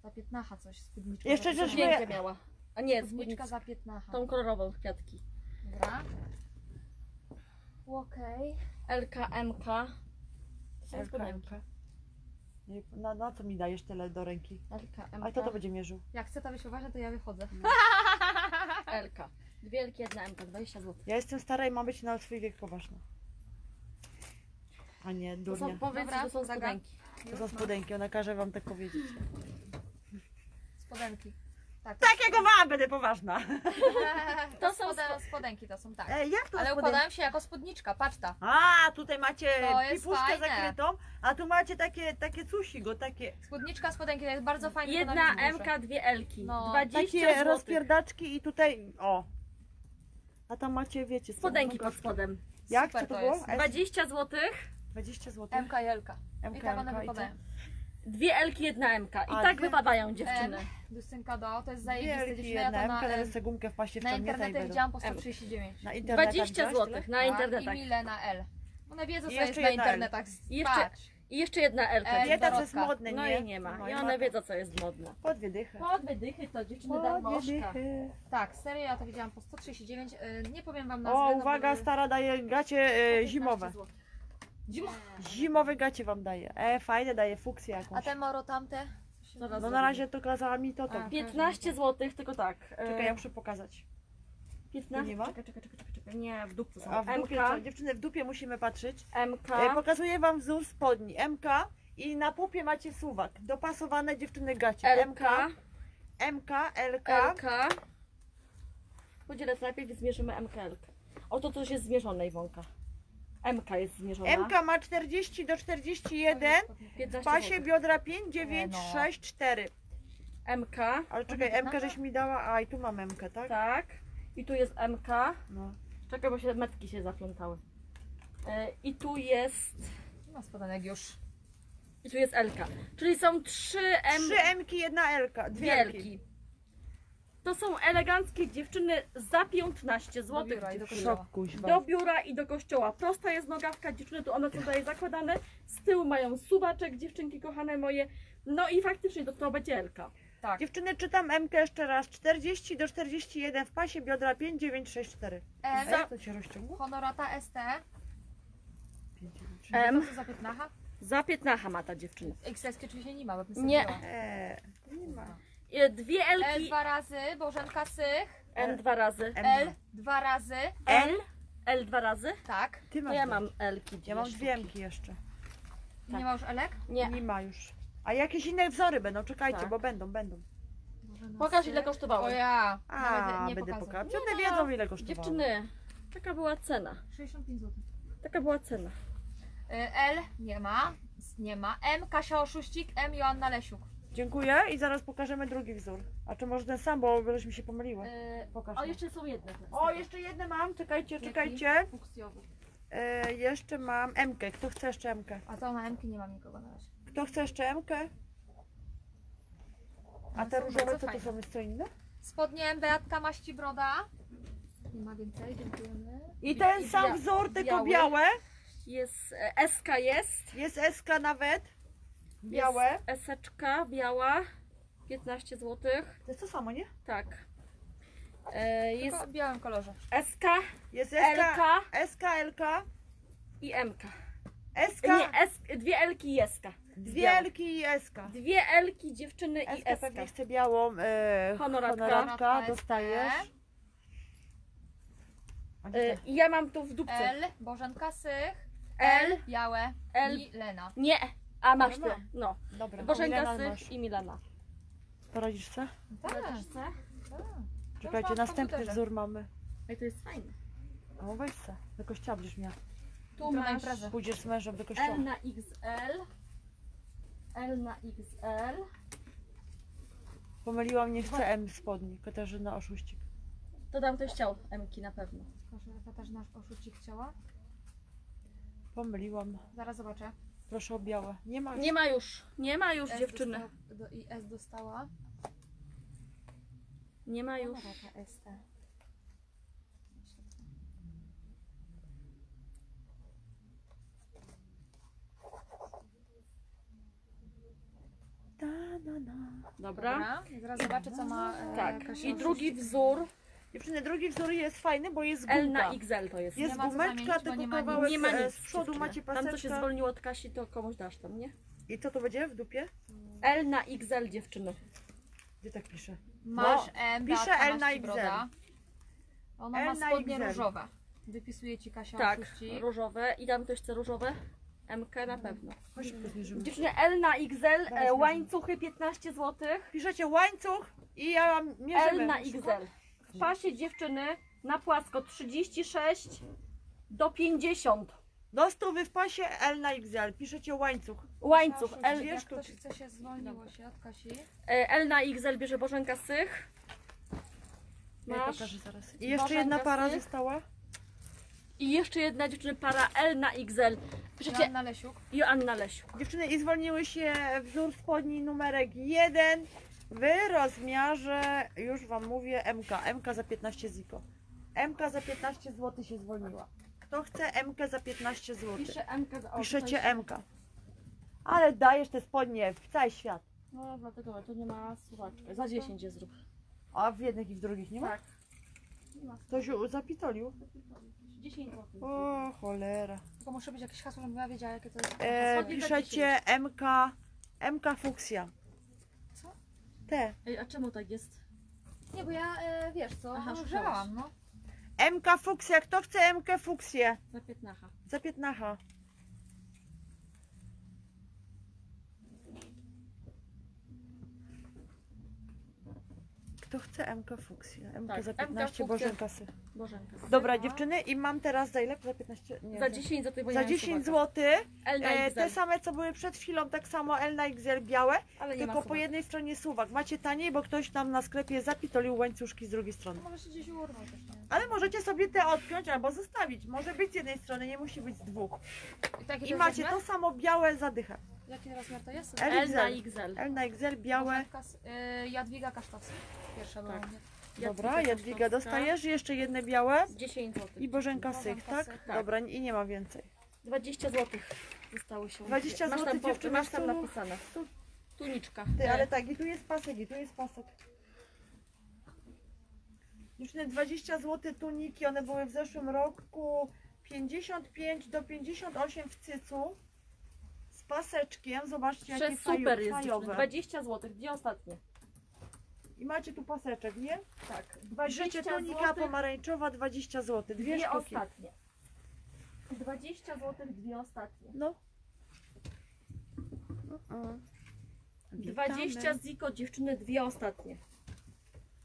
B: Za piętnacha coś, spódniczka.
C: Jeszcze coś
B: piętnacha.
A: Pięknie miała. A nie,
B: Spódniczka za piętnacha.
A: Tą kolorową kwiatki.
B: Dobra. Okej.
A: LK, MK. To są spodenki.
C: LKMK. Nie, Na, na co mi dajesz tyle do ręki?
A: LK,
C: A
A: MK.
C: kto to będzie mierzył?
B: Jak chcę to być poważne, to ja wychodzę.
A: LK. Dwie LK, jedna MK, 20 zł.
C: Ja jestem stara i mam być na swój wiek poważna. A nie,
A: To
C: durnia.
A: są, powiedz,
B: Dobra,
A: że są
B: Zaga.
A: spodenki.
C: To są spodenki, ona każe wam tak powiedzieć.
B: Spodenki. Tak.
C: Takiego mam, będę poważna.
B: To, *laughs*
A: To są
B: spode- spodenki, to są tak.
C: Ej, jak to
B: Ale
C: spodenki?
B: układają się jako spódniczka, patrz ta.
C: A, tutaj macie
B: To jest
C: pipuszkę
B: fajne.
C: zakrytą, a tu macie takie, takie cusigo, takie,
B: Spódniczka, spodenki, to jest bardzo fajne.
A: Jedna. MK, dwie Lki.
B: No,
A: 20
C: takie rozpierdaczki i tutaj, o. A tam macie, wiecie,
A: Spodenki pod spodem.
C: Jak
B: Super
C: co to
B: to
C: było?
B: jest.
C: S-
A: 20 zł.
C: 20 zł.
B: MK i LK. I tak one
C: MK,
B: wypadają.
A: Dwie Lki, jedna MK. I
C: A,
A: tak
C: dwie-
A: wypadają dziewczyny.
B: Dustynka do, to jest zajebiste
C: Wielki
B: dziewczyny, ja
C: jedna
B: to na,
C: nawet sobie gumkę w
B: na
C: ciągnięta i
B: internetach
C: będą.
B: widziałam po
A: M.
B: 139.
C: Na internetach
A: 20
C: widziałaś
A: zł
C: tyle?
A: na
B: Tak,
A: internetach.
B: I Mile na L. One wiedzą, co jest
C: jeszcze
B: na
C: jedna L.
B: internetach.
A: I jeszcze-
B: Patrz.
A: I jeszcze jedna Lka.
B: E,
C: Nie, tak
B: Dorotka.
C: jest modne,
A: No
C: nie?
A: i nie ma.
C: No
A: I one wiedzą co jest modne.
C: Po dwie dychy.
A: Pod wydychy to dziewczyny
C: Po
A: darmożka.
C: dwie dychy.
B: Tak, serio, ja to widziałam po 139. y, Nie powiem wam
C: O,
B: nazwy. no bo
C: uwaga,
B: były-
C: stara daje gacie e,
A: 15
C: zimowe.
A: zł.
B: Zimo-
C: Zimowe gacie wam daje. E, fajne, daje fuksję
B: A
C: jakąś.
B: te moro tamte?
A: Zaraz
C: No na razie to kazała mi to, to.
B: A.
A: 15 zł, tylko tak. e,
C: Czekaj, ja muszę pokazać.
A: 15.
C: nie ma?
A: Czekaj, czekaj, czekaj, czekaj, czekaj. Nie, w dupce są.
C: A w dupie,
A: MK,
C: dziewczyny, w dupie musimy patrzeć.
A: MK,
C: E, pokazuję Wam wzór spodni. MK i na pupie macie suwak. Dopasowane dziewczyny gacie.
A: LK,
C: MK, LK.
A: LK. Podzielę najpierw i zmierzymy MK, LK. Oto coś jest zmierzone, Iwonka. MK jest zmierzona.
C: MK ma 40 do 41.
A: 15
C: W pasie
A: złotych.
C: biodra 5, 9,
B: no.
C: 6, 4.
A: MK,
C: Ale czekaj, MK żeś mi dała, a i tu mam MK, tak?
A: tak. I tu jest MK.
C: No.
A: Czekaj, bo się metki się zaplątały. E, I tu jest.
B: Ma spodanek już.
A: I tu jest LK. Czyli są trzy M.
C: 3 MK, jedna LK, dwie LK.
A: wielki. To są eleganckie dziewczyny za 15
B: Do
A: zł.
B: biura i do kościoła.
A: Do biura i do kościoła. Prosta jest nogawka, dziewczyny tu one są tutaj zakładane. Z tyłu mają suwaczek, dziewczynki kochane moje. No i faktycznie to, to będzie Elka.
B: Tak.
C: Dziewczyny, czytam MK jeszcze raz. 40 do 41 w pasie biodra 5, 9, 6, 4.
B: M,
C: A jak to się rozciągło?
B: Honorata ST.
C: 5, 9, 6.
A: M.
B: Co to za piętnacha?
A: Za 15 ma ta dziewczyna.
B: XS oczywiście nie ma, bo bym
A: Nie.
B: sobie.
C: Eee, nie ma.
A: E, Dwie
B: L
A: Elki.
B: dwa razy, Bożenka Sych.
A: N dwa razy.
B: L dwa razy.
A: L. L dwa razy.
B: Tak.
C: Ty
A: To
C: masz
A: ja
C: dwa.
A: mam Elki.
C: Ja mam
A: sztuki.
C: dwie MK jeszcze.
A: Tak.
B: Nie ma już Elek?
A: Nie.
C: Nie ma już. A jakieś inne wzory będą, czekajcie,
A: Tak.
C: bo będą, będą.
A: Pokaż ile kosztowały.
B: O ja.
C: A,
B: Nawet nie
C: będę
B: pokazuję.
C: pokazać.
A: Nie
C: One
A: no,
C: wiedzą ile kosztowało.
A: Dziewczyny, taka była cena.
B: 65 zł.
A: Taka była cena.
B: L nie ma. Nie ma. M Kasia Oszuścik. M Joanna Lesiuk.
C: Dziękuję i zaraz pokażemy drugi wzór. A czy może ten sam, bo mi się pomyliły.
A: E,
C: Pokaż
A: o, jeszcze są jedne.
C: O, jeszcze jedne mam, czekajcie,
B: Jaki?
C: czekajcie. E, jeszcze mam MK. Kto chce jeszcze MK?
B: A to na M nie mam nikogo na razie.
C: Kto chce jeszcze MK? A te
B: są
C: różowe co to są? Jest co inne?
B: Spodnie M Beatka Maści Broda. Nie ma więcej, dziękujemy.
C: I ten
A: i
C: sam wzór, tylko
A: biały.
C: białe.
A: Jest e, SK jest.
C: Jest SK nawet. Białe.
A: Jest eseczka biała. 15 zł.
C: To jest to samo, nie?
A: Tak. E, jest
B: Tylko w białym kolorze.
A: SK,
C: Jest
A: LK
C: SK, LK,
A: i MK.
C: SK,
A: Nie, S, dwie Lki i SK.
C: dwie LK i SK.
A: Dwie Lki dziewczyny i
C: SK pewnie
A: SK.
C: chce białą e,
A: Honoratka.
C: honoratka,
B: Honoratka
C: dostajesz. A
A: E? I ja mam to w dupce.
B: L Bożenka Sych.
A: L,
B: L białe.
A: L.
B: I Lena.
A: Nie, a masz ty. No.
C: Dobra,
A: Bożenka
C: Milena
A: Sych
C: masz.
A: i Milena.
C: Poradzisz co?
B: Tak.
A: Chcę?
B: tak.
C: Czekajcie, następny wzór mamy.
A: Ej, to jest fajne.
C: O, weź se. Do kościoła będziesz miała.
A: Tu
B: na
A: masz
B: imprezę.
C: Pójdziesz z mężem do kościoła.
A: L na XL. L na XL.
C: Pomyliłam, nie chcę M spodni. Katarzyna Oszuścik.
A: To dam ktoś chciał Mki na pewno.
B: Proszę, Katarzyna Oszucik chciała.
C: Pomyliłam.
B: Zaraz zobaczę.
C: Proszę o białe. Nie ma.
A: Nie ma już, nie ma już
B: S
A: dziewczyny.
B: Dostała, do, I S dostała.
A: Nie ma już.
B: Honorata ST.
C: Ta, na, na.
A: Dobra.
B: Dobra. Zaraz zobaczę co ma e,
A: Tak.
B: Kasia
A: I drugi wzór
C: Dziewczyny, drugi wzór jest fajny, bo jest gumka.
A: L na XL to jest.
C: Jest
B: Nie
C: gumeczka, tylko
B: nie ma nic.
C: kawałek
A: Nie ma nic.
C: z przodu macie
A: Tam co się zwolniło od Kasi, to komuś dasz tam, nie?
C: I co to będzie w dupie?
A: L na XL dziewczyny.
C: Gdzie tak pisze?
B: Masz
C: No,
B: M,
C: pisze L na XL.
B: Broda. Ona
C: L
B: ma spodnie
C: XL.
B: różowe. Wypisuje ci Kasia
A: Tak, różowe. I tam ktoś chce różowe? MK na pewno.
C: Zmierzymy.
A: Dziewczyny L na XL, e, łańcuchy 15 zł.
C: Piszecie łańcuch i ja mam mierzymy.
A: L na XL. W pasie dziewczyny na płasko 36 do 50.
C: Do stówy w pasie L na XL. Piszecie łańcuch.
A: Łańcuch L,
C: dwie sztuki.
B: ktoś chce się zwolniło się od Kasi.
A: e, L na XL bierze Bożenka Sych.
C: Ja
A: Masz.
C: pokażę zaraz. I jeszcze
A: Bożenka
C: jedna para
A: Sych.
C: została.
A: I jeszcze jedna dziewczyny para L na XL. Piszecie
B: Joanna Lesiuk.
A: Joanna Lesiu.
C: Dziewczyny i zwolniły się wzór spodni numerek 1 w rozmiarze, już wam mówię, MK. MK za 15 ziko. MK za 15 zł się zwolniła. Kto chce MK za 15 zł?
A: Pisze MK. za- o,
C: Piszecie MK. Ale dajesz te spodnie w cały świat.
A: No dlatego to nie ma słuchaczka. Za 10 je zrób.
C: A w jednych i w drugich nie ma?
A: Tak. Nie ma.
C: Ktoś u- zapitolił?
A: 10 zł.
C: O cholera.
B: Tylko muszę być jakieś hasło, żebym ja wiedziała jakie to jest.
C: E,
A: Spodnie za
C: piszecie MK, MK fuksja. Te.
A: Ej, a czemu tak jest?
B: Nie, bo ja e, wiesz co,
A: Aha,
B: grzewałam, no.
C: MK Fuksja, kto chce MK Fuksję?
A: Za piętnacha.
C: Za 15. Kto chce MK Fuksję? MK
A: Tak,
C: za
A: MK
C: 15,
A: Fuksja.
C: Bożenka sy.
A: Bożenka.
C: Dobra dziewczyny i mam teraz za ile? Za 15? Nie,
A: Za
C: za
A: 10 zł,
C: za
A: nie mam
C: 10
A: suwaka.
C: zł.
A: L na
C: E,
A: XL,
C: te same co były przed chwilą, tak samo L na XL białe,
A: ale nie
C: tylko
A: ma
C: po jednej stronie suwak. Macie taniej, bo ktoś tam na sklepie zapitolił łańcuszki z drugiej strony.
B: Może się gdzieś urwał też, nie?
C: Ale możecie sobie te odpiąć albo zostawić. Może być z jednej strony, nie musi być z dwóch.
B: I,
C: I
B: to
C: macie
B: rozmiar?
C: to samo białe zadycha.
B: Jaki rozmiar to jest?
C: L-
A: L na
C: XL. L na XL białe.
B: Y, Jadwiga Kasztowska. Pierwsza była
A: Tak.
C: Dobra, Jadwiga dostajesz. Jeszcze jedne białe.
A: 10 zł.
C: I Bożenka Sych, tak?
A: Tak.
C: Dobra, i nie ma więcej.
A: 20 zł zostały się.
C: 20
A: masz
C: złotych,
A: tam, po-
C: dziewczyny,
A: masz tam
C: tu-
A: napisane. Tu, tuniczka.
C: Ty, ale tak, i tu jest pasek, i tu jest pasek. Dziewczyny, 20 zł tuniki, one były w zeszłym roku 55 do 58 w cycu. Paseczkiem, zobaczcie jakie
A: Przez super jest dziewczyny.
C: fajowe.
A: 20 zł, dwie ostatnie.
C: I macie tu paseczek, nie?
A: Tak.
C: Piszecie
A: 20
C: tunika
A: zł,
C: pomarańczowa 20 zł, dwie,
A: dwie
C: sztuki.
A: ostatnie. 20 zł, dwie ostatnie.
C: No. Uh-uh.
A: 20
C: Witamy.
A: ziko dziewczyny, dwie ostatnie.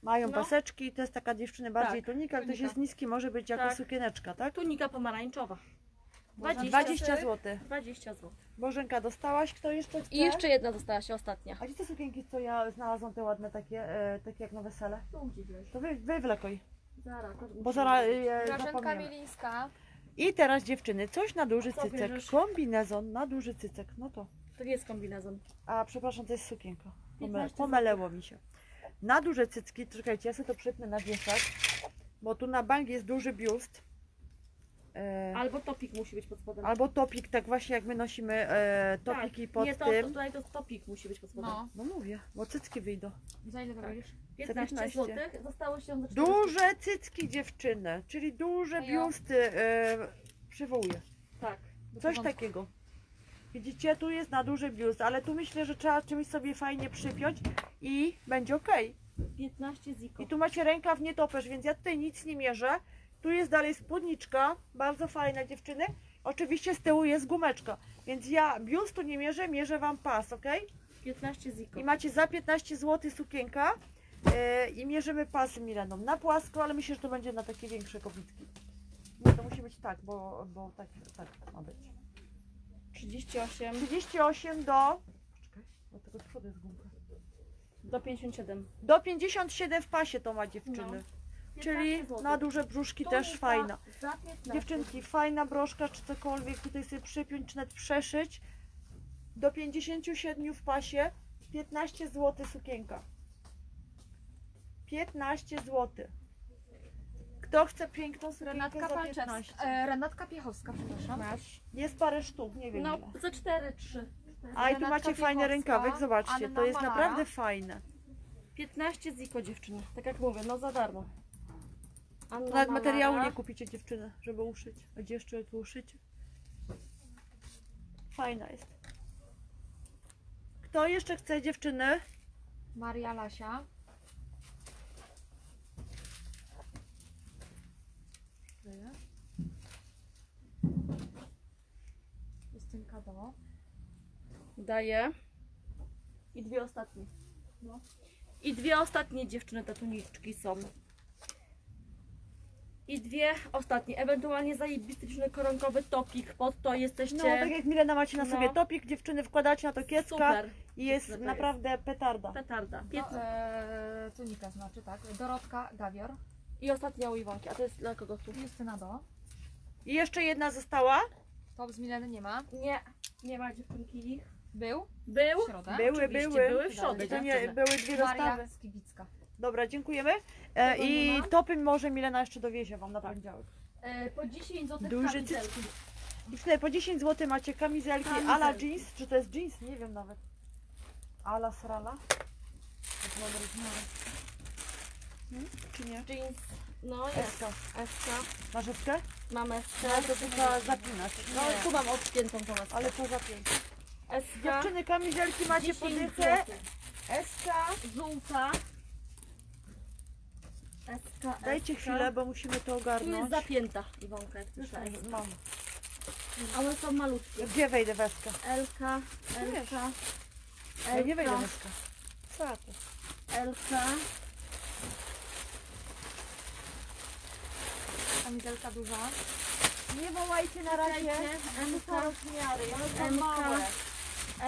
C: Mają
A: no.
C: paseczki, to jest taka dziewczyny bardziej
A: Tak,
C: tunika, ktoś
B: tunika.
C: jest niski, może być jako
A: Tak.
C: sukieneczka, tak?
A: Tunika pomarańczowa. 20,
C: 20 zł.
A: 20 zł.
C: Bożenka dostałaś, kto jeszcze chce?
A: I jeszcze jedna została się ostatnia.
C: A gdzie te sukienki, co ja znalazłam, te ładne takie, e, takie jak na wesele?
A: Tu wziąłeś?
C: To wy, wywlekuj,
A: Zaraz. to
C: bo zaraz e,
B: Grażynka
C: zapomniemy.
B: Milińska.
C: I teraz dziewczyny, coś na duży
A: Co
C: cycek,
A: bierzesz?
C: kombinezon na duży cycek, no to.
A: To nie jest kombinezon.
C: A przepraszam, to jest sukienka. Pome,
A: 15
C: pomyleło mi się. Na duże cycki, czekajcie, ja sobie to przytnę na wieszak, bo tu na bank jest duży biust. E,
A: Albo topik musi być pod spodem.
C: albo topik, tak właśnie jak my nosimy e, topiki
A: tak.
C: pod
A: nie, to,
C: tym.
A: To, tutaj to topik musi być pod spodem.
B: No.
C: No mówię, bo cycki wyjdą.
B: Za ile wyrobisz?
A: 15,
C: 15.
A: zł. Zostało się 4
C: Duże cycki dziewczyny, czyli duże biusty e, przywołuje.
A: Tak.
B: Do
C: Coś
B: porządku.
C: takiego. Widzicie, tu jest na duży biust, ale tu myślę, że trzeba czymś sobie fajnie przypiąć i będzie ok.
A: 15 ziko.
C: I tu macie rękaw nietoperz, więc ja tutaj nic nie mierzę. Tu jest dalej spódniczka, bardzo fajna dziewczyny. Oczywiście z tyłu jest gumeczka, więc ja biustu nie mierzę, mierzę wam pas, ok?
A: 15 ziko.
C: I macie za 15 zł sukienka e, i mierzymy pasy Mileną na płasko, ale myślę, że to będzie na takie większe kopitki. Nie, to musi być tak, bo, bo tak, tak ma być.
A: 38
C: 38 do... Poczekaj, bo tego z przodu jest gumka.
A: do 57.
C: Do 57 w pasie to ma dziewczyny.
A: No.
C: Czyli
A: 15 zł.
C: na duże brzuszki
A: To
C: też fajna.
A: Za 15.
C: Dziewczynki, fajna broszka czy cokolwiek tutaj sobie przypiąć, czy nawet przeszyć. Do 57 w pasie, 15 zł sukienka. 15 zł. Kto chce piękną sukienkę
B: Renatka
C: za
B: Palczewska.
C: 15?
B: E, Renatka Piechowska, przepraszam.
A: Masz.
C: Jest parę sztuk, nie wiem
A: No,
C: ile.
A: za 4, 3.
C: A i tu
B: Renatka
C: macie fajny
B: Piechowska,
C: rękawek, zobaczcie,
B: Anna
C: to jest
B: Malara.
C: naprawdę fajne.
A: 15 ziko dziewczyny. Tak jak mówię, no za darmo. Anna
C: Nawet materiału nie kupicie dziewczyny, żeby uszyć. A gdzie jeszcze tu uszycie? Fajna jest. Kto jeszcze chce dziewczyny?
B: Maria Lasia. Justynka do.
A: Daję. I dwie ostatnie. No. I dwie ostatnie dziewczyny te tuniczki są. I dwie ostatnie. Ewentualnie zajebisty dziewczyny koronkowy topik. Pod to jesteście
C: No, tak jak Milena macie na
A: No.
C: sobie topik, dziewczyny wkładacie na to kiecka
A: super.
C: i jest
A: Super
C: naprawdę petarda.
A: Petarda.
B: do
A: Piętna.
B: e, tunika znaczy, tak. Dorotka Gawior.
A: I ostatnia u Iwonki. A to jest dla kogo tu?
B: Justyna do.
C: I jeszcze jedna została.
B: Top z Mileny nie ma.
A: Nie. Nie ma dziewczynki ich.
B: Był.
A: Był.
B: W środę.
C: Były,
A: Oczywiście,
C: były.
A: były w środę.
C: To nie, były dwie dostawy.
B: Maria Skibicka.
C: Dobra, dziękujemy. E,
A: Tego nie
C: I
A: ma?
C: topy może Milena jeszcze dowiezie Wam na poniedziałek.
A: E, po 10 zł
C: Duży
A: kamizelki.
C: Dziewczyny, po 10 zł macie kamizelki
A: Kamizelki.
C: ala jeans, czy to jest jeans? Nie wiem nawet. Ala srala. Jak mam rozmiary. Hmm? Czy nie?
A: Jeans. No jest.
C: Eska.
A: Eska.
C: Masz eskę?
A: Mam eskę.
C: No to trzeba zapinać.
A: No tu mam odpiętą tą eskę.
C: Ale to zapięć.
A: Eska.
C: Dziewczyny, kamizelki macie
A: 10
C: podychę.
A: zł.
C: Eska.
A: Żółta.
C: Dajcie chwilę, bo musimy to
A: Tu jest
C: ogarnąć.
A: zapięta Iwonka, jak
C: Już
A: słyszałeś.
C: mam.
A: A one są malutkie.
C: Gdzie wejdę w eskę?
A: LK,
C: Wiesz.
A: LK,
C: Ja nie wejdę w
A: LK,
C: eskę. Co to?
A: LK.
B: Kamizelka duża.
C: Nie wołajcie na razie.
A: Czekajcie,
C: rozmiary, one są małe.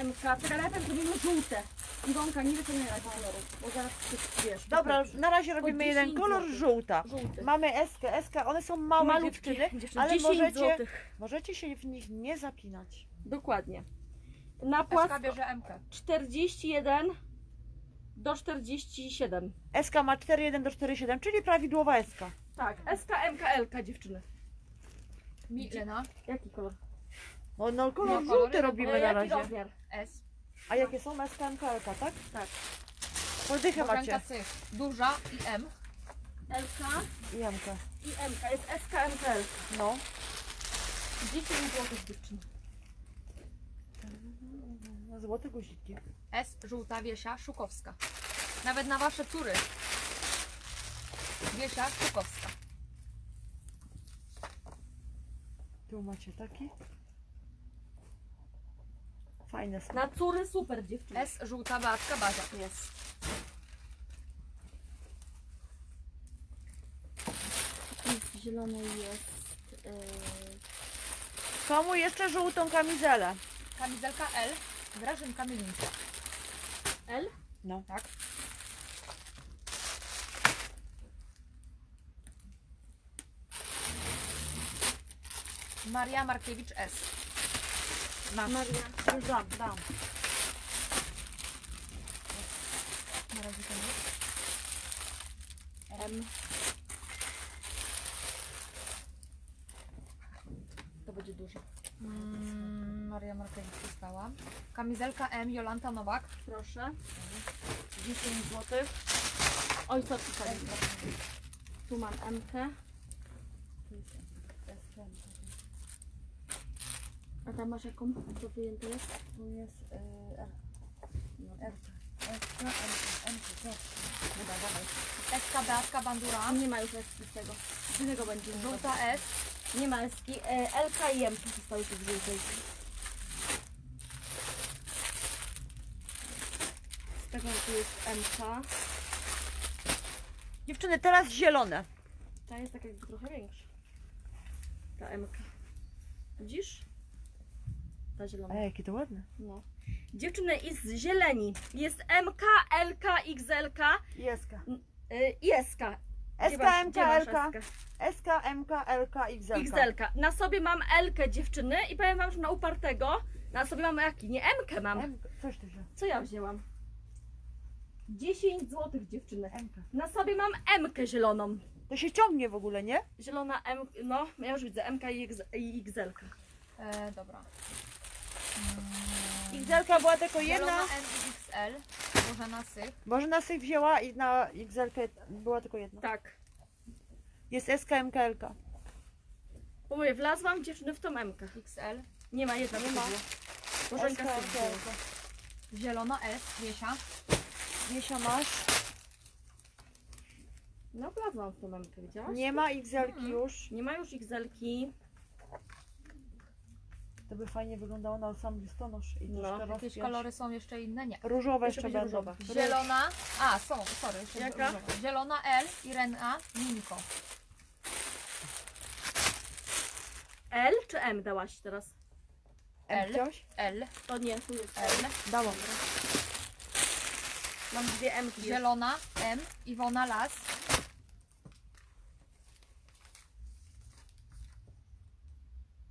A: MK. Teraz najpierw zrobimy żółte. Iwonka, nie wyciągaj kolorów, bo zaraz ty wiesz.
C: Dobra,
A: wychodzi.
C: na razie robimy
A: 10
C: jeden kolor
A: złotych.
C: żółta.
A: Żółty.
C: Mamy eskę, eska, one są małe
A: Malutkie
C: dziewczyny,
A: dziewczyny,
C: ale
A: 10
C: możecie,
A: złotych.
C: możecie się w nich nie zapinać.
A: Dokładnie. Na
B: SK
A: płasko
B: bierze MK.
A: 41 do 47.
C: Eska ma 4,1 do 4,7, czyli prawidłowa eska.
A: Tak, SK, MK, LK dziewczyny.
B: Milena.
A: Jaki kolor?
C: No, no kolor
B: No, kolory,
C: żółty robimy
A: E,
C: na
A: jaki
C: razie.
A: rozmiar?
B: S.
C: A jakie są eska, MK, LK, tak?
A: Tak.
C: Podychę macie.
B: Cych. Duża i M.
A: LK
C: I MK.
A: i MK. Jest SK, MK, LK.
C: No.
A: 10 złotych dziewczyny.
C: Złote guziki.
B: S. Żółta Wiesia Szukowska. Nawet na wasze tury. Wiesia Szukowska.
C: Tu macie taki. Fajne są.
A: Na córy super dziewczyny.
B: S. Żółta Beatka Bazia.
A: Jest. Zielonej jest... Yy...
C: Komu jeszcze żółtą kamizelę?
B: Kamizelka L. Grażynka Milińska.
A: L?
C: No.
B: Tak. Maria Markiewicz S. Masz.
A: Maria.
C: Już dam, dam.
B: Na razie to nie.
A: M. To będzie dużo.
B: Mm, Maria Markiewicz dostała. Kamizelka M. Jolanta Nowak.
A: Proszę. 10 zł. Oj, co tutaj? Tu mam MK.
C: Tu jest eska, MK.
A: A tam masz jaką? Co wyjęte jest?
C: Tu jest y, R. No, R. Eska, MK, MK, co? Dobra, dawaj.
B: SK Beatka Bandura.
A: Nie ma już eski z tego. Z innego będzie.
B: Żółta S.
A: Nie ma eski. E, LK i M zostały tu w żółtej. Z tego tu jest MK.
C: Dziewczyny, teraz zielone.
A: Ta jest tak jakby trochę większa. Ta MK. Widzisz? Ta zielona.
C: Ej, jakie to ładne.
A: No. Dziewczyny i z zieleni. Jest MK, LK, XLK
C: I eska.
A: yy, i SK.
C: MK, LK.
A: SK?
C: MK, LK, XL.
A: XLK. Na sobie mam LK dziewczyny i powiem wam, że na upartego na sobie mam jaki? Nie MK mam.
C: Coś się.
A: Co ja wzięłam? 10 zł dziewczyny.
C: MK.
A: Na sobie mam MK zieloną.
C: To się ciągnie w ogóle, nie?
A: Zielona M, no ja już widzę MK i, X, i XLK.
B: E, dobra.
C: XL była tylko
B: Zielona
C: jedna.
B: I XL. Bożena Sych.
C: Bożena sobie wzięła i na XL była tylko jedna.
A: Tak.
C: Jest SK, MK, LK.
A: Bo mówię, wlazłam dziewczyny w tą MK.
B: XL.
A: Nie ma jedna
C: Nie ma.
A: Bożenka sobie wzięła.
B: Zielona S. Wiesia.
C: Miesia masz.
A: No wlazłam w tą MK, widziałaś?
C: Nie ma XL
B: Mhm.
C: już.
A: Nie ma już XL-ki.
C: To by fajnie wyglądało na sam listonosz i
A: No,
C: troszkę
B: Jakieś
C: rozpiąć.
B: kolory są jeszcze inne? Nie.
C: Różowe
A: Jeszcze
C: jeszcze,
A: będzie
C: będą.
A: różowa.
B: Zielona. A, są, sorry. jeszcze
A: Jaka?
B: różowa. Zielona L. Irena. Minko.
A: L czy M dałaś teraz?
B: L.
C: chciałaś?
B: L.
A: To nie, tu jest
B: L.
C: Dałam.
A: Mam dwie M.
B: Zielona M. Iwona Las.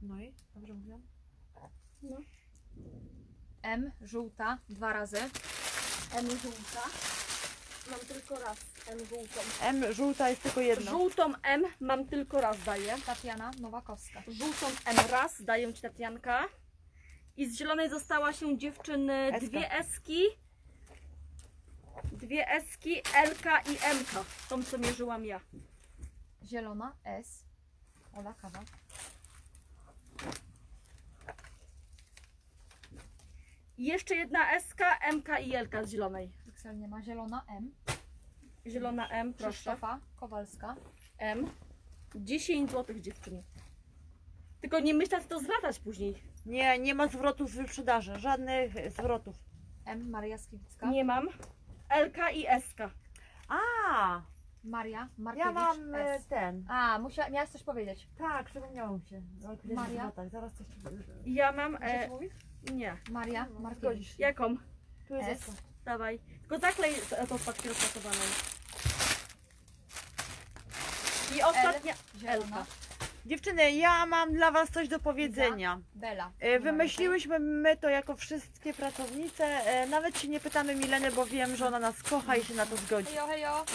C: No i? Dobrze mówiłam?
A: No.
B: M. Żółta. Dwa razy.
A: M żółta. Mam tylko raz M żółtą.
C: M żółta jest tylko jedna.
A: Żółtą M mam tylko raz daję.
B: Tatiana Nowakowska.
A: Żółtą M raz daję Ci Tatianka. I z zielonej została się dziewczyny
C: Eska.
A: dwie Eski. Dwie Eski, Lka i Mka. Tą co mierzyłam ja.
B: Zielona S. Ola Kawa.
A: I jeszcze jedna SK, MK i Lka z zielonej.
B: XL nie ma. Zielona M.
A: Zielona M, proszę.
B: Krzysztofa Kowalska.
A: M. 10 zł dziewczyny. Tylko nie myślę, co to zwracać później.
C: Nie, nie ma zwrotów z wyprzedaży, żadnych zwrotów.
B: M. Maria Skibicka.
A: Nie mam. LK i SK.
C: A,
B: Maria Markiewicz.
C: ja mam e,
B: S.
C: ten.
B: A, musia... miałaś coś powiedzieć.
C: Tak, przypomniało mi się. Kiedy
B: Maria?
C: tak, zaraz coś ci powiem.
A: Ja mam.
B: Muszę
A: E,
B: mówić?
A: nie.
B: Maria
C: No,
B: Markiewicz.
C: zgodzisz się.
A: Jaką?
C: Tu jest
B: S.
A: Dawaj. Tylko zaklej to- to z papieru pakowaną. I ostatnia.
B: Zielona.
A: Elka.
C: Dziewczyny, ja mam dla was coś do powiedzenia.
B: Bela.
C: E, Wymyśliłyśmy my to jako wszystkie pracownice. E, Nawet się nie pytamy Mileny, bo wiem, że ona nas kocha i się na to zgodzi.
B: Hejo, hejo.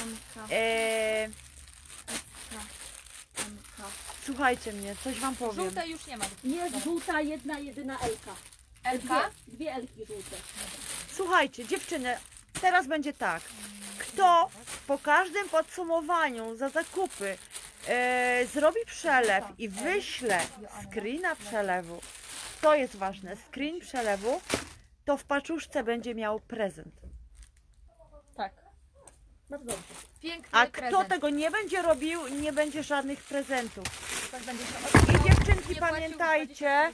C: E, słuchajcie mnie, coś wam powiem.
B: Żółte już nie ma.
A: Jest żółta jedna, jedyna Elka.
B: Elka?
A: Dwie, dwie Elki żółte.
C: Słuchajcie, dziewczyny, teraz będzie tak. Kto po każdym podsumowaniu za zakupy e, zrobi przelew i wyśle screena przelewu, to jest ważne, screen przelewu, to w paczuszce będzie miał prezent.
A: Tak. Bardzo dobrze.
B: Piękny
C: A
B: prezent.
C: kto tego nie będzie robił, nie będzie żadnych prezentów.
B: Ktoś będzie się
C: I dziewczynki pamiętajcie,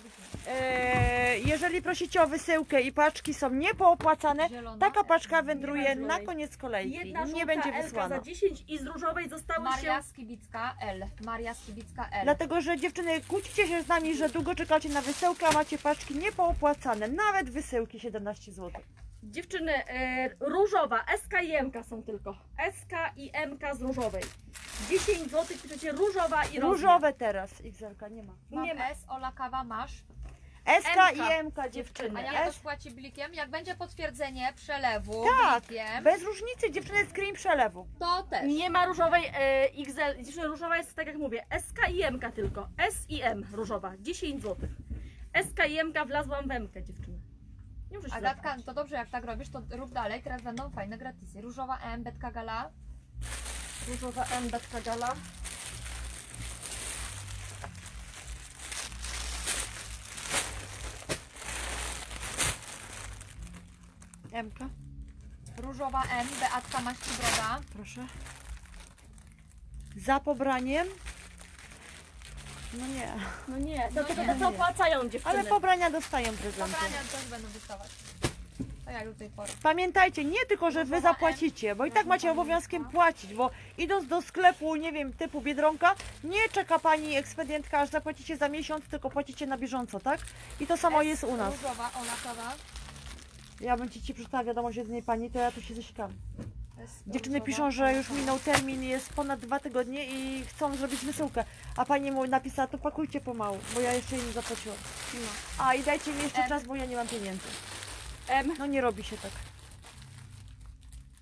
C: jeżeli prosicie o wysyłkę i paczki są niepoopłacane,
B: Zielona.
C: taka paczka wędruje na koniec kolejki.
A: Jedna
C: Nie będzie wysłana.
A: za 10 i z różowej zostały
B: Maria
A: się...
B: Skibicka L. Maria Skibicka L.
C: Dlatego, że dziewczyny, kłócicie się z nami, że długo czekacie na wysyłkę, a macie paczki niepoopłacane. Nawet wysyłki 17 zł.
A: Dziewczyny, e, różowa, SK i MK są tylko. SK i MK z różowej. 10 zł piszecie różowa i.
C: Różowe teraz, XL nie ma.
B: Mam
A: nie ma.
B: S. Ola Kawa masz.
C: SK i MK dziewczyny.
B: A jak
C: S,
B: ktoś płaci blikiem? Jak będzie potwierdzenie przelewu
C: Tak.
B: blikiem,
C: bez różnicy, dziewczyny, screen przelewu.
B: to też.
A: Nie ma różowej e, XL. Dziewczyny, różowa jest tak jak mówię. SK i MK tylko. S i M różowa. 10 zł. SK i MK wlazłam w MK dziewczyny. Nie muszę się
B: Agatka,
A: zapytać.
B: to dobrze, jak tak robisz, to rób dalej. Teraz będą fajne gratisy. Różowa M, Betka Gala.
A: Różowa M, Betka Gala.
C: MK,
B: Różowa M, Beatka Maścibroda.
C: proszę. Za pobraniem. No nie,
A: No nie, to,
B: No
A: to, to,
B: nie.
A: to opłacają dziewczyny.
C: ale pobrania dostają prezenty.
B: Pobrania też będą dostawać. Tak jak do tej pory.
C: Pamiętajcie, nie tylko, że wy zapłacicie, bo i tak macie obowiązkiem płacić, bo idąc do sklepu, nie wiem, typu Biedronka, nie czeka pani ekspedientka, aż zapłacicie za miesiąc, tylko płacicie na bieżąco, tak? I to samo jest u nas.
B: Różowa, Ola Kawa.
C: Ja bym ci, ci przeczytała wiadomość jednej pani, to ja tu się zasikam. Dziewczyny piszą, że już minął termin, jest ponad dwa tygodnie i chcą zrobić wysyłkę. A pani mu napisała, to pakujcie pomału, bo ja jeszcze jej nie zapłaciłam.
A: No.
C: A i dajcie mi jeszcze
B: M.
C: czas, bo ja nie mam pieniędzy.
A: M,
C: No nie robi się tak.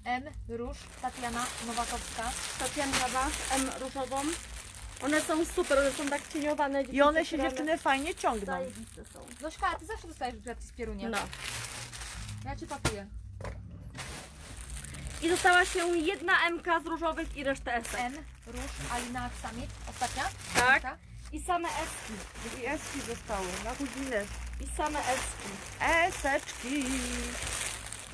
B: M, Róż, Tatiana Nowakowska.
A: Tatiana M różową. One są super, one są tak cieniowane.
C: I one się dziewczyny fajnie ciągną.
A: Zajebiste są.
B: Zośka, ty zawsze dostajesz gratis pierunie.
A: No.
B: Ja ci pakuję.
A: I została się jedna MK z różowych i resztę S.
B: M, Róż, Alina Samit. Ostatnia?
A: Tak. I same S.
C: I eski zostały, na godzinę.
A: I same S.
C: Eseczki.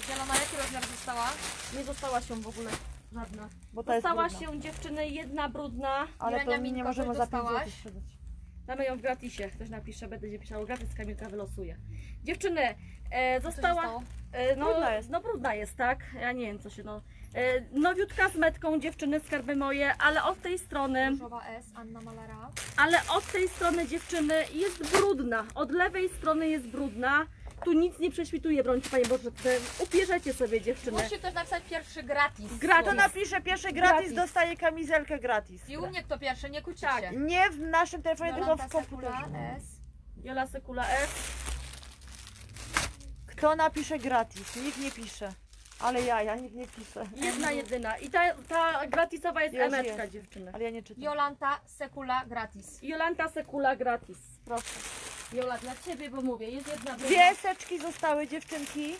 B: Zielona, jaki rozmiar została?
A: Nie została się w ogóle żadna.
C: Bo jest
A: Została
C: brudna.
A: się dziewczyny jedna brudna.
C: Ale to nie
B: Minko,
C: możemy za 5 zł
B: dostałaś?
C: sprzedać.
A: Damy ją w gratisie. Ktoś napisze, będzie pisało gratis, Kamilka wylosuje. Dziewczyny, e, została... E, no,
C: Brudna jest.
A: no brudna jest, tak? Ja nie wiem co się no. E, nowiutka z metką dziewczyny skarby moje, ale od tej strony,
B: Różowa S, Anna Malara.
A: ale od tej strony dziewczyny jest brudna. Od lewej strony jest brudna. Tu nic nie prześwituje, brońcie Panie Boże. te- Ubierzecie sobie dziewczyny.
B: Musi ktoś napisać pierwszy gratis.
A: Gratis.
C: Kto napisze pierwszy gratis,
A: Gratis.
C: dostaje kamizelkę gratis.
B: I u mnie kto pierwszy, nie kłóćcie
A: Tak.
B: się.
C: Nie w naszym telefonie, tylko
B: Jolanta
C: w komputerze.
B: Sekula, S.
A: Jola Sekula S.
C: Kto napisze gratis? Nikt nie pisze. Ale ja, ja nikt nie pisze.
A: Jedna jedyna. I ta, ta gratisowa jest
C: Już
A: emeczka
C: jest.
A: dziewczyny.
C: Ale ja nie czytam.
B: Jolanta Sekula gratis.
A: Jolanta Sekula gratis.
C: Proszę.
A: Jola, dla Ciebie, bo mówię, jest jedna
C: Dwie eseczki zostały dziewczynki.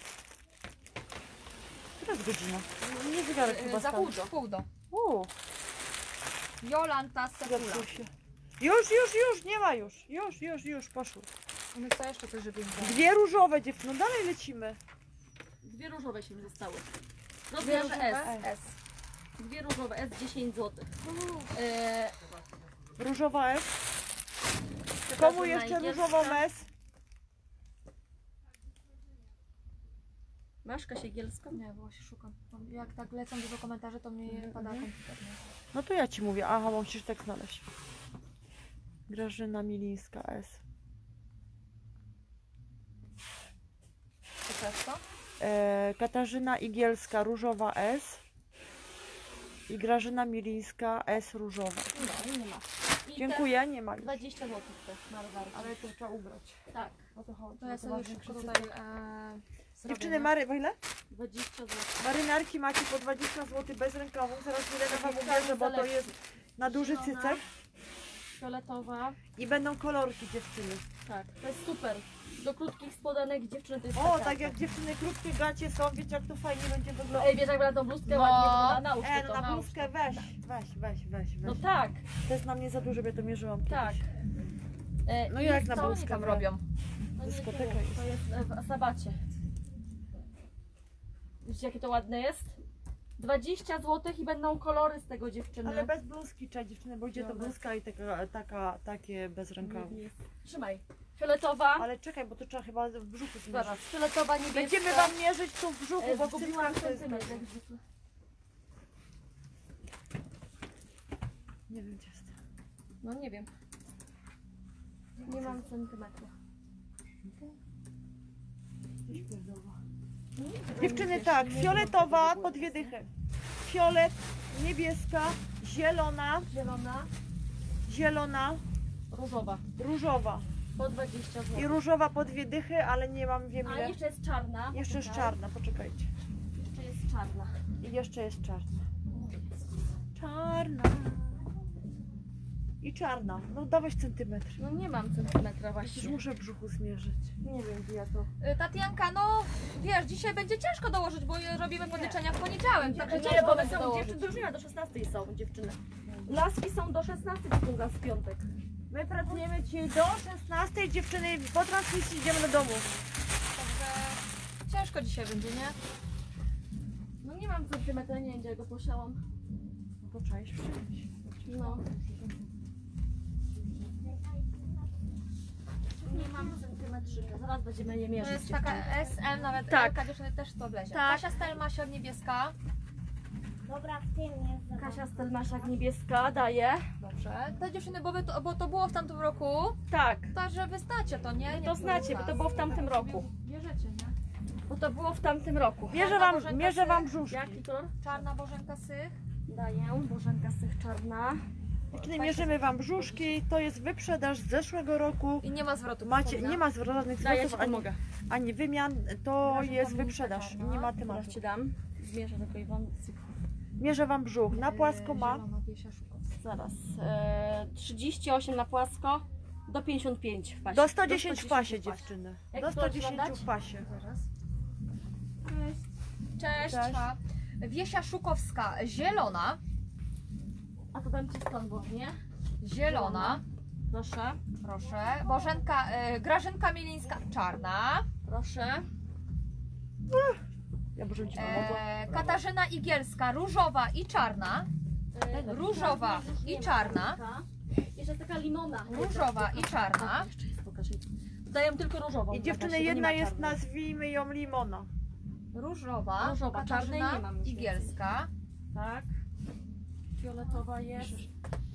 C: Która jest godzina? Nie zegarek
B: Yy,
C: chyba
B: za pół do, pół do.
C: Uuu,
B: Jolanta Sekula.
C: zepsuł się. Już, już, już, nie ma już. Już, już, już, poszły.
B: My co jeszcze coś żeby im dać?
C: Dwie różowe dziewczyny, dalej lecimy.
A: Dwie różowe się mi zostały.
B: Dwie
A: Rozmiar
B: różowe?
A: S.
C: S.
A: Dwie różowe S 10 zł. E,
C: Różowa S. Komu jeszcze różową S?
A: Masz Kasię Gielską?
B: Nie, właśnie szukam. Jak tak lecą dużo komentarzy, to mnie pada komputer. nie?
C: No to ja ci mówię. Aha, bo musisz tak znaleźć. Grażyna Milińska S. E, Katarzyna Igielska różowa S. I Grażyna Milińska S różowa.
A: No, nie ma. I
C: Dziękuję, nie ma
A: te
C: już.
A: 20 zł też marynarki.
C: Ale to trzeba ubrać.
A: Tak,
C: O to chodzi.
B: To ja
C: bo
B: sobie
C: ważne
B: szybko tutaj e, zrobię,
C: Dziewczyny,
B: nie?
C: Mary, po ile?
A: 20 zł.
C: Marynarki macie po 20 zł bez rękawów. Zaraz Milena wam
A: Tak,
C: ukaże, bo to jest na duży
A: Zielona.
C: cycek.
A: Fioletowa.
C: I będą kolorki dziewczyny.
A: Tak, to jest super. Do krótkich spodenek dziewczyny to jest
C: O, tak jak dziewczyny krótkie gacie są, wiecie jak to fajnie będzie wyglądać.
A: Ej, wiesz jak na tą bluzkę
B: No.
A: ładnie wygląda? Nałóż
C: E, no
A: to.
C: na bluzkę
B: to.
C: weź, weź, weź, weź,
A: No tak,
C: To jest na mnie za dużo, bo ja to mierzyłam kiedyś.
A: tak. E,
C: No
A: i
C: jak na bluzkę
B: tam robią?
A: To nie
C: Dyskoteka jest.
A: To jest e, w Asabacie. Widzicie jakie to ładne jest? 20 zł i będą kolory z tego dziewczyny.
C: Ale bez bluzki trzeba dziewczyny, bo gdzie to bluzka i taka, taka, takie bez rękawów.
A: Trzymaj. Fioletowa.
C: Ale czekaj, bo to trzeba chyba w brzuchu zmierzyć.
A: Zaraz. Fioletowa niebieska.
C: Będziemy wam mierzyć tu w brzuchu,
A: E,
C: bo w
A: Zgubiłam
C: cyckach to jest
A: centymetr.
C: bez-
A: jak zwykle.
C: Nie wiem gdzie jest.
A: No nie wiem. Nie mam centymetru.
C: Gdzieś pierdolę. Dziewczyny tak, fioletowa po dwie dychy. Fiolet, niebieska, zielona,
A: Zielona,
C: zielona,
A: różowa.
C: różowa.
A: Po 20 zł.
C: I różowa po dwie dychy, ale nie mam, wiem
A: A
C: ile.
A: jeszcze jest czarna.
C: Jeszcze jest
A: Poczekaj.
C: czarna, poczekajcie.
A: Jeszcze jest czarna.
C: I jeszcze jest czarna. Czarna. I czarna. No dawaj centymetr.
A: No nie mam centymetra
C: Przecież
A: właśnie.
C: muszę w brzuchu zmierzyć.
A: Nie wiem gdzie ja to.
B: Y, Tatianka, no wiesz, dzisiaj będzie ciężko dołożyć, bo robimy podliczenia w poniedziałek, także
A: Nie,
B: ciężko
A: bo
B: będzie
A: są
B: dołożyć.
A: dziewczyny, drużyna do 16 są dziewczyny. Laski są do 16 wyciąga z piątek.
C: My pracujemy dzisiaj do 16 dziewczyny. Po transmisji idziemy do domu.
B: Także ciężko dzisiaj będzie, nie?
A: No nie mam centymetra, nie wiem gdzie go posiałam.
C: No to trzeba iść.
A: No. Nie mam centymetrzyka, zaraz będziemy je
B: To
A: mierzyć.
B: jest taka SM, nawet
A: Tak.
B: tak. dziewczyny też to wlezie.
A: Tak.
B: Kasia Stelmasior niebieska.
D: Dobra, w tym jest.
A: Kasia Stelmaszak niebieska daje.
B: Dobrze. Te dziewczyny, bo, wy to, bo to było w tamtym roku,
A: Tak,
B: to że wy znacie to, nie? Nie
A: to znacie, bo to było w tamtym
B: Tak,
A: roku.
B: Bierzecie, nie?
A: bo to było w tamtym roku.
C: Mierzę
B: Czarna
C: wam,
B: Bożenka
C: mierzę
B: Sych.
C: wam brzuszki.
A: Jaki kolor?
B: Czarna Bożenka Sych.
A: Daję, Bożenka Sych czarna.
C: Dziewczyny, mierzymy wam brzuszki. To jest wyprzedaż z zeszłego roku.
B: I nie ma zwrotu.
C: Macie, nie ma żadnych
A: Daję ci
C: zwrotów ani,
A: pomogę.
C: ani wymian. To jest wyprzedaż. Nie ma
A: Teraz
C: tematu.
A: ci dam. Zmierzę tylko i wam.
C: Mierzę wam brzuch. Na płasko ma.
A: Zaraz. E, 38 na płasko. Do 55 w pasie.
C: Do 110 w pasie dziewczyny. Do
A: kolor
C: 110
A: mam dać?
C: w pasie.
B: Zaraz.
A: Cześć.
C: Cześć.
B: Wiesia Szukowska zielona.
A: A to dam ci stąd właśnie.
B: Zielona.
A: Proszę.
B: Proszę. Bożenka, e, Grażynka Milińska czarna.
A: Proszę.
C: Ja bym ci pomogła.
B: E, Katarzyna Igielska różowa i czarna.
A: E,
B: Różowa
A: już nie
B: i
A: ma
B: czarna.
A: taka. Jeszcze jest taka limona.
B: Różowa i czarna.
A: Jeszcze jest, pokaż jej. Daję tylko różową.
C: I dziewczyny,
A: nie
C: jedna
A: ma
C: jest,
A: czarnej.
C: nazwijmy ją Limona.
B: Różowa.
A: Różowa, czarnej
B: Katarzyna
A: nie mam
B: Igielska.
A: Tak. Fioletowa jest.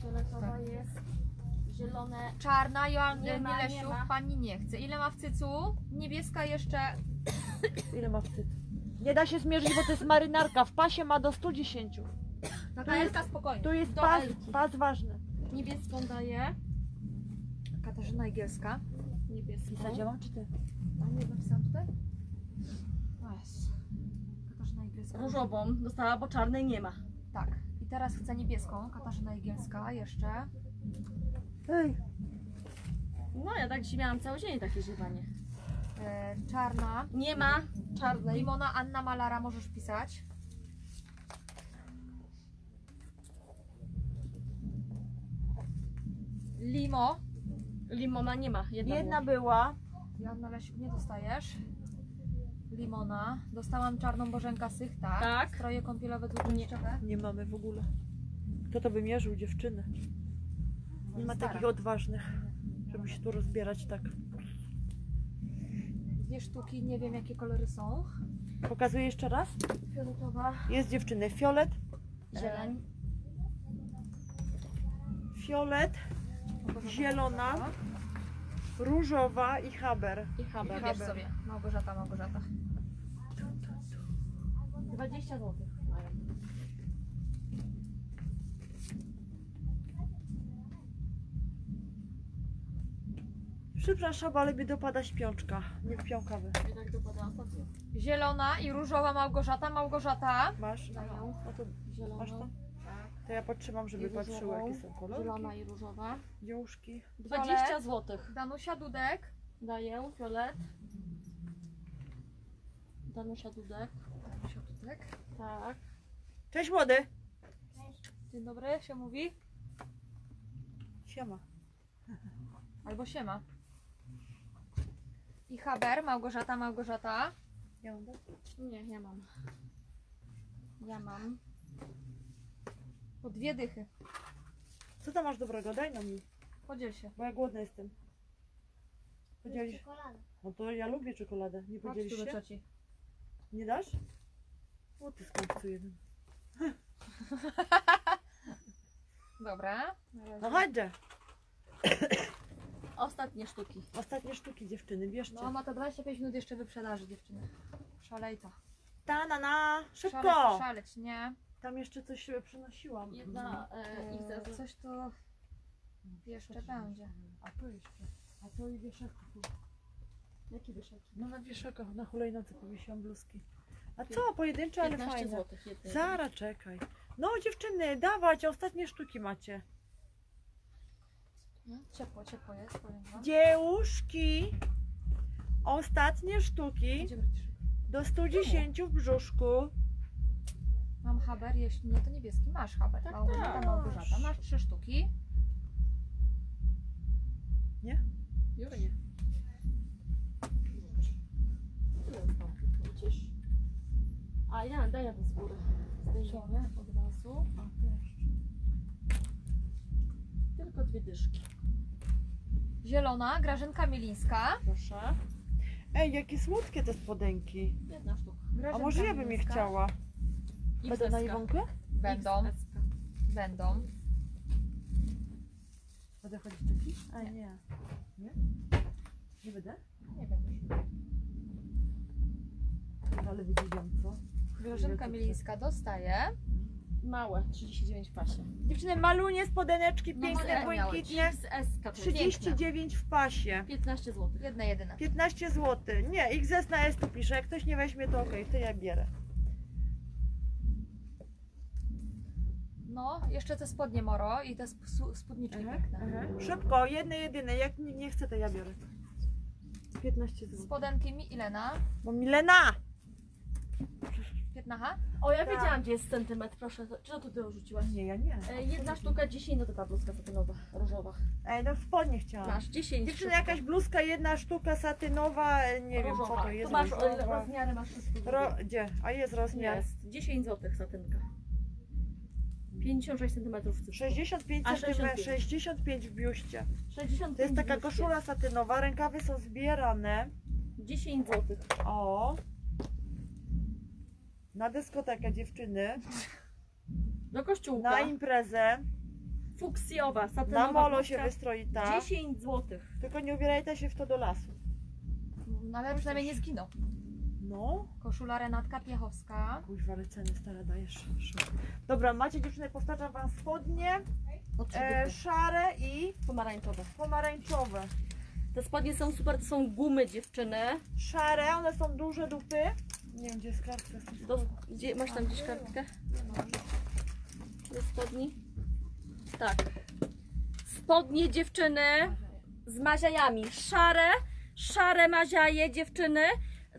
A: Fioletowa jest. Zielone.
B: Czarna Joanny
A: Nie ma, nie ma.
B: pani nie chce. Ile ma w cycu? Niebieska jeszcze.
C: Ile ma wstyd? Nie da się zmierzyć, bo to jest marynarka. W pasie ma do 110.
B: Taka Elka spokojnie.
C: Tu jest
A: Do
C: pas,
A: Elki.
C: pas ważny.
A: Niebieską daję.
B: Katarzyna Igielska.
A: Niebieską.
C: Zadziała czy ty?
B: A nie napisałam tutaj? Katarzyna Igielska.
A: Różową dostała, bo czarnej nie ma.
B: Tak. I teraz chcę niebieską. Katarzyna Igielska jeszcze.
C: Ej,
A: No ja tak dzisiaj miałam cały dzień takie ziewanie.
B: E, czarna.
A: Nie ma czarnej.
B: Limona Anna Malara możesz pisać. Limo.
A: Limona nie ma. Jedna,
C: jedna
A: była.
C: była.
B: Joanna Lesiuk nie dostajesz. Limona. Dostałam czarną bożenka sychta.
A: Tak.
B: Stroje kąpielowe dwuczęściowe.
C: Nie mamy w ogóle. Kto to by mierzył dziewczyny? Nie ma
B: Stara.
C: takich odważnych, żeby się tu rozbierać tak.
B: Dwie sztuki, nie wiem jakie kolory są.
C: Pokazuję jeszcze raz.
A: Fioletowa,
C: Jest dziewczyny fiolet,
A: zieleń.
C: fiolet, zielona, różowa i haber.
A: I haber.
B: Wybierz sobie. Małgorzata, Małgorzata.
A: 20 zł
C: Przepraszam, ale mi dopada śpiączka. Nie wpiąkawy.
A: I tak dopada ostatnio.
B: Zielona i różowa Małgorzata, Małgorzata.
C: Masz?
A: Dają
C: No to
A: zieloną.
C: masz to?
A: Tak.
C: To ja potrzymam, żeby
A: I
C: patrzyły
A: różową.
C: jakie są kolorki.
A: Zielona i różowa.
C: Dziążki.
A: 20 zł.
B: Danusia Dudek.
A: Daję fiolet. Danusia Dudek.
B: Danusia Dudek.
A: Tak.
C: Cześć młody!
B: Dzień dobry, się mówi.
C: Siema.
B: Albo siema. I Haber, Małgorzata, Małgorzata.
C: Ja mam dać?
A: Nie, ja mam. Ja mam.
B: Po dwie dychy.
C: Co tam masz dobrego? Daj nam mi,
B: Podziel się.
C: bo ja głodna jestem. Podzielisz?
D: Czekolada.
C: No to ja lubię czekoladę. Nie
B: Chodź tu
C: podzielisz
B: do
C: się?
B: cioci.
C: Nie dasz? O ty skąpcu jeden. *laughs*
B: Dobra.
C: No chodźże. *coughs*
A: Ostatnie sztuki.
C: Ostatnie sztuki dziewczyny, bierzcie.
B: No ma to 25 minut jeszcze wyprzedaży dziewczyny. Szalejca.
C: Ta na na! Szybko!
B: Szaleć, szaleć, nie?
C: Tam jeszcze coś e, przynosiłam.
A: Jedna e,
B: Eee,
A: XS.
B: coś tu jeszcze będzie.
C: A to jeszcze. A to i wieszaku.
A: Jaki wyszedł?
C: No na wieszakach, na hulajnocy powiesiłam bluzki. A co? Pojedyncze, ale
A: 15
C: fajne.
A: zł. Jednej.
C: Zara, czekaj. No dziewczyny, dawać, ostatnie sztuki macie.
B: No, Ciepło, ciepło jest, powiem wam.
C: Dziełuszki. Ostatnie sztuki do 110 w brzuszku.
B: Mam haber, jeśli nie to niebieski. Masz haber.
A: Tak,
B: Małgorzata,
A: tak.
B: Małgorzata. Masz trzy sztuki.
A: Już nie. Widzisz? A ja daję to z góry. Zdejmiemy od razu. Tylko dwie dyszki.
B: Zielona, Grażynka Milińska.
A: Proszę.
C: Ej, jakie słodkie te spodenki.
A: Jedna sztuka.
C: A
B: Grażynka
C: może ja bym je chciała? Będę na. Iwonkę?
B: Będą,
A: XS-ka.
B: będą.
C: Będę chodzić taki? A nie. Nie? Nie będę?
B: Nie będziesz.
C: Ale wydziwiam, co?
B: Grażynka Milińska dostaje.
A: Małe, 39 w pasie.
C: Dziewczyny, malunie spodeneczki,
B: No,
C: piękne,
B: model miałeś.
C: błękitne.
A: XS-ka to jest.
C: 39 w pasie.
A: 15 zł.
B: Jedna jedyna.
C: 15 zł. Nie, XS na S tu pisze. Jak ktoś nie weźmie, to okej, to ja bierę.
B: No, jeszcze te spodnie moro i te sp- su- spódniczki piękne.
C: Szybko, jedne, jedyne. Jak nie, nie chcę, to ja biorę. 15 zł.
B: Spodenki mi Ilena.
C: Bo Milena!
B: 15.
A: O, ja
C: Tak.
A: wiedziałam, gdzie jest centymetr, proszę. Czy to ty dorzuciłaś?
C: Nie, ja nie.
A: E, jedna sztuka 10 to ta bluzka satynowa, różowa.
C: Ej, no spodnie chciałam.
A: Masz 10
C: Dziewczyny,
A: sztuk.
C: jakaś bluzka, jedna sztuka satynowa, e, nie wiem co to jest.
A: Tu masz
C: różowa.
A: e, rozmiary, masz wszystko.
C: Ro, gdzie? A jest rozmiar.
A: Jest. 10 zł satynka. 56 cm w cyfrze.
C: 65
A: A,
C: cm,
A: 65.
C: 65 w biuście.
A: 65
C: To jest taka koszula satynowa, rękawy są zbierane.
A: 10 zł.
C: O! Na dyskotekę dziewczyny,
A: Do kościółka.
C: na imprezę,
A: Fuksjowa, satynowa
C: na molo
A: bluzka.
C: się wystroi tak.
A: 10 zł.
C: Tylko nie ubierajcie się w to do lasu.
B: No ale przynajmniej nie zginął.
C: No,
B: Koszula Renatka Piechowska.
C: kuźwa, ale ceny stare dajesz. szok. Dobra, macie dziewczyny, powtarzam wam spodnie,
A: O 3
C: e, szare i
A: Pomarańczowe.
C: pomarańczowe.
A: Te spodnie są super, to są gumy dziewczyny.
C: Szare, one są duże dupy. Nie wiem, gdzie jest kartka.
A: Do, gdzie, masz tam gdzieś kartkę? Do spodni? Tak. Spodnie dziewczyny z maziajami. Szare, szare maziaje dziewczyny.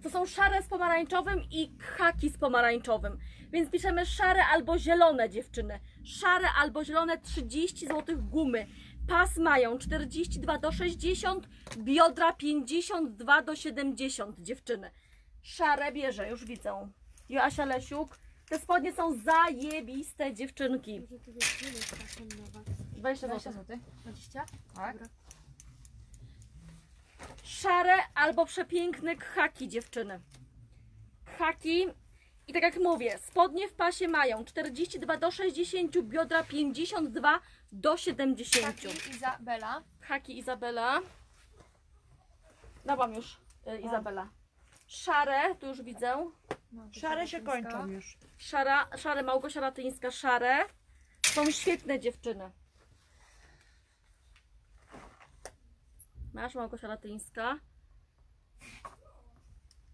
A: To są szare z pomarańczowym i haki z pomarańczowym. Więc piszemy szare albo zielone dziewczyny. Szare albo zielone 30 zł gumy. Pas mają 42 do 60, biodra 52 do 70 dziewczyny. Szare bierze, już widzę. Joasia Lesiuk. Te spodnie są zajebiste dziewczynki. 20
B: 20
A: zł.
B: zł. 20? Tak.
A: Szare albo przepiękne haki dziewczyny. Haki. I tak jak mówię, spodnie w pasie mają 42 do 60, biodra 52 do 70.
B: Taki Izabela.
A: Haki Izabela. Dałam już y, Izabela. Szare, tu już widzę.
B: No,
C: Szare się kończą już.
A: Szara, szare Małgosia Latyńska, szare. Są świetne dziewczyny. Masz Małgosia Latyńska.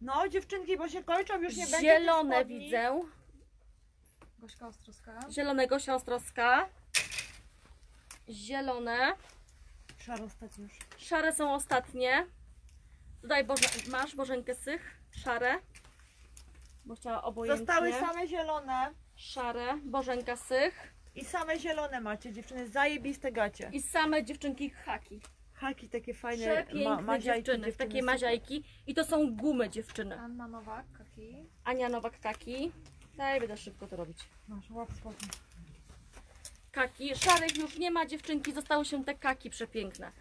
C: No dziewczynki, bo się kończą, już nie będzie
A: Zielone widzę.
B: Gośka Ostrowska.
A: Zielone Gosia Ostrowska. Zielone.
C: Stać już.
A: Szare są ostatnie. Tutaj Boże, masz Bożenkę Sych. Szare. Bo chciała obojętnie.
C: Zostały same zielone.
A: Szare. Bożenka Sych.
C: I same zielone macie, dziewczyny, zajebiste gacie.
A: I same dziewczynki haki.
C: Haki takie fajne,
A: Przepiękne
C: ma, maziajki,
A: dziewczyny, takie
C: super.
A: maziajki. I to są gumy dziewczyny.
B: Anna Nowak. Kaki.
A: Ania Nowak kaki. Daj, będę szybko to robić.
C: Masz łap spodnie.
A: Kaki. Szarych już nie ma dziewczynki, zostały się te kaki przepiękne.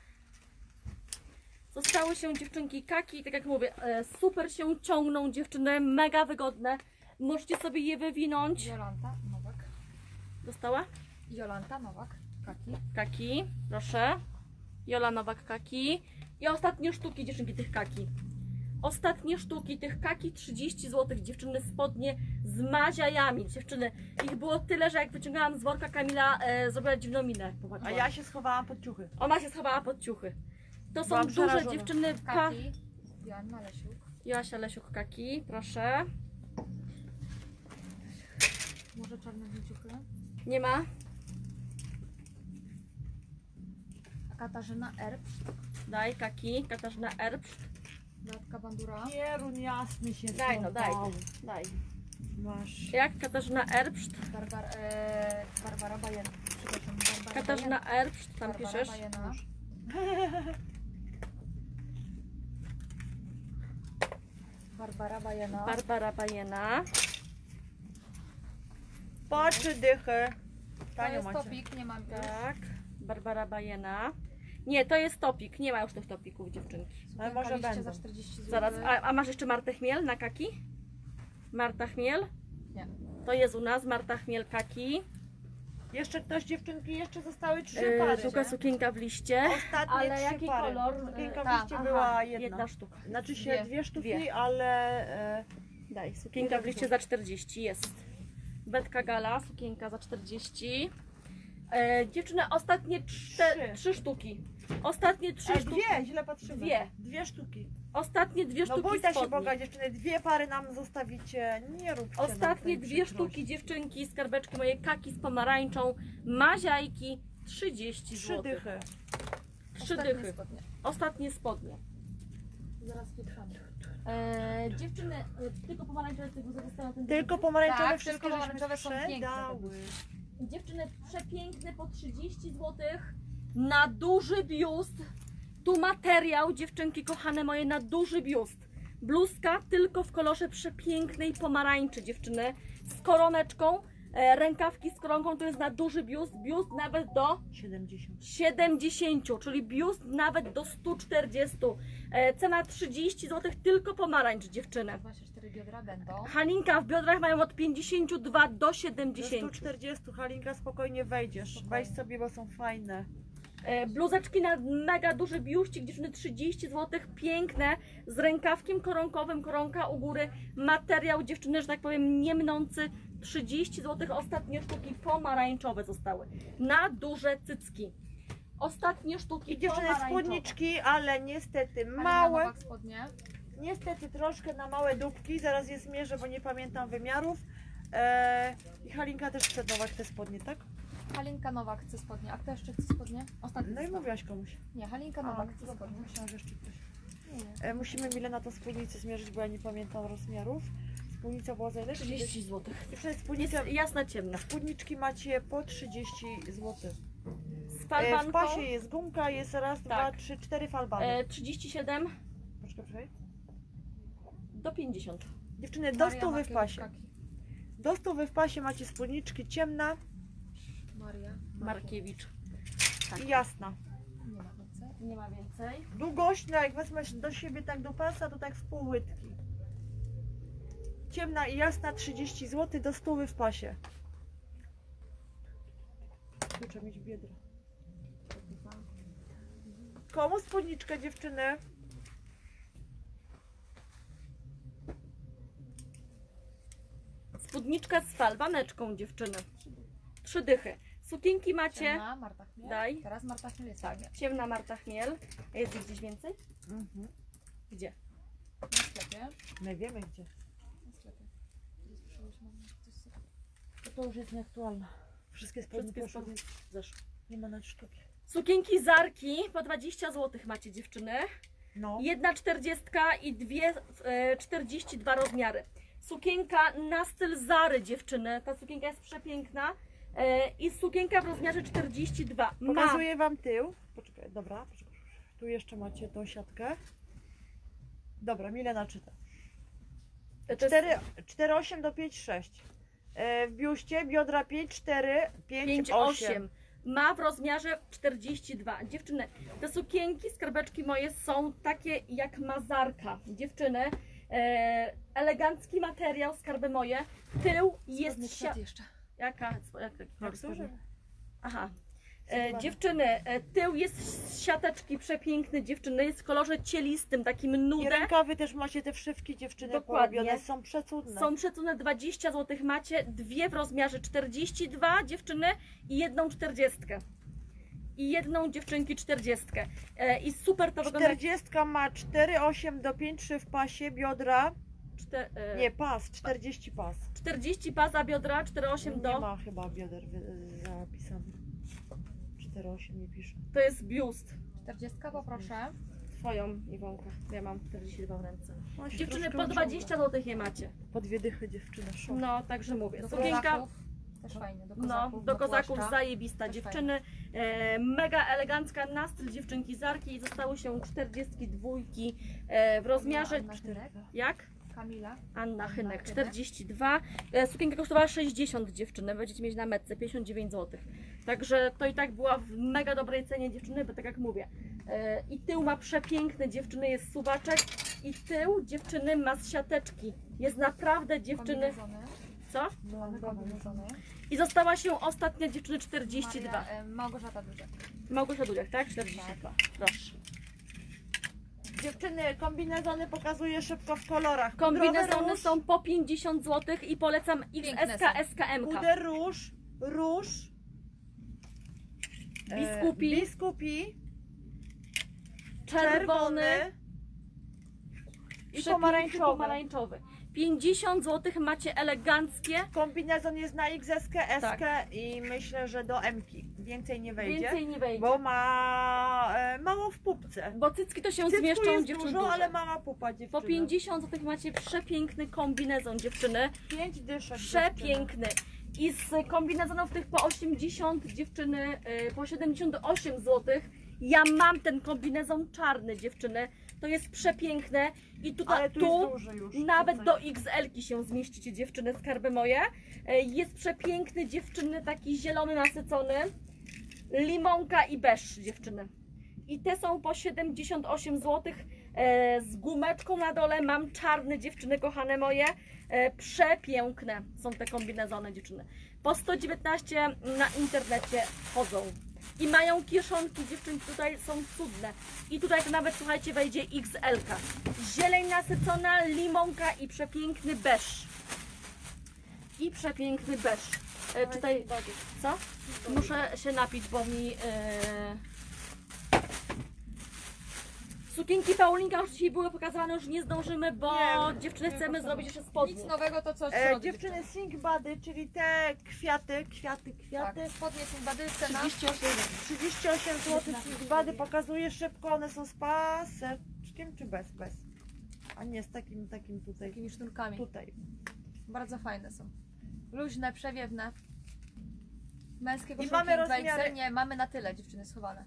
A: Zostały się dziewczynki kaki tak jak mówię, e, super się ciągną dziewczyny, mega wygodne. Możecie sobie je wywinąć.
B: Jolanta Nowak.
A: Dostała?
B: Jolanta Nowak. Kaki.
A: Kaki, proszę. Jola Nowak kaki. I ostatnie sztuki dziewczynki tych kaki. Ostatnie sztuki tych kaki 30 zł dziewczyny spodnie z maziajami. Dziewczyny, ich było tyle, że jak wyciągałam z worka Kamila e, zrobiła dziwną minę.
C: A ja się schowałam pod ciuchy.
A: Ona się schowała pod ciuchy. To są
C: Byłam
A: duże
C: przerażona.
A: dziewczyny. Pa...
B: Kaki. Joanna Lesiuk.
A: Joasia Lesiuk kaki, proszę.
B: Może czarne wnieciuchy.
A: Nie ma?
B: Katarzyna Erbst.
A: Daj kaki. Katarzyna Erbszt.
B: Beatka Bandura.
C: Pierun jasny się
A: Daj no, daj. Daj.
C: Masz.
A: Jak Katarzyna Erbszt?
B: Barbar, e, Barbara Bajen. Przepraszam, Barbara
A: Katarzyna Erbszt, tam
B: Barbara
A: piszesz?
B: Bajena. *laughs* Barbara Bajena.
A: Barbara Bajena.
C: Po trzy dychy.
B: to
C: Tanio
B: jest
C: macie.
B: topik, nie mam.
A: Tak. Barbara Bajena. Nie, to jest topik. Nie ma już tych topików, dziewczynki.
C: Ale może będą.
B: za 40 zł.
A: Zaraz. A, a masz jeszcze Martę Chmiel na kaki? Marta Chmiel?
B: Nie.
A: To jest u nas Marta Chmiel kaki.
C: Jeszcze ktoś dziewczynki, jeszcze zostały trzy
A: Yy,
C: pary.
A: Długa sukienka w liście.
C: Ostatnie
A: Ale
C: trzy
A: jaki
C: pary.
A: kolor?
C: Sukienka w
A: ta,
C: liście
A: aha,
C: była jedna.
A: Jedna sztuka.
C: Znaczy się
B: Dwie.
C: dwie, sztuki,
A: Dwie.
C: ale e,
A: Daj, sukienka w liście za 40 jest. Betka Gala, sukienka za 40. E, dziewczyny, ostatnie czte,
C: Trzy.
A: trzy sztuki. Ostatnie trzy
C: e,
A: sztuki.
C: dwie, źle patrzymy.
A: Dwie.
C: Dwie sztuki.
A: Ostatnie dwie
C: No
A: sztuki
C: bójta się
A: spodni.
C: Boga dziewczyny, dwie pary nam zostawicie. Nie róbcie nam
A: Ostatnie
C: tej
A: dwie
C: przykrości.
A: sztuki dziewczynki, skarbeczki moje kaki z pomarańczą, maziajki 30
C: Trzy
A: zł.
C: dychy.
A: Trzy
B: Ostatnie
A: dychy.
B: spodnie.
A: Ostatnie spodnie.
B: Zaraz pieprzamy.
A: E, dziewczyny, e, tylko pomarańczowe z tego ten
C: Tylko pomarańczowe
B: Tak,
C: wszystkie
B: tylko
C: żeśmy
B: pomarańczowe są piękne
C: sprzedały.
A: Dziewczyny przepiękne po 30 zł na duży biust. Tu materiał, dziewczynki kochane moje, na duży biust. Bluzka tylko w kolorze przepięknej pomarańczy, dziewczyny, z koroneczką. E, rękawki z koronką to jest na duży biust, biust nawet do
C: 70.
A: 70, czyli biust nawet do 140. E, cena 30 zł, tylko pomarańcz, dziewczyny.
B: 24 biodra będą.
A: Halinka w biodrach mają od 52 do
C: Do
A: 70.
C: 140 Halinka spokojnie wejdziesz. Weź sobie, bo są fajne.
A: E, Bluzeczki na mega duży biuścik, dziewczyny 30 zł, piękne, z rękawkiem koronkowym, koronka u góry, materiał dziewczyny, że tak powiem, nie mnący, 30 zł, ostatnie sztuki pomarańczowe zostały, na duże cycki. Ostatnie sztuki
C: I dziewczyny spódniczki, ale niestety małe.
B: Spodnie.
C: Niestety troszkę na małe dupki. Zaraz je zmierzę, bo nie pamiętam wymiarów. Eee, I Halinka też chce nować te spodnie, tak?
B: Halinka Nowak chce spodnie. A kto jeszcze chce spodnie? Ostatni
C: No i mówiłaś komuś.
B: Nie, Halinka
C: A,
B: Nowak
C: no
B: chce
C: dobra,
B: spodnie.
C: myślałam, że jeszcze ktoś.
B: Nie, nie.
C: E, musimy Milena to spódnicę zmierzyć, bo ja nie pamiętam rozmiarów. Spódnica była za ile?
A: 30 zł.
C: Dziewczyny,
A: Jest
C: spódnica,
A: jasna, ciemna.
C: spódniczki macie po 30 zł.
A: Z
C: E, w
A: falbanką
C: pasie jest gumka, jest raz, dwa,
A: Tak.
C: trzy, cztery falbany.
A: e, 37,
C: Poczekaj, poczekaj.
A: Do 50.
C: Dziewczyny, do
B: Maria
C: stówy w pasie. Do stówy w pasie macie spódniczki ciemna
B: Maria
A: Markiewicz. Tak.
C: jasna.
B: Nie ma więcej.
A: Nie ma więcej.
C: Długość, no jak wezmesz do siebie tak do pasa, to tak w pół łydki. Ciemna i jasna 30 zł do stówy w pasie. Trzeba mieć biedro. Komu spódniczkę dziewczyny?
A: Spódniczka z falbaneczką dziewczyny. Trzy dychy. Sukienki macie.
B: Ciemna, Marta Chmiel.
A: Daj.
B: Teraz Marta Chmiel jest
A: Tak, ciemna Marta Chmiel. A Jest ich gdzieś więcej?
C: Mhm.
A: Gdzie?
B: W sklepie.
C: My wiemy gdzie.
B: W sklepie. Coś sobie-
C: To, to już jest nieaktualne. Wszystkie spodnie
A: Wszystkie
C: poszły.
A: zeszły.
C: Nie ma nawet sztuki.
A: Sukienki Zarki po 20 zł macie dziewczyny.
C: No.
A: Jedna 40 i dwie e, 42 rozmiary. Sukienka na styl Zary dziewczyny. Ta sukienka jest przepiękna. E, I sukienka w rozmiarze 42. Ma
C: Pokazuję wam tył. Poczekaj, dobra. Poczekaj. Tu jeszcze macie tą siatkę. Dobra, Milena czyta.
A: to jest
C: 4, 4,8 do 5,6. E, W biuście biodra 5,4, 5,8.
A: 5,8. Ma w rozmiarze 42. Dziewczyny, te sukienki, skarbeczki moje są takie jak mazarka. Dziewczyny, e, elegancki materiał, skarby moje. Tył jest sia...
B: jeszcze.
A: Jaka?
C: Tak, duże.
A: Aha. E, dziewczyny, e, tył jest z siateczki przepiękny, dziewczyny, jest w kolorze cielistym, takim
C: I
A: nudem.
C: rękawy też macie te wszywki dziewczyny
A: Dokładnie.
C: porobione, są przecudne.
A: Są przecudne 20 zł macie, dwie w rozmiarze 42 dziewczyny i jedną 40. I jedną dziewczynki 40. E, I super to wygląda.
C: 40 ma 4,8 do 5,3 w pasie, biodra.
A: Czte, e,
C: Nie, pas, 40 pas.
A: 40 pasa biodra, 4,8
C: Nie
A: do.
C: ma chyba bioder wy- zapisane. 4,8 nie pisze.
A: To jest biust.
B: 40 poproszę.
A: Twoją Iwonka. Ja mam 42 w ręce.
C: Się
A: Dziewczyny
C: troszkę
A: po 20 zł je macie.
C: Po dwie dychy dziewczyna, szok.
A: No, także mówię.
B: Do
A: Sukienka.
B: kozaków. Też fajnie. Do
A: No,
B: kozaków.
A: do kozaków
B: płaszcza.
A: zajebista
B: Też
A: dziewczyny. E, mega elegancka na styl dziewczynki Zarki i zostały się 42 e, w rozmiarze.
B: Anna Hynek.
A: Jak?
B: Kamila.
A: Anna Hynek,
B: Hynek.
A: 42. E, Sukienka kosztowała 60 dziewczyny, będziecie mieć na metce 59 zł. Także to i tak była w mega dobrej cenie dziewczyny, bo tak jak mówię. E, I tył ma przepiękny dziewczyny, jest suwaczek. I tył dziewczyny ma z siateczki. Jest naprawdę dziewczyny.
B: Kombinezony.
A: Co?
B: Mamy kombinezony.
A: I została się ostatnia dziewczyny 42.
B: Maria, e, Małgorzata Dużek.
A: Małgosia Dudziak, tak? 42. Proszę.
C: Dziewczyny, kombinezony pokazuję szybko w kolorach.
A: Kombinezony są po 50 zł i polecam XSK. SKM.
C: Puder róż, róż. e,
A: Biskupi.
C: biskupi,
A: Czerwony
C: czerwony i pomarańczowy.
A: pomarańczowy. 50 zł macie eleganckie.
C: Kombinezon jest na XS, S
A: Tak.
C: i myślę, że do M. Więcej nie wejdzie,
A: Więcej nie wejdzie.
C: bo ma e, mało w pupce.
A: Bo cycki to się
C: Cycku
A: zmieszczą
C: jest
A: dziewczyny
C: dużo,
A: duże.
C: ale mała pupa dziewczyny.
A: Po 50 zł macie przepiękny kombinezon dziewczyny.
C: 5 dyszek.
A: Przepiękny. I z kombinezonów tych po 80 dziewczyny, y, po 78 zł. Ja mam ten kombinezon czarny dziewczyny. To jest przepiękne. I tutaj
C: Ale tu,
A: tu
C: jest duży już.
A: Nawet
C: tutaj.
A: do XL-ki się zmieścicie dziewczyny, skarby moje. E, Jest przepiękny dziewczyny, taki zielony nasycony. Limonka i beż dziewczyny. I te są po 78 zł e, z gumeczką na dole. Mam czarne dziewczyny, kochane moje. E, przepiękne są te kombinezony dziewczyny. Po 119 na internecie chodzą. I mają kieszonki, dziewczynki tutaj są cudne. I tutaj nawet, słuchajcie, wejdzie XL. -ka. Zieleń nasycona, limonka i przepiękny beż. I przepiękny beż. E, tutaj, co? Muszę się napić, bo mi... E... Sukienki Paulinka już dzisiaj były pokazywane, już nie zdążymy, bo
C: Nie,
A: dziewczyny
C: nie
A: chcemy zrobić jeszcze spodnie.
B: Nic nowego to co?
C: E, dziewczyny Sink Body, czyli te kwiaty, kwiaty, kwiaty.
B: Tak, spodnie są bady, cena
A: 38
C: 38 zł Sink Body pokazuję szybko, one są z paseczkiem czy bez? Bez. A nie, z takim, takim
B: z
C: tutaj.
B: takimi sznurkami.
C: Tutaj.
B: Bardzo fajne są. Luźne, przewiewne. Męskie
C: I
B: koszulki
C: mamy
B: 2XL.
C: rozmiary.
B: Nie, mamy na tyle dziewczyny schowane.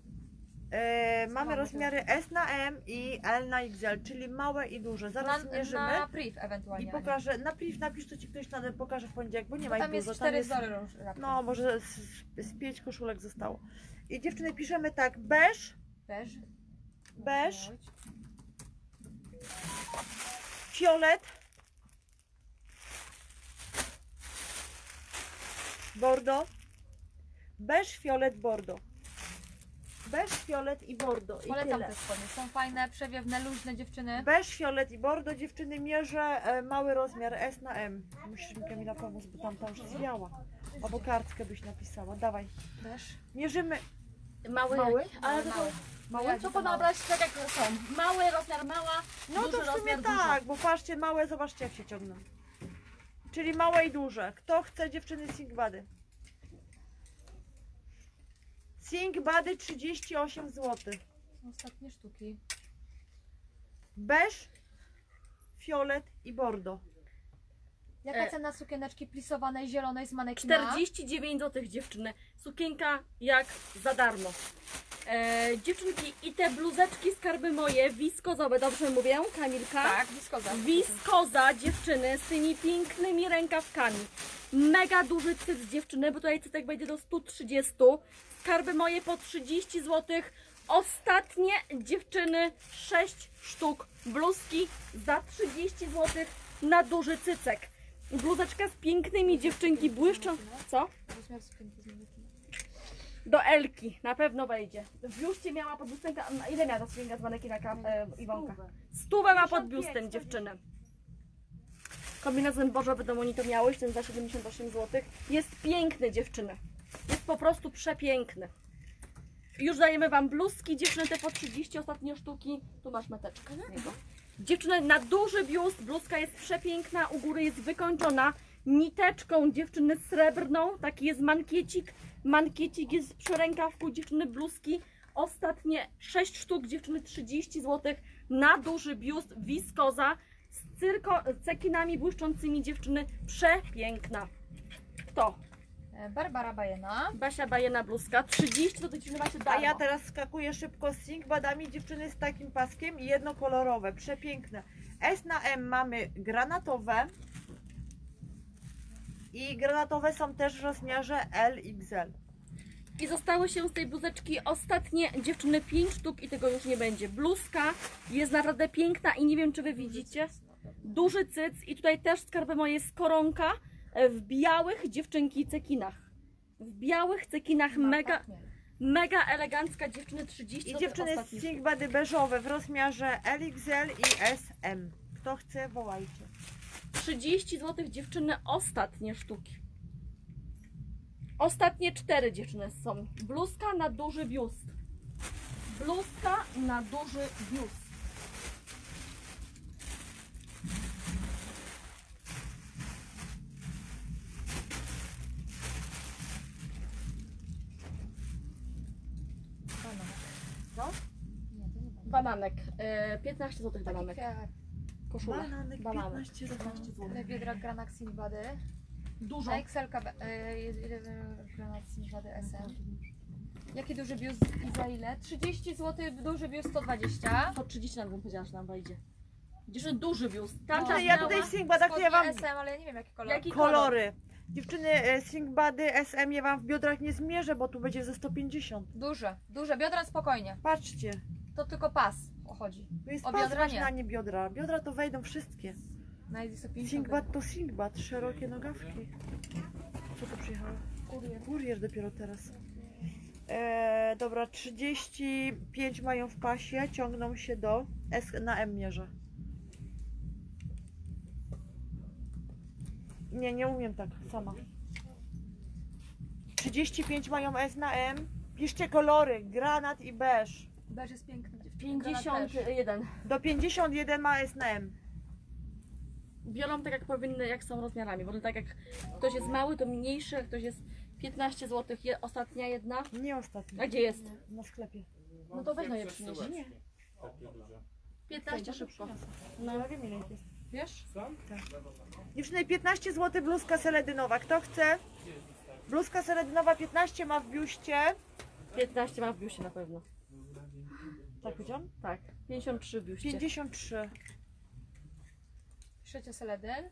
C: E, mamy
B: mamy
C: rozmiary S na M i L na XL, czyli małe i duże. Zaraz
B: na,
C: mierzymy
B: na priv ewentualnie.
C: i pokażę. Napisz, napisz to ci ktoś na pokaże w poniedziałek, bo nie ma ich
B: tam jest cztery wzory róż- raptem.
C: No, może z, z pięć koszulek zostało. I dziewczyny piszemy tak, beż,
B: Beż.
C: beż, fiolet, bordo, beż, fiolet, bordo. Beż, fiolet i bordo. I
B: Polecam
C: tyle.
B: te spodnie. Są fajne, przewiewne, luźne dziewczyny.
C: Beż, fiolet i bordo dziewczyny mierzę e, mały rozmiar S na M. Musisz mi Kamila pomóc, bo tamta już zwiała. Albo kartkę byś napisała. Dawaj.
B: Beż.
C: Mierzymy
A: Mały,
C: Mały?
A: ale to
B: Mały.
A: to
B: to
A: ponabrać tak jak są. Mały rozmiar mała,
C: No
A: duży
C: to w sumie
A: rozmiar
C: tak, bo patrzcie, małe, zobaczcie jak się ciągną. Czyli małe i duże. Kto chce dziewczyny Singbady? Singbady 38 zł.
B: Ostatnie sztuki.
C: Beż, fiolet i bordo.
B: Jaka
A: E.
B: cena sukieneczki plisowanej, zielonej z manekina?
A: 49 zł dziewczyny. Sukienka jak za darmo. E, dziewczynki i te bluzeczki skarby moje, wiskozowe, dobrze mówię, Kamilka?
B: Tak, wiskoza.
A: Wiskoza dziewczyny z tymi pięknymi rękawkami. Mega duży cyc dziewczyny, bo tutaj cytek będzie do 130. Skarby moje po 30 zł. Ostatnie dziewczyny 6 sztuk. Bluzki za 30 zł na duży cycek. Bluzeczka z pięknymi dziewczynki błyszczą. Co? Do Elki, na pewno wejdzie. W biuście miała pod biustem, a ile miała ta sukienka z manekina e, Iwonka? Stówę ma pod biustem dziewczyny. Kombinezon Bożowy do Moni to miałeś, ten za 78 zł. Jest piękny dziewczyny. Jest po prostu przepiękny. Już dajemy Wam bluzki, dziewczyny te po 30 ostatnie sztuki. Tu masz meteczkę. Dziewczyny na duży biust, bluzka jest przepiękna, u góry jest wykończona niteczką dziewczyny srebrną, taki jest mankiecik. Mankiecik jest przy rękawku dziewczyny bluzki. Ostatnie 6 sztuk dziewczyny 30 zł na duży biust, wiskoza z cyrko, cekinami błyszczącymi dziewczyny przepiękna. Kto?
B: E, Barbara Bajena.
A: Basia Bajena bluzka 30 zł dziewczyny macie
C: A
A: darmo.
C: ja teraz skakuję szybko z Singbadami dziewczyny z takim paskiem i jednokolorowe, przepiękne. S na M mamy granatowe. I granatowe są też w rozmiarze LXL.
A: I zostały się z tej bluzeczki ostatnie dziewczyny 5 sztuk i tego już nie będzie. Bluzka jest naprawdę piękna i nie wiem czy wy widzicie. Duży cyc i tutaj też skarby moje jest koronka w białych dziewczynki cekinach. W białych cekinach
B: No,
A: mega,
B: pachnie.
A: mega elegancka dziewczyny 30
C: I dziewczyny z
A: ostatni.
C: Singbady beżowe w rozmiarze LXL i SM. Kto chce, wołajcie.
A: 30 zł dziewczyny ostatnie sztuki. Ostatnie cztery dziewczyny są. Bluzka na duży biust. Bluzka na duży biust.
B: Bananek. To nie bananek.
A: Bananek. E, 15 zł bananek. Koszula.
C: Bananek
A: Bananek.
C: 15 zł.
A: 15
B: biedra Granax Sinbady.
A: Dużo.
B: Na XL jest ile Granax Sinbady SM. Jaki duży biust i za ile? 30 zł, duży biust 120.
A: To 30 nawet bym powiedziała, że nam wejdzie. Dziewczyny duży biust. Tam
B: No,
A: czas
C: ja
A: miała-
C: tutaj w Singbadach
B: Spodnie
C: ja wam
B: SM, ale ja nie wiem jaki kolor.
A: Jaki kolor?
C: kolory. Dziewczyny e, Singbady SM ja wam w biodrach nie zmierzę, bo tu będzie ze 150.
B: Duże, duże, biodra spokojnie.
C: Patrzcie,
B: To tylko pas chodzi.
C: tu jest
B: O,
C: pas
B: biodra nie.
C: a nie biodra. Biodra to wejdą wszystkie.
B: Na Easy 150.
C: Singbad to Singbad, szerokie nogawki. Co tu przyjechało?
B: Kurier.
C: Kurier dopiero teraz. E, dobra, 35 mają w pasie, ciągną się do S na M mierze. Nie, nie umiem tak, sama. 35 mają S na M. Piszcie kolory, granat i beż.
B: Beż jest piękny. dziewczyny. Granat też.
A: 51.
C: Do 51 ma S na M.
A: Biorą tak jak powinny, jak są rozmiarami, bo tak jak ktoś jest mały, to mniejszy, jak ktoś jest 15 zł, je, ostatnia jedna.
C: Nie ostatni.
A: A gdzie jest?
C: Na sklepie.
A: No to weź no je przynieść.
C: Nie.
A: 15 szybko.
C: No ja wiem ile ich jest.
B: Wiesz?
C: Dziewczyny, 15 zł bluzka seledynowa. Kto chce? Bluzka seledynowa 15 ma w biuście.
A: 15 ma w biusie na pewno.
C: Tak powiedziałam?
A: Tak, 53 w biuście.
C: 53.
B: Piszecie seledyn.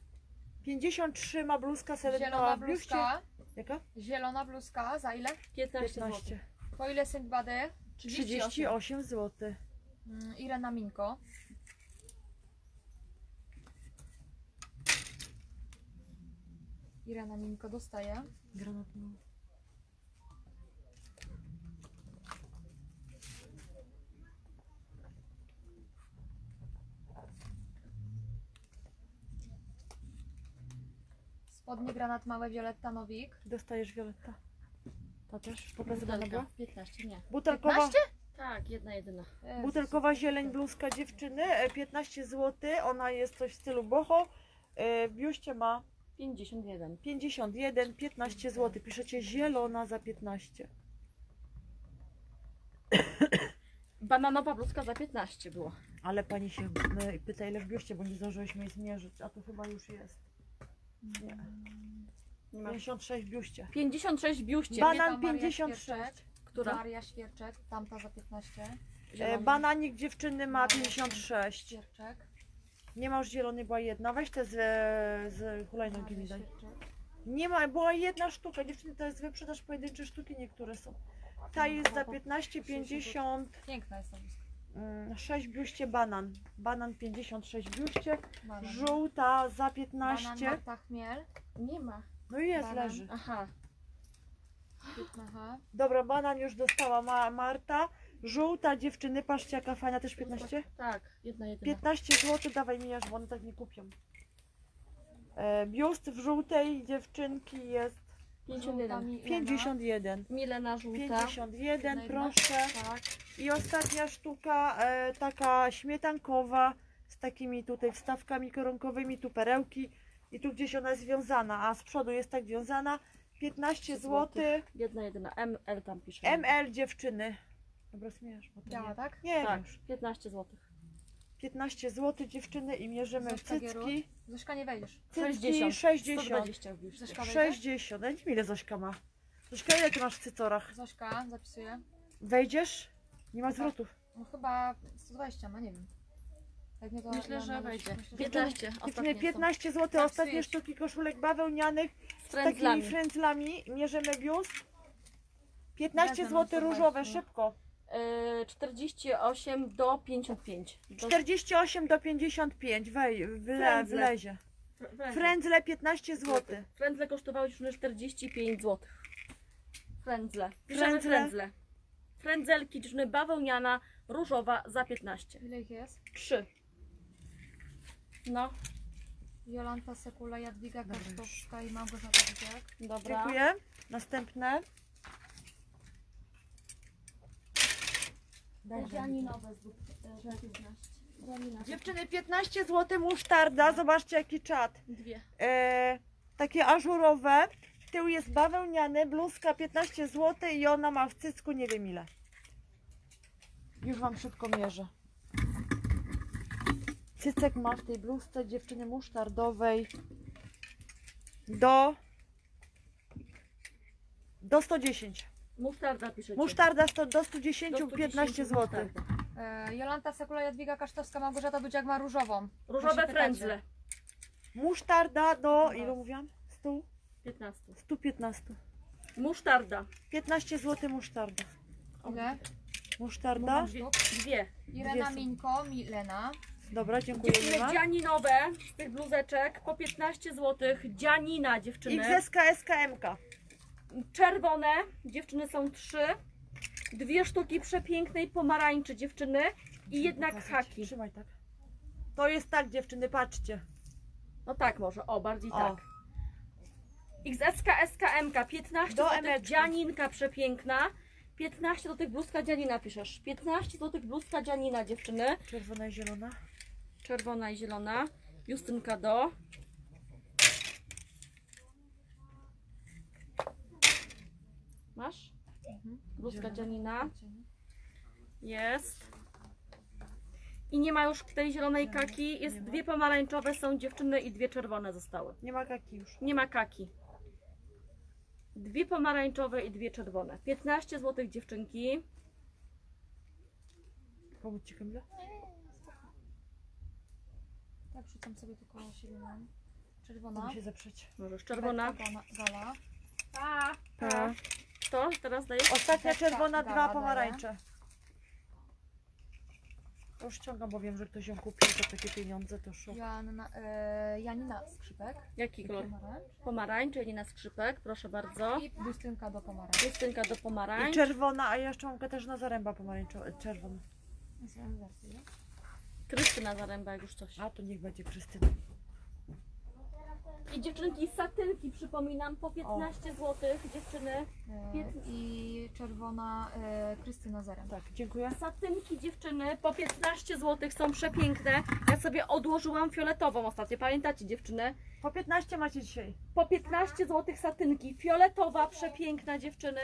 C: 53 ma bluzka
B: Zielona
C: seledynowa w biuście.
B: bluzka.
C: Jaka?
B: Zielona bluzka. Za ile?
A: 15 zł.
C: 15.
B: Po ile Sindbady?
C: 38 zł.
B: Mm, Irena Minko. Irena Minko dostaje.
C: Granat no.
B: Spodnie granat małe Violetta Nowik.
C: Dostajesz Violetta. Ta też pokazywana była.
A: 15, nie.
C: Butelkowa,
B: 15?
A: Tak, jedna jedyna.
B: Jezus.
C: butelkowa zieleń bluzka dziewczyny, e, 15 zł. Ona jest coś w stylu boho. E, W biuście ma
A: 51.
C: 51, 15 zł. Piszecie zielona za 15. *coughs*
A: Bananowa bluzka za 15 było.
C: Ale pani się pyta ile w biuście, bo nie zdążyłyśmy jej zmierzyć, a to chyba już jest. Nie.
A: Nie ma.
C: 56 w biuście.
A: 56 w biuście.
C: Banan
B: Maria
C: 56.
B: Świerczek.
A: Która?
B: Maria Świerczek, tamta za 15.
C: E. Bananik dziewczyny ma 56.
B: Świerczek.
C: Nie ma już zielonej, była jedna. Weź te z, z hulajnogi mi daj. Nie ma, była jedna sztuka. Dziewczyny, to jest wyprzedaż pojedyncze sztuki, niektóre są. Ta jest za 15, 50,
B: Piękna jest ta bluzka.
C: mm, 6 w biuście banan. Banan 56 w biuście.
B: Banan.
C: Żółta za
B: Banan
C: 15.
B: Marta Chmiel.
A: Nie ma.
C: No i jest,
B: Banan.
C: leży.
A: Aha.
B: Aha.
C: Dobra, banan już dostała ma Marta. Żółta dziewczyny, patrzcie jaka fajna, też 15?
A: Tak, jedna jedyna.
C: 15 zł dawaj mi bo one tak nie kupią. E, biust w żółtej dziewczynki jest
B: Żółta
A: 51.
B: Milena.
C: 51.
A: Milena żółta.
C: 51,
B: Jedna
C: proszę.
A: Tak.
C: I ostatnia sztuka, e, taka śmietankowa, z takimi tutaj wstawkami koronkowymi, tu perełki. I tu gdzieś ona jest związana, a z przodu jest tak wiązana. 15 zł.
A: Jedna jedyna. ML tam pisze.
C: ML dziewczyny. Dobra, bo to
B: Działa,
C: nie.
B: tak?
C: Nie
A: Tak,
C: wiesz.
A: 15 zł.
C: 15 zł dziewczyny i mierzymy w
B: Zośka Gierut?
C: cycki.
B: Zośka nie wejdziesz.
C: Cycki
A: 60.
C: 60.
A: 120 w biuście.
B: Zośka wejdzie?
C: 60. Ja nie wiem ile Zośka ma. Zośka ile ty masz w cycorach?
B: Zośka, zapisuję.
C: Wejdziesz? Nie ma zwrotów.
B: No chyba 120 ma, nie wiem. Jak nie to
A: Myślę, że wejdzie.
B: myślę, że-
A: 15.
C: Dziewczyny
A: Ostatnie
C: 15 zł,
B: Tak,
C: ostatnie
B: switch.
C: sztuki koszulek bawełnianych
A: z
C: takimi
A: frędzlami.
C: frędzlami. Mierzymy biust. 15
B: Wezmę
C: zł różowe,
B: 120.
C: szybko.
A: Yy, 48 do 55. Do
C: 48 do 55, wej, wyle,
A: Frędzle.
C: wlezie.
A: Frędzle.
C: Frędzle 15 zł.
A: Frędzle kosztowały już 45 zł. Frędzle. Piszemy
C: Frędzle.
A: frędzle. Frędzelki dziewczyny bawełniana, różowa za 15.
B: Ile ich jest?
A: 3. No,
B: Jolanta Sekula, Jadwiga Kasztowska i Małgorzata Widziak.
A: dobra.
C: Dziękuję. Następne.
A: Zrób e, za 15. Janina.
C: Dziewczyny 15 zł musztarda, zobaczcie jaki czat.
A: Dwie.
C: E, takie ażurowe. Tył jest bawełniany, bluzka 15 zł i ona ma w cycku nie wiem ile. Już wam szybko mierzę. Cycek ma w tej bluzce dziewczyny musztardowej do do 110.
A: Musztarda piszecie.
C: Musztarda 100, do 110,
A: Do 110
C: 15 zł.
A: musztarda.
B: E, Jolanta Sekula, Jadwiga Kasztowska, Małgorzata Dudziak ma różową.
A: Różowe
B: Proszę
A: frędzle.
C: Musztarda do ile mówiłam? 100?
A: 15.
C: 115.
A: Musztarda.
C: 15 zł musztarda.
B: Ile?
C: Musztarda.
B: Sztuk.
A: Dwie.
B: Irena
C: są.
B: Minko, Milena.
C: Dobra, dziękuję.
A: Dziewczyny
C: Ewa.
A: dzianinowe z tych bluzeczek po 15 zł. Dzianina dziewczyny.
C: XSK, SKMK.
A: Czerwone, dziewczyny są trzy. Dwie sztuki przepięknej pomarańczy dziewczyny i jednak haki.
C: Trzymaj tak. To jest tak dziewczyny, patrzcie.
A: No tak może, o bardziej
C: O.
A: tak. XSK, SKMK, 15
C: Do
A: zł,
C: emeczki.
A: dzianinka przepiękna. 15 do tych bluzka dzianina piszesz. 15 do tych bluzka dzianina dziewczyny.
C: Czerwona i zielona.
A: Czerwona i zielona. Justynka do. Masz? Bluzka
C: Zielona.
A: dzianina. Jest. I nie ma już tej zielonej kaki. Jest dwie pomarańczowe są dziewczyny i dwie czerwone zostały.
C: Nie ma kaki już.
A: Nie ma kaki. Dwie pomarańczowe i dwie czerwone. 15 zł dziewczynki.
C: Pomóc ci Kamila?
B: Tak, rzucam sobie siebie mam.
C: Chcę
B: Czerwona.
C: mi się zeprzeć.
A: Możesz czerwona.
B: Gala. gala.
A: Pa,
C: Pa.
A: To teraz dajesz?
C: Ostatnia
B: Deszcza
C: czerwona, dwa pomarańcze. To już ściągam, bo wiem, że ktoś ją kupił za takie pieniądze, to szok.
B: Janna, e, Janina skrzypek.
A: Jaki kolor?
B: Pomarańcz.
A: Pomarańcz, Janina Skrzypek, proszę bardzo.
B: I bustynka do pomarańczy.
A: Justynka do
C: I
A: pomarańcz.
C: czerwona, a ja jeszcze mam Katarzyna Zaręba pomarańczowa, czerwona.
A: Krystyna Zaręba, jak już coś.
C: A to niech będzie Krystyna.
A: I dziewczynki, satynki przypominam, po 15 zł. Dziewczyny,
B: E, I czerwona e, Krystyna Zerem.
C: Tak, dziękuję.
A: satynki dziewczyny po 15 zł są przepiękne. Ja sobie odłożyłam fioletową ostatnio, pamiętacie dziewczyny?
C: Po 15 macie dzisiaj.
A: Po 15 zł satynki, fioletowa, przepiękna dziewczyny.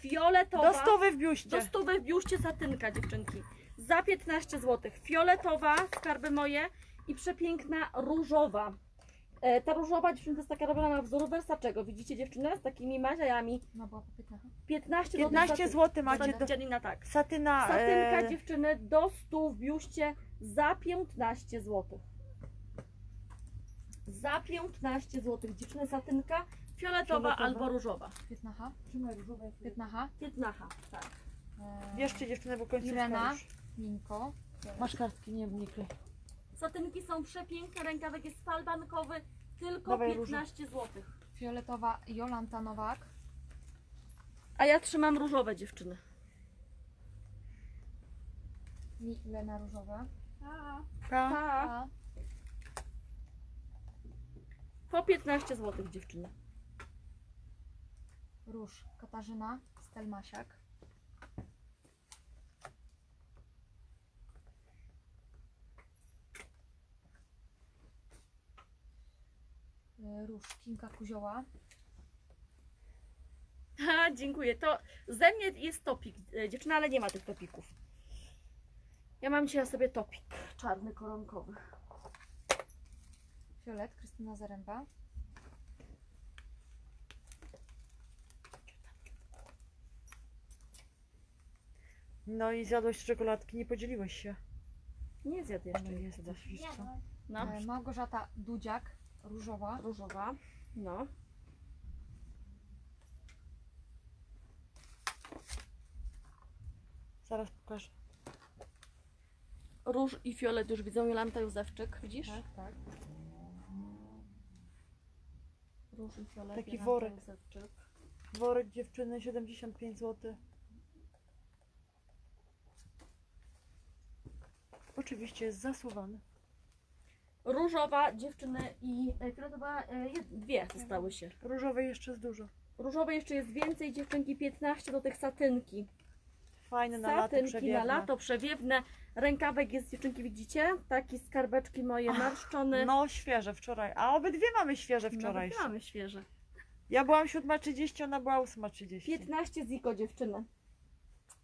A: Fioletowa.
C: Do stówy w biuście.
A: Do stówy w biuście satynka dziewczynki. Za 15 zł. Fioletowa, skarby moje i przepiękna różowa. E, ta różowa dziewczyna to jest taka robiona na wzór Versaczego. Widzicie dziewczynę z takimi maziajami.
B: No była po 15.
A: 15 zł.
C: 15 zł macie do
A: Dzielina tak.
C: satyna.
A: Satynka
C: e,
A: dziewczyny do 100 w biuście za 15 zł. Za 15 zł. Dziewczyny satynka fioletowa, albo różowa.
B: 15.
C: Trzymaj różowe.
B: 15.
A: 15, tak.
B: E,
C: Bierzcie dziewczynę, bo końcówka
B: Irena. Minko.
C: Masz kartki, nie wnikaj.
A: Satynki są przepiękne, rękawek jest falbankowy, tylko
C: Dawaj
A: 15 zł.
B: Fioletowa Jolanta Nowak.
A: A ja trzymam różowe dziewczyny.
B: Milena Różowa.
C: Pa.
A: Pa.
B: A
A: Po 15 zł dziewczyny.
B: Róż Katarzyna Stelmasiak. Róż Kinka Kuzioła.
A: Ha, dziękuję. To ze mnie jest topik, e, dziewczyna, ale nie ma tych topików. Ja mam dzisiaj sobie topik czarny, koronkowy.
B: Fiolet Krystyna Zaręba.
C: No i zjadłeś czekoladki, nie podzieliłeś się.
A: Nie zjadł jeszcze.
C: Co?
A: No,
B: E, Małgorzata Dudziak. Różowa.
A: różowa. No.
C: Zaraz pokażę.
A: Róż i fiolet już widzą Jolanta Józefczyk, widzisz?
B: Tak, tak.
A: Róż i fiolet.
C: Taki
A: Jolanta
C: worek.
A: Józefczyk.
C: Worek dziewczyny 75 zł. Oczywiście jest zasuwany.
A: Różowa dziewczyny i e, fioletowa, e, jed- dwie zostały się.
C: Różowej jeszcze jest dużo.
A: Różowej jeszcze jest więcej, dziewczynki 15 do tych satynki.
C: Fajne na lato
A: Satynki na lato, przewiewne. Rękawek jest, dziewczynki, widzicie? Taki skarbeczki moje marszczone.
C: No świeże wczoraj. A obydwie mamy świeże
A: No,
C: wczoraj.
A: to mamy świeże.
C: Ja byłam 7.30, ona była 8.30.
A: 15 ziko dziewczyny.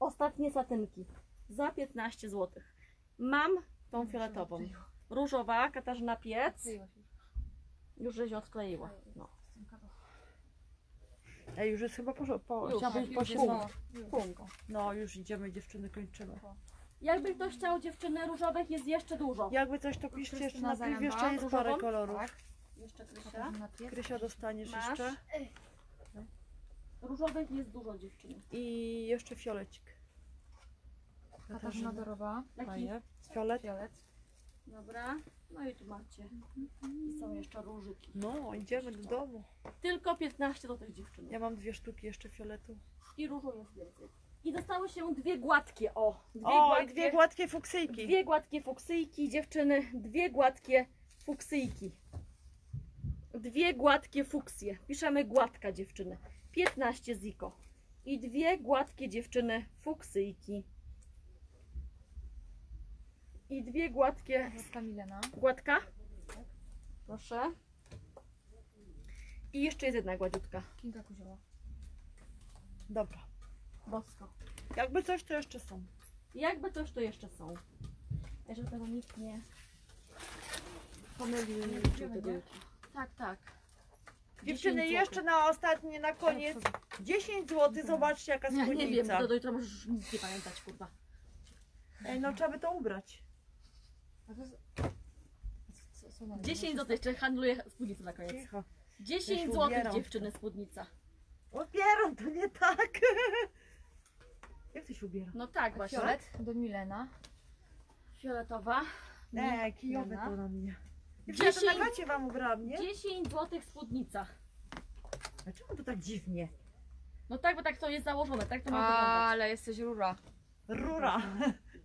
A: Ostatnie satynki. Za 15 zł. Mam tą fioletową. Różowa, Katarzyna Piec.
B: Już.
A: Żeś odkleiła. No.
B: Stynka do-
C: Ej, już jest chyba po, po,
A: Już,
C: chciałam
B: Tak,
C: powiedzieć
B: już
C: po
B: jest
A: Punkt.
C: No już idziemy dziewczyny, kończymy.
A: Jakby ktoś chciał dziewczyny różowych, jest jeszcze dużo.
C: Jakby coś to piszcie jeszcze
B: Krystyna
C: na piw,
B: Zaręba,
C: jeszcze jest parę
A: różową?
C: kolorów.
B: Tak.
A: Jeszcze Krysia.
B: Katarzyna Piec.
C: Krysia dostaniesz
A: Masz?
C: jeszcze.
A: Różowych jest dużo dziewczyny.
C: I jeszcze fiolecik.
B: Katarzyna Dorowa.
C: Fajnie. Fiolet.
B: Fiolet.
A: Dobra. No i tu macie. I są jeszcze różyki.
C: No, idziemy do domu.
A: Tylko 15 do tych dziewczyn.
C: Ja mam dwie sztuki jeszcze fioletu.
A: I różu jest więcej. I dostały się dwie gładkie, o. Dwie
C: O,
A: gładkie,
C: i dwie gładkie fuksyjki.
A: dwie gładkie fuksyjki, dziewczyny. Dwie gładkie fuksyjki. Dwie gładkie fuksje. Piszemy gładka dziewczyny. 15 ziko. I dwie gładkie dziewczyny fuksyjki. I dwie gładkie
B: Włoska Milena.
A: Gładka? Proszę. I jeszcze jest jedna gładziutka.
B: Kinga Kuzioła.
C: Dobra.
A: Bosko.
C: Jakby coś, to jeszcze są.
A: Jakby coś to jeszcze są. Ja, Żeby tego nikt nie pomylił. Nie wrócił tego jutra. Tak, tak.
C: Dziewczyny,
A: 10
C: jeszcze na ostatnie, na koniec. 10 zł, zobaczcie jaka
A: Ja nie wiem,
C: spódnica.
A: do, do jutra możesz nic nie pamiętać, kurwa.
C: Ej, no trzeba by to ubrać.
B: A to jest... Co, co na
A: 10 zł, jeszcze handluję spódnicą na koniec.
C: Cicho.
A: 10
C: Ja się
A: zł
C: ubieram.
A: dziewczyny spódnica.
C: Odbieram, to nie tak. *laughs* Jak ty się ubiera?
A: No tak właśnie.
B: Fiolet do Milena.
A: Fioletowa.
C: Nie, kijowe to na mnie. Dziewczyna, to
A: Dziesięć-
C: na gacie wam ubrałam, nie?
A: 10 zł spódnica.
C: A czemu to tak dziwnie?
A: No tak, bo tak to jest założone, tak to ma wyglądać.
B: Ale jesteś rura.
C: Rura. *laughs*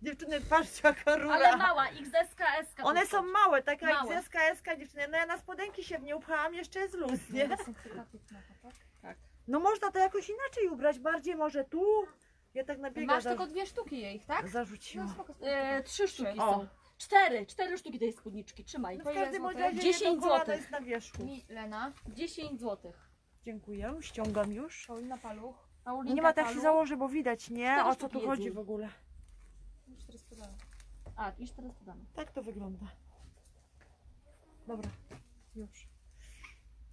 C: Dziewczyny, patrzcie jaka rura.
A: Ale mała, XS, KS.
C: One są małe, taka jak
A: Małe.
C: ZSK, SK dziewczyny. No ja na spodenki się w nie upchałam, jeszcze jest luz, nie?
B: Są cytaty knapa, tak?
A: Tak.
C: No można to jakoś inaczej ubrać, bardziej może tu. Ja tak na biega
B: Masz
C: za...
B: tylko dwie sztuki jej, tak?
C: zarzuciłam.
B: No spoko, spoko.
A: E, trzy sztuki
C: O.
A: są. Cztery, cztery sztuki tej spódniczki, trzymaj.
C: No w każdym
B: złotych?
C: razie
A: 10
C: 10 kolana
A: złotych.
C: jest na wierzchu.
B: Milena,
A: 10 zł.
C: Dziękuję, ściągam już.
B: Paulina Paluch.
C: Nie ma tak się założy, bo widać, nie? O co tu chodzi w ogóle?
A: A, już teraz podamy.
C: Tak to wygląda. Dobra, już.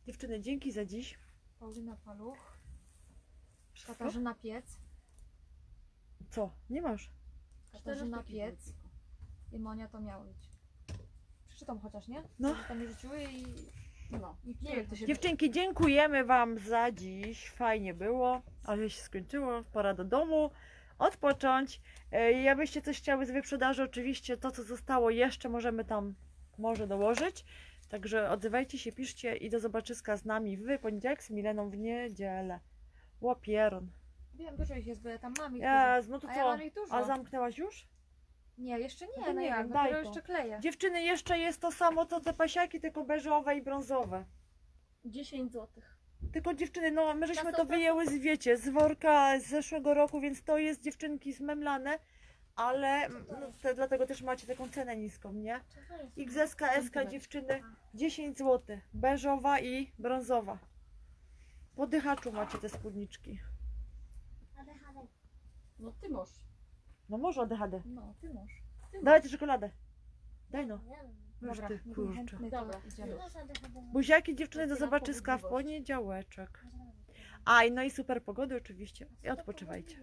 C: Dziewczyny, dzięki za dziś.
B: Paulina Paluch.
C: Wszystko?
B: Katarzyna Piec.
C: Co? Nie masz?
B: Katarzyna Piec. I Monia to miało być. Przeczytam chociaż, nie?
C: No.
B: Tam rzuciły i...
A: No.
B: i nie wiem, jak to się...
C: Dziewczynki, dziękujemy Wam za dziś. Fajnie było, ale się skończyło. Pora do domu, odpocząć. E, Jakbyście coś chciały z wyprzedaży, oczywiście to, co zostało, jeszcze możemy tam może dołożyć. Także odzywajcie się, piszcie i do zobaczyska z nami w poniedziałek z Mileną w niedzielę. Łopieron.
B: Wiem, dużo ich jest, bo ja tam mam ich.
C: Jezu, no to
B: A ja
C: co?
B: mam ich dużo.
C: A zamknęłaś już?
B: Nie, jeszcze
C: No
B: nie,
C: to
B: no
C: nie
B: jak,
C: wiem,
B: no
C: daj
B: dopiero
C: to.
B: jeszcze kleję.
C: Dziewczyny, jeszcze jest to samo, co te pasiaki, tylko beżowe i brązowe.
A: 10 zł.
C: Tylko dziewczyny, no my żeśmy to wyjęły z wiecie, z worka z zeszłego roku, więc to jest dziewczynki zmemlane, ale no, te, dlatego też macie taką cenę niską, nie? XS, SK dziewczyny 10 zł, beżowa i brązowa. Po dychaczu macie te spódniczki.
D: ADHD.
A: No ty masz.
C: No może ADHD.
B: No, ty masz.
C: Dajcie czekoladę. Daj no. Masz
B: Dobra,
C: ty, kurczę.
A: Dobra.
B: idziemy.
C: Buziaki dziewczyny do zobaczyska w poniedziałeczek. A i no i super pogody oczywiście i odpoczywajcie.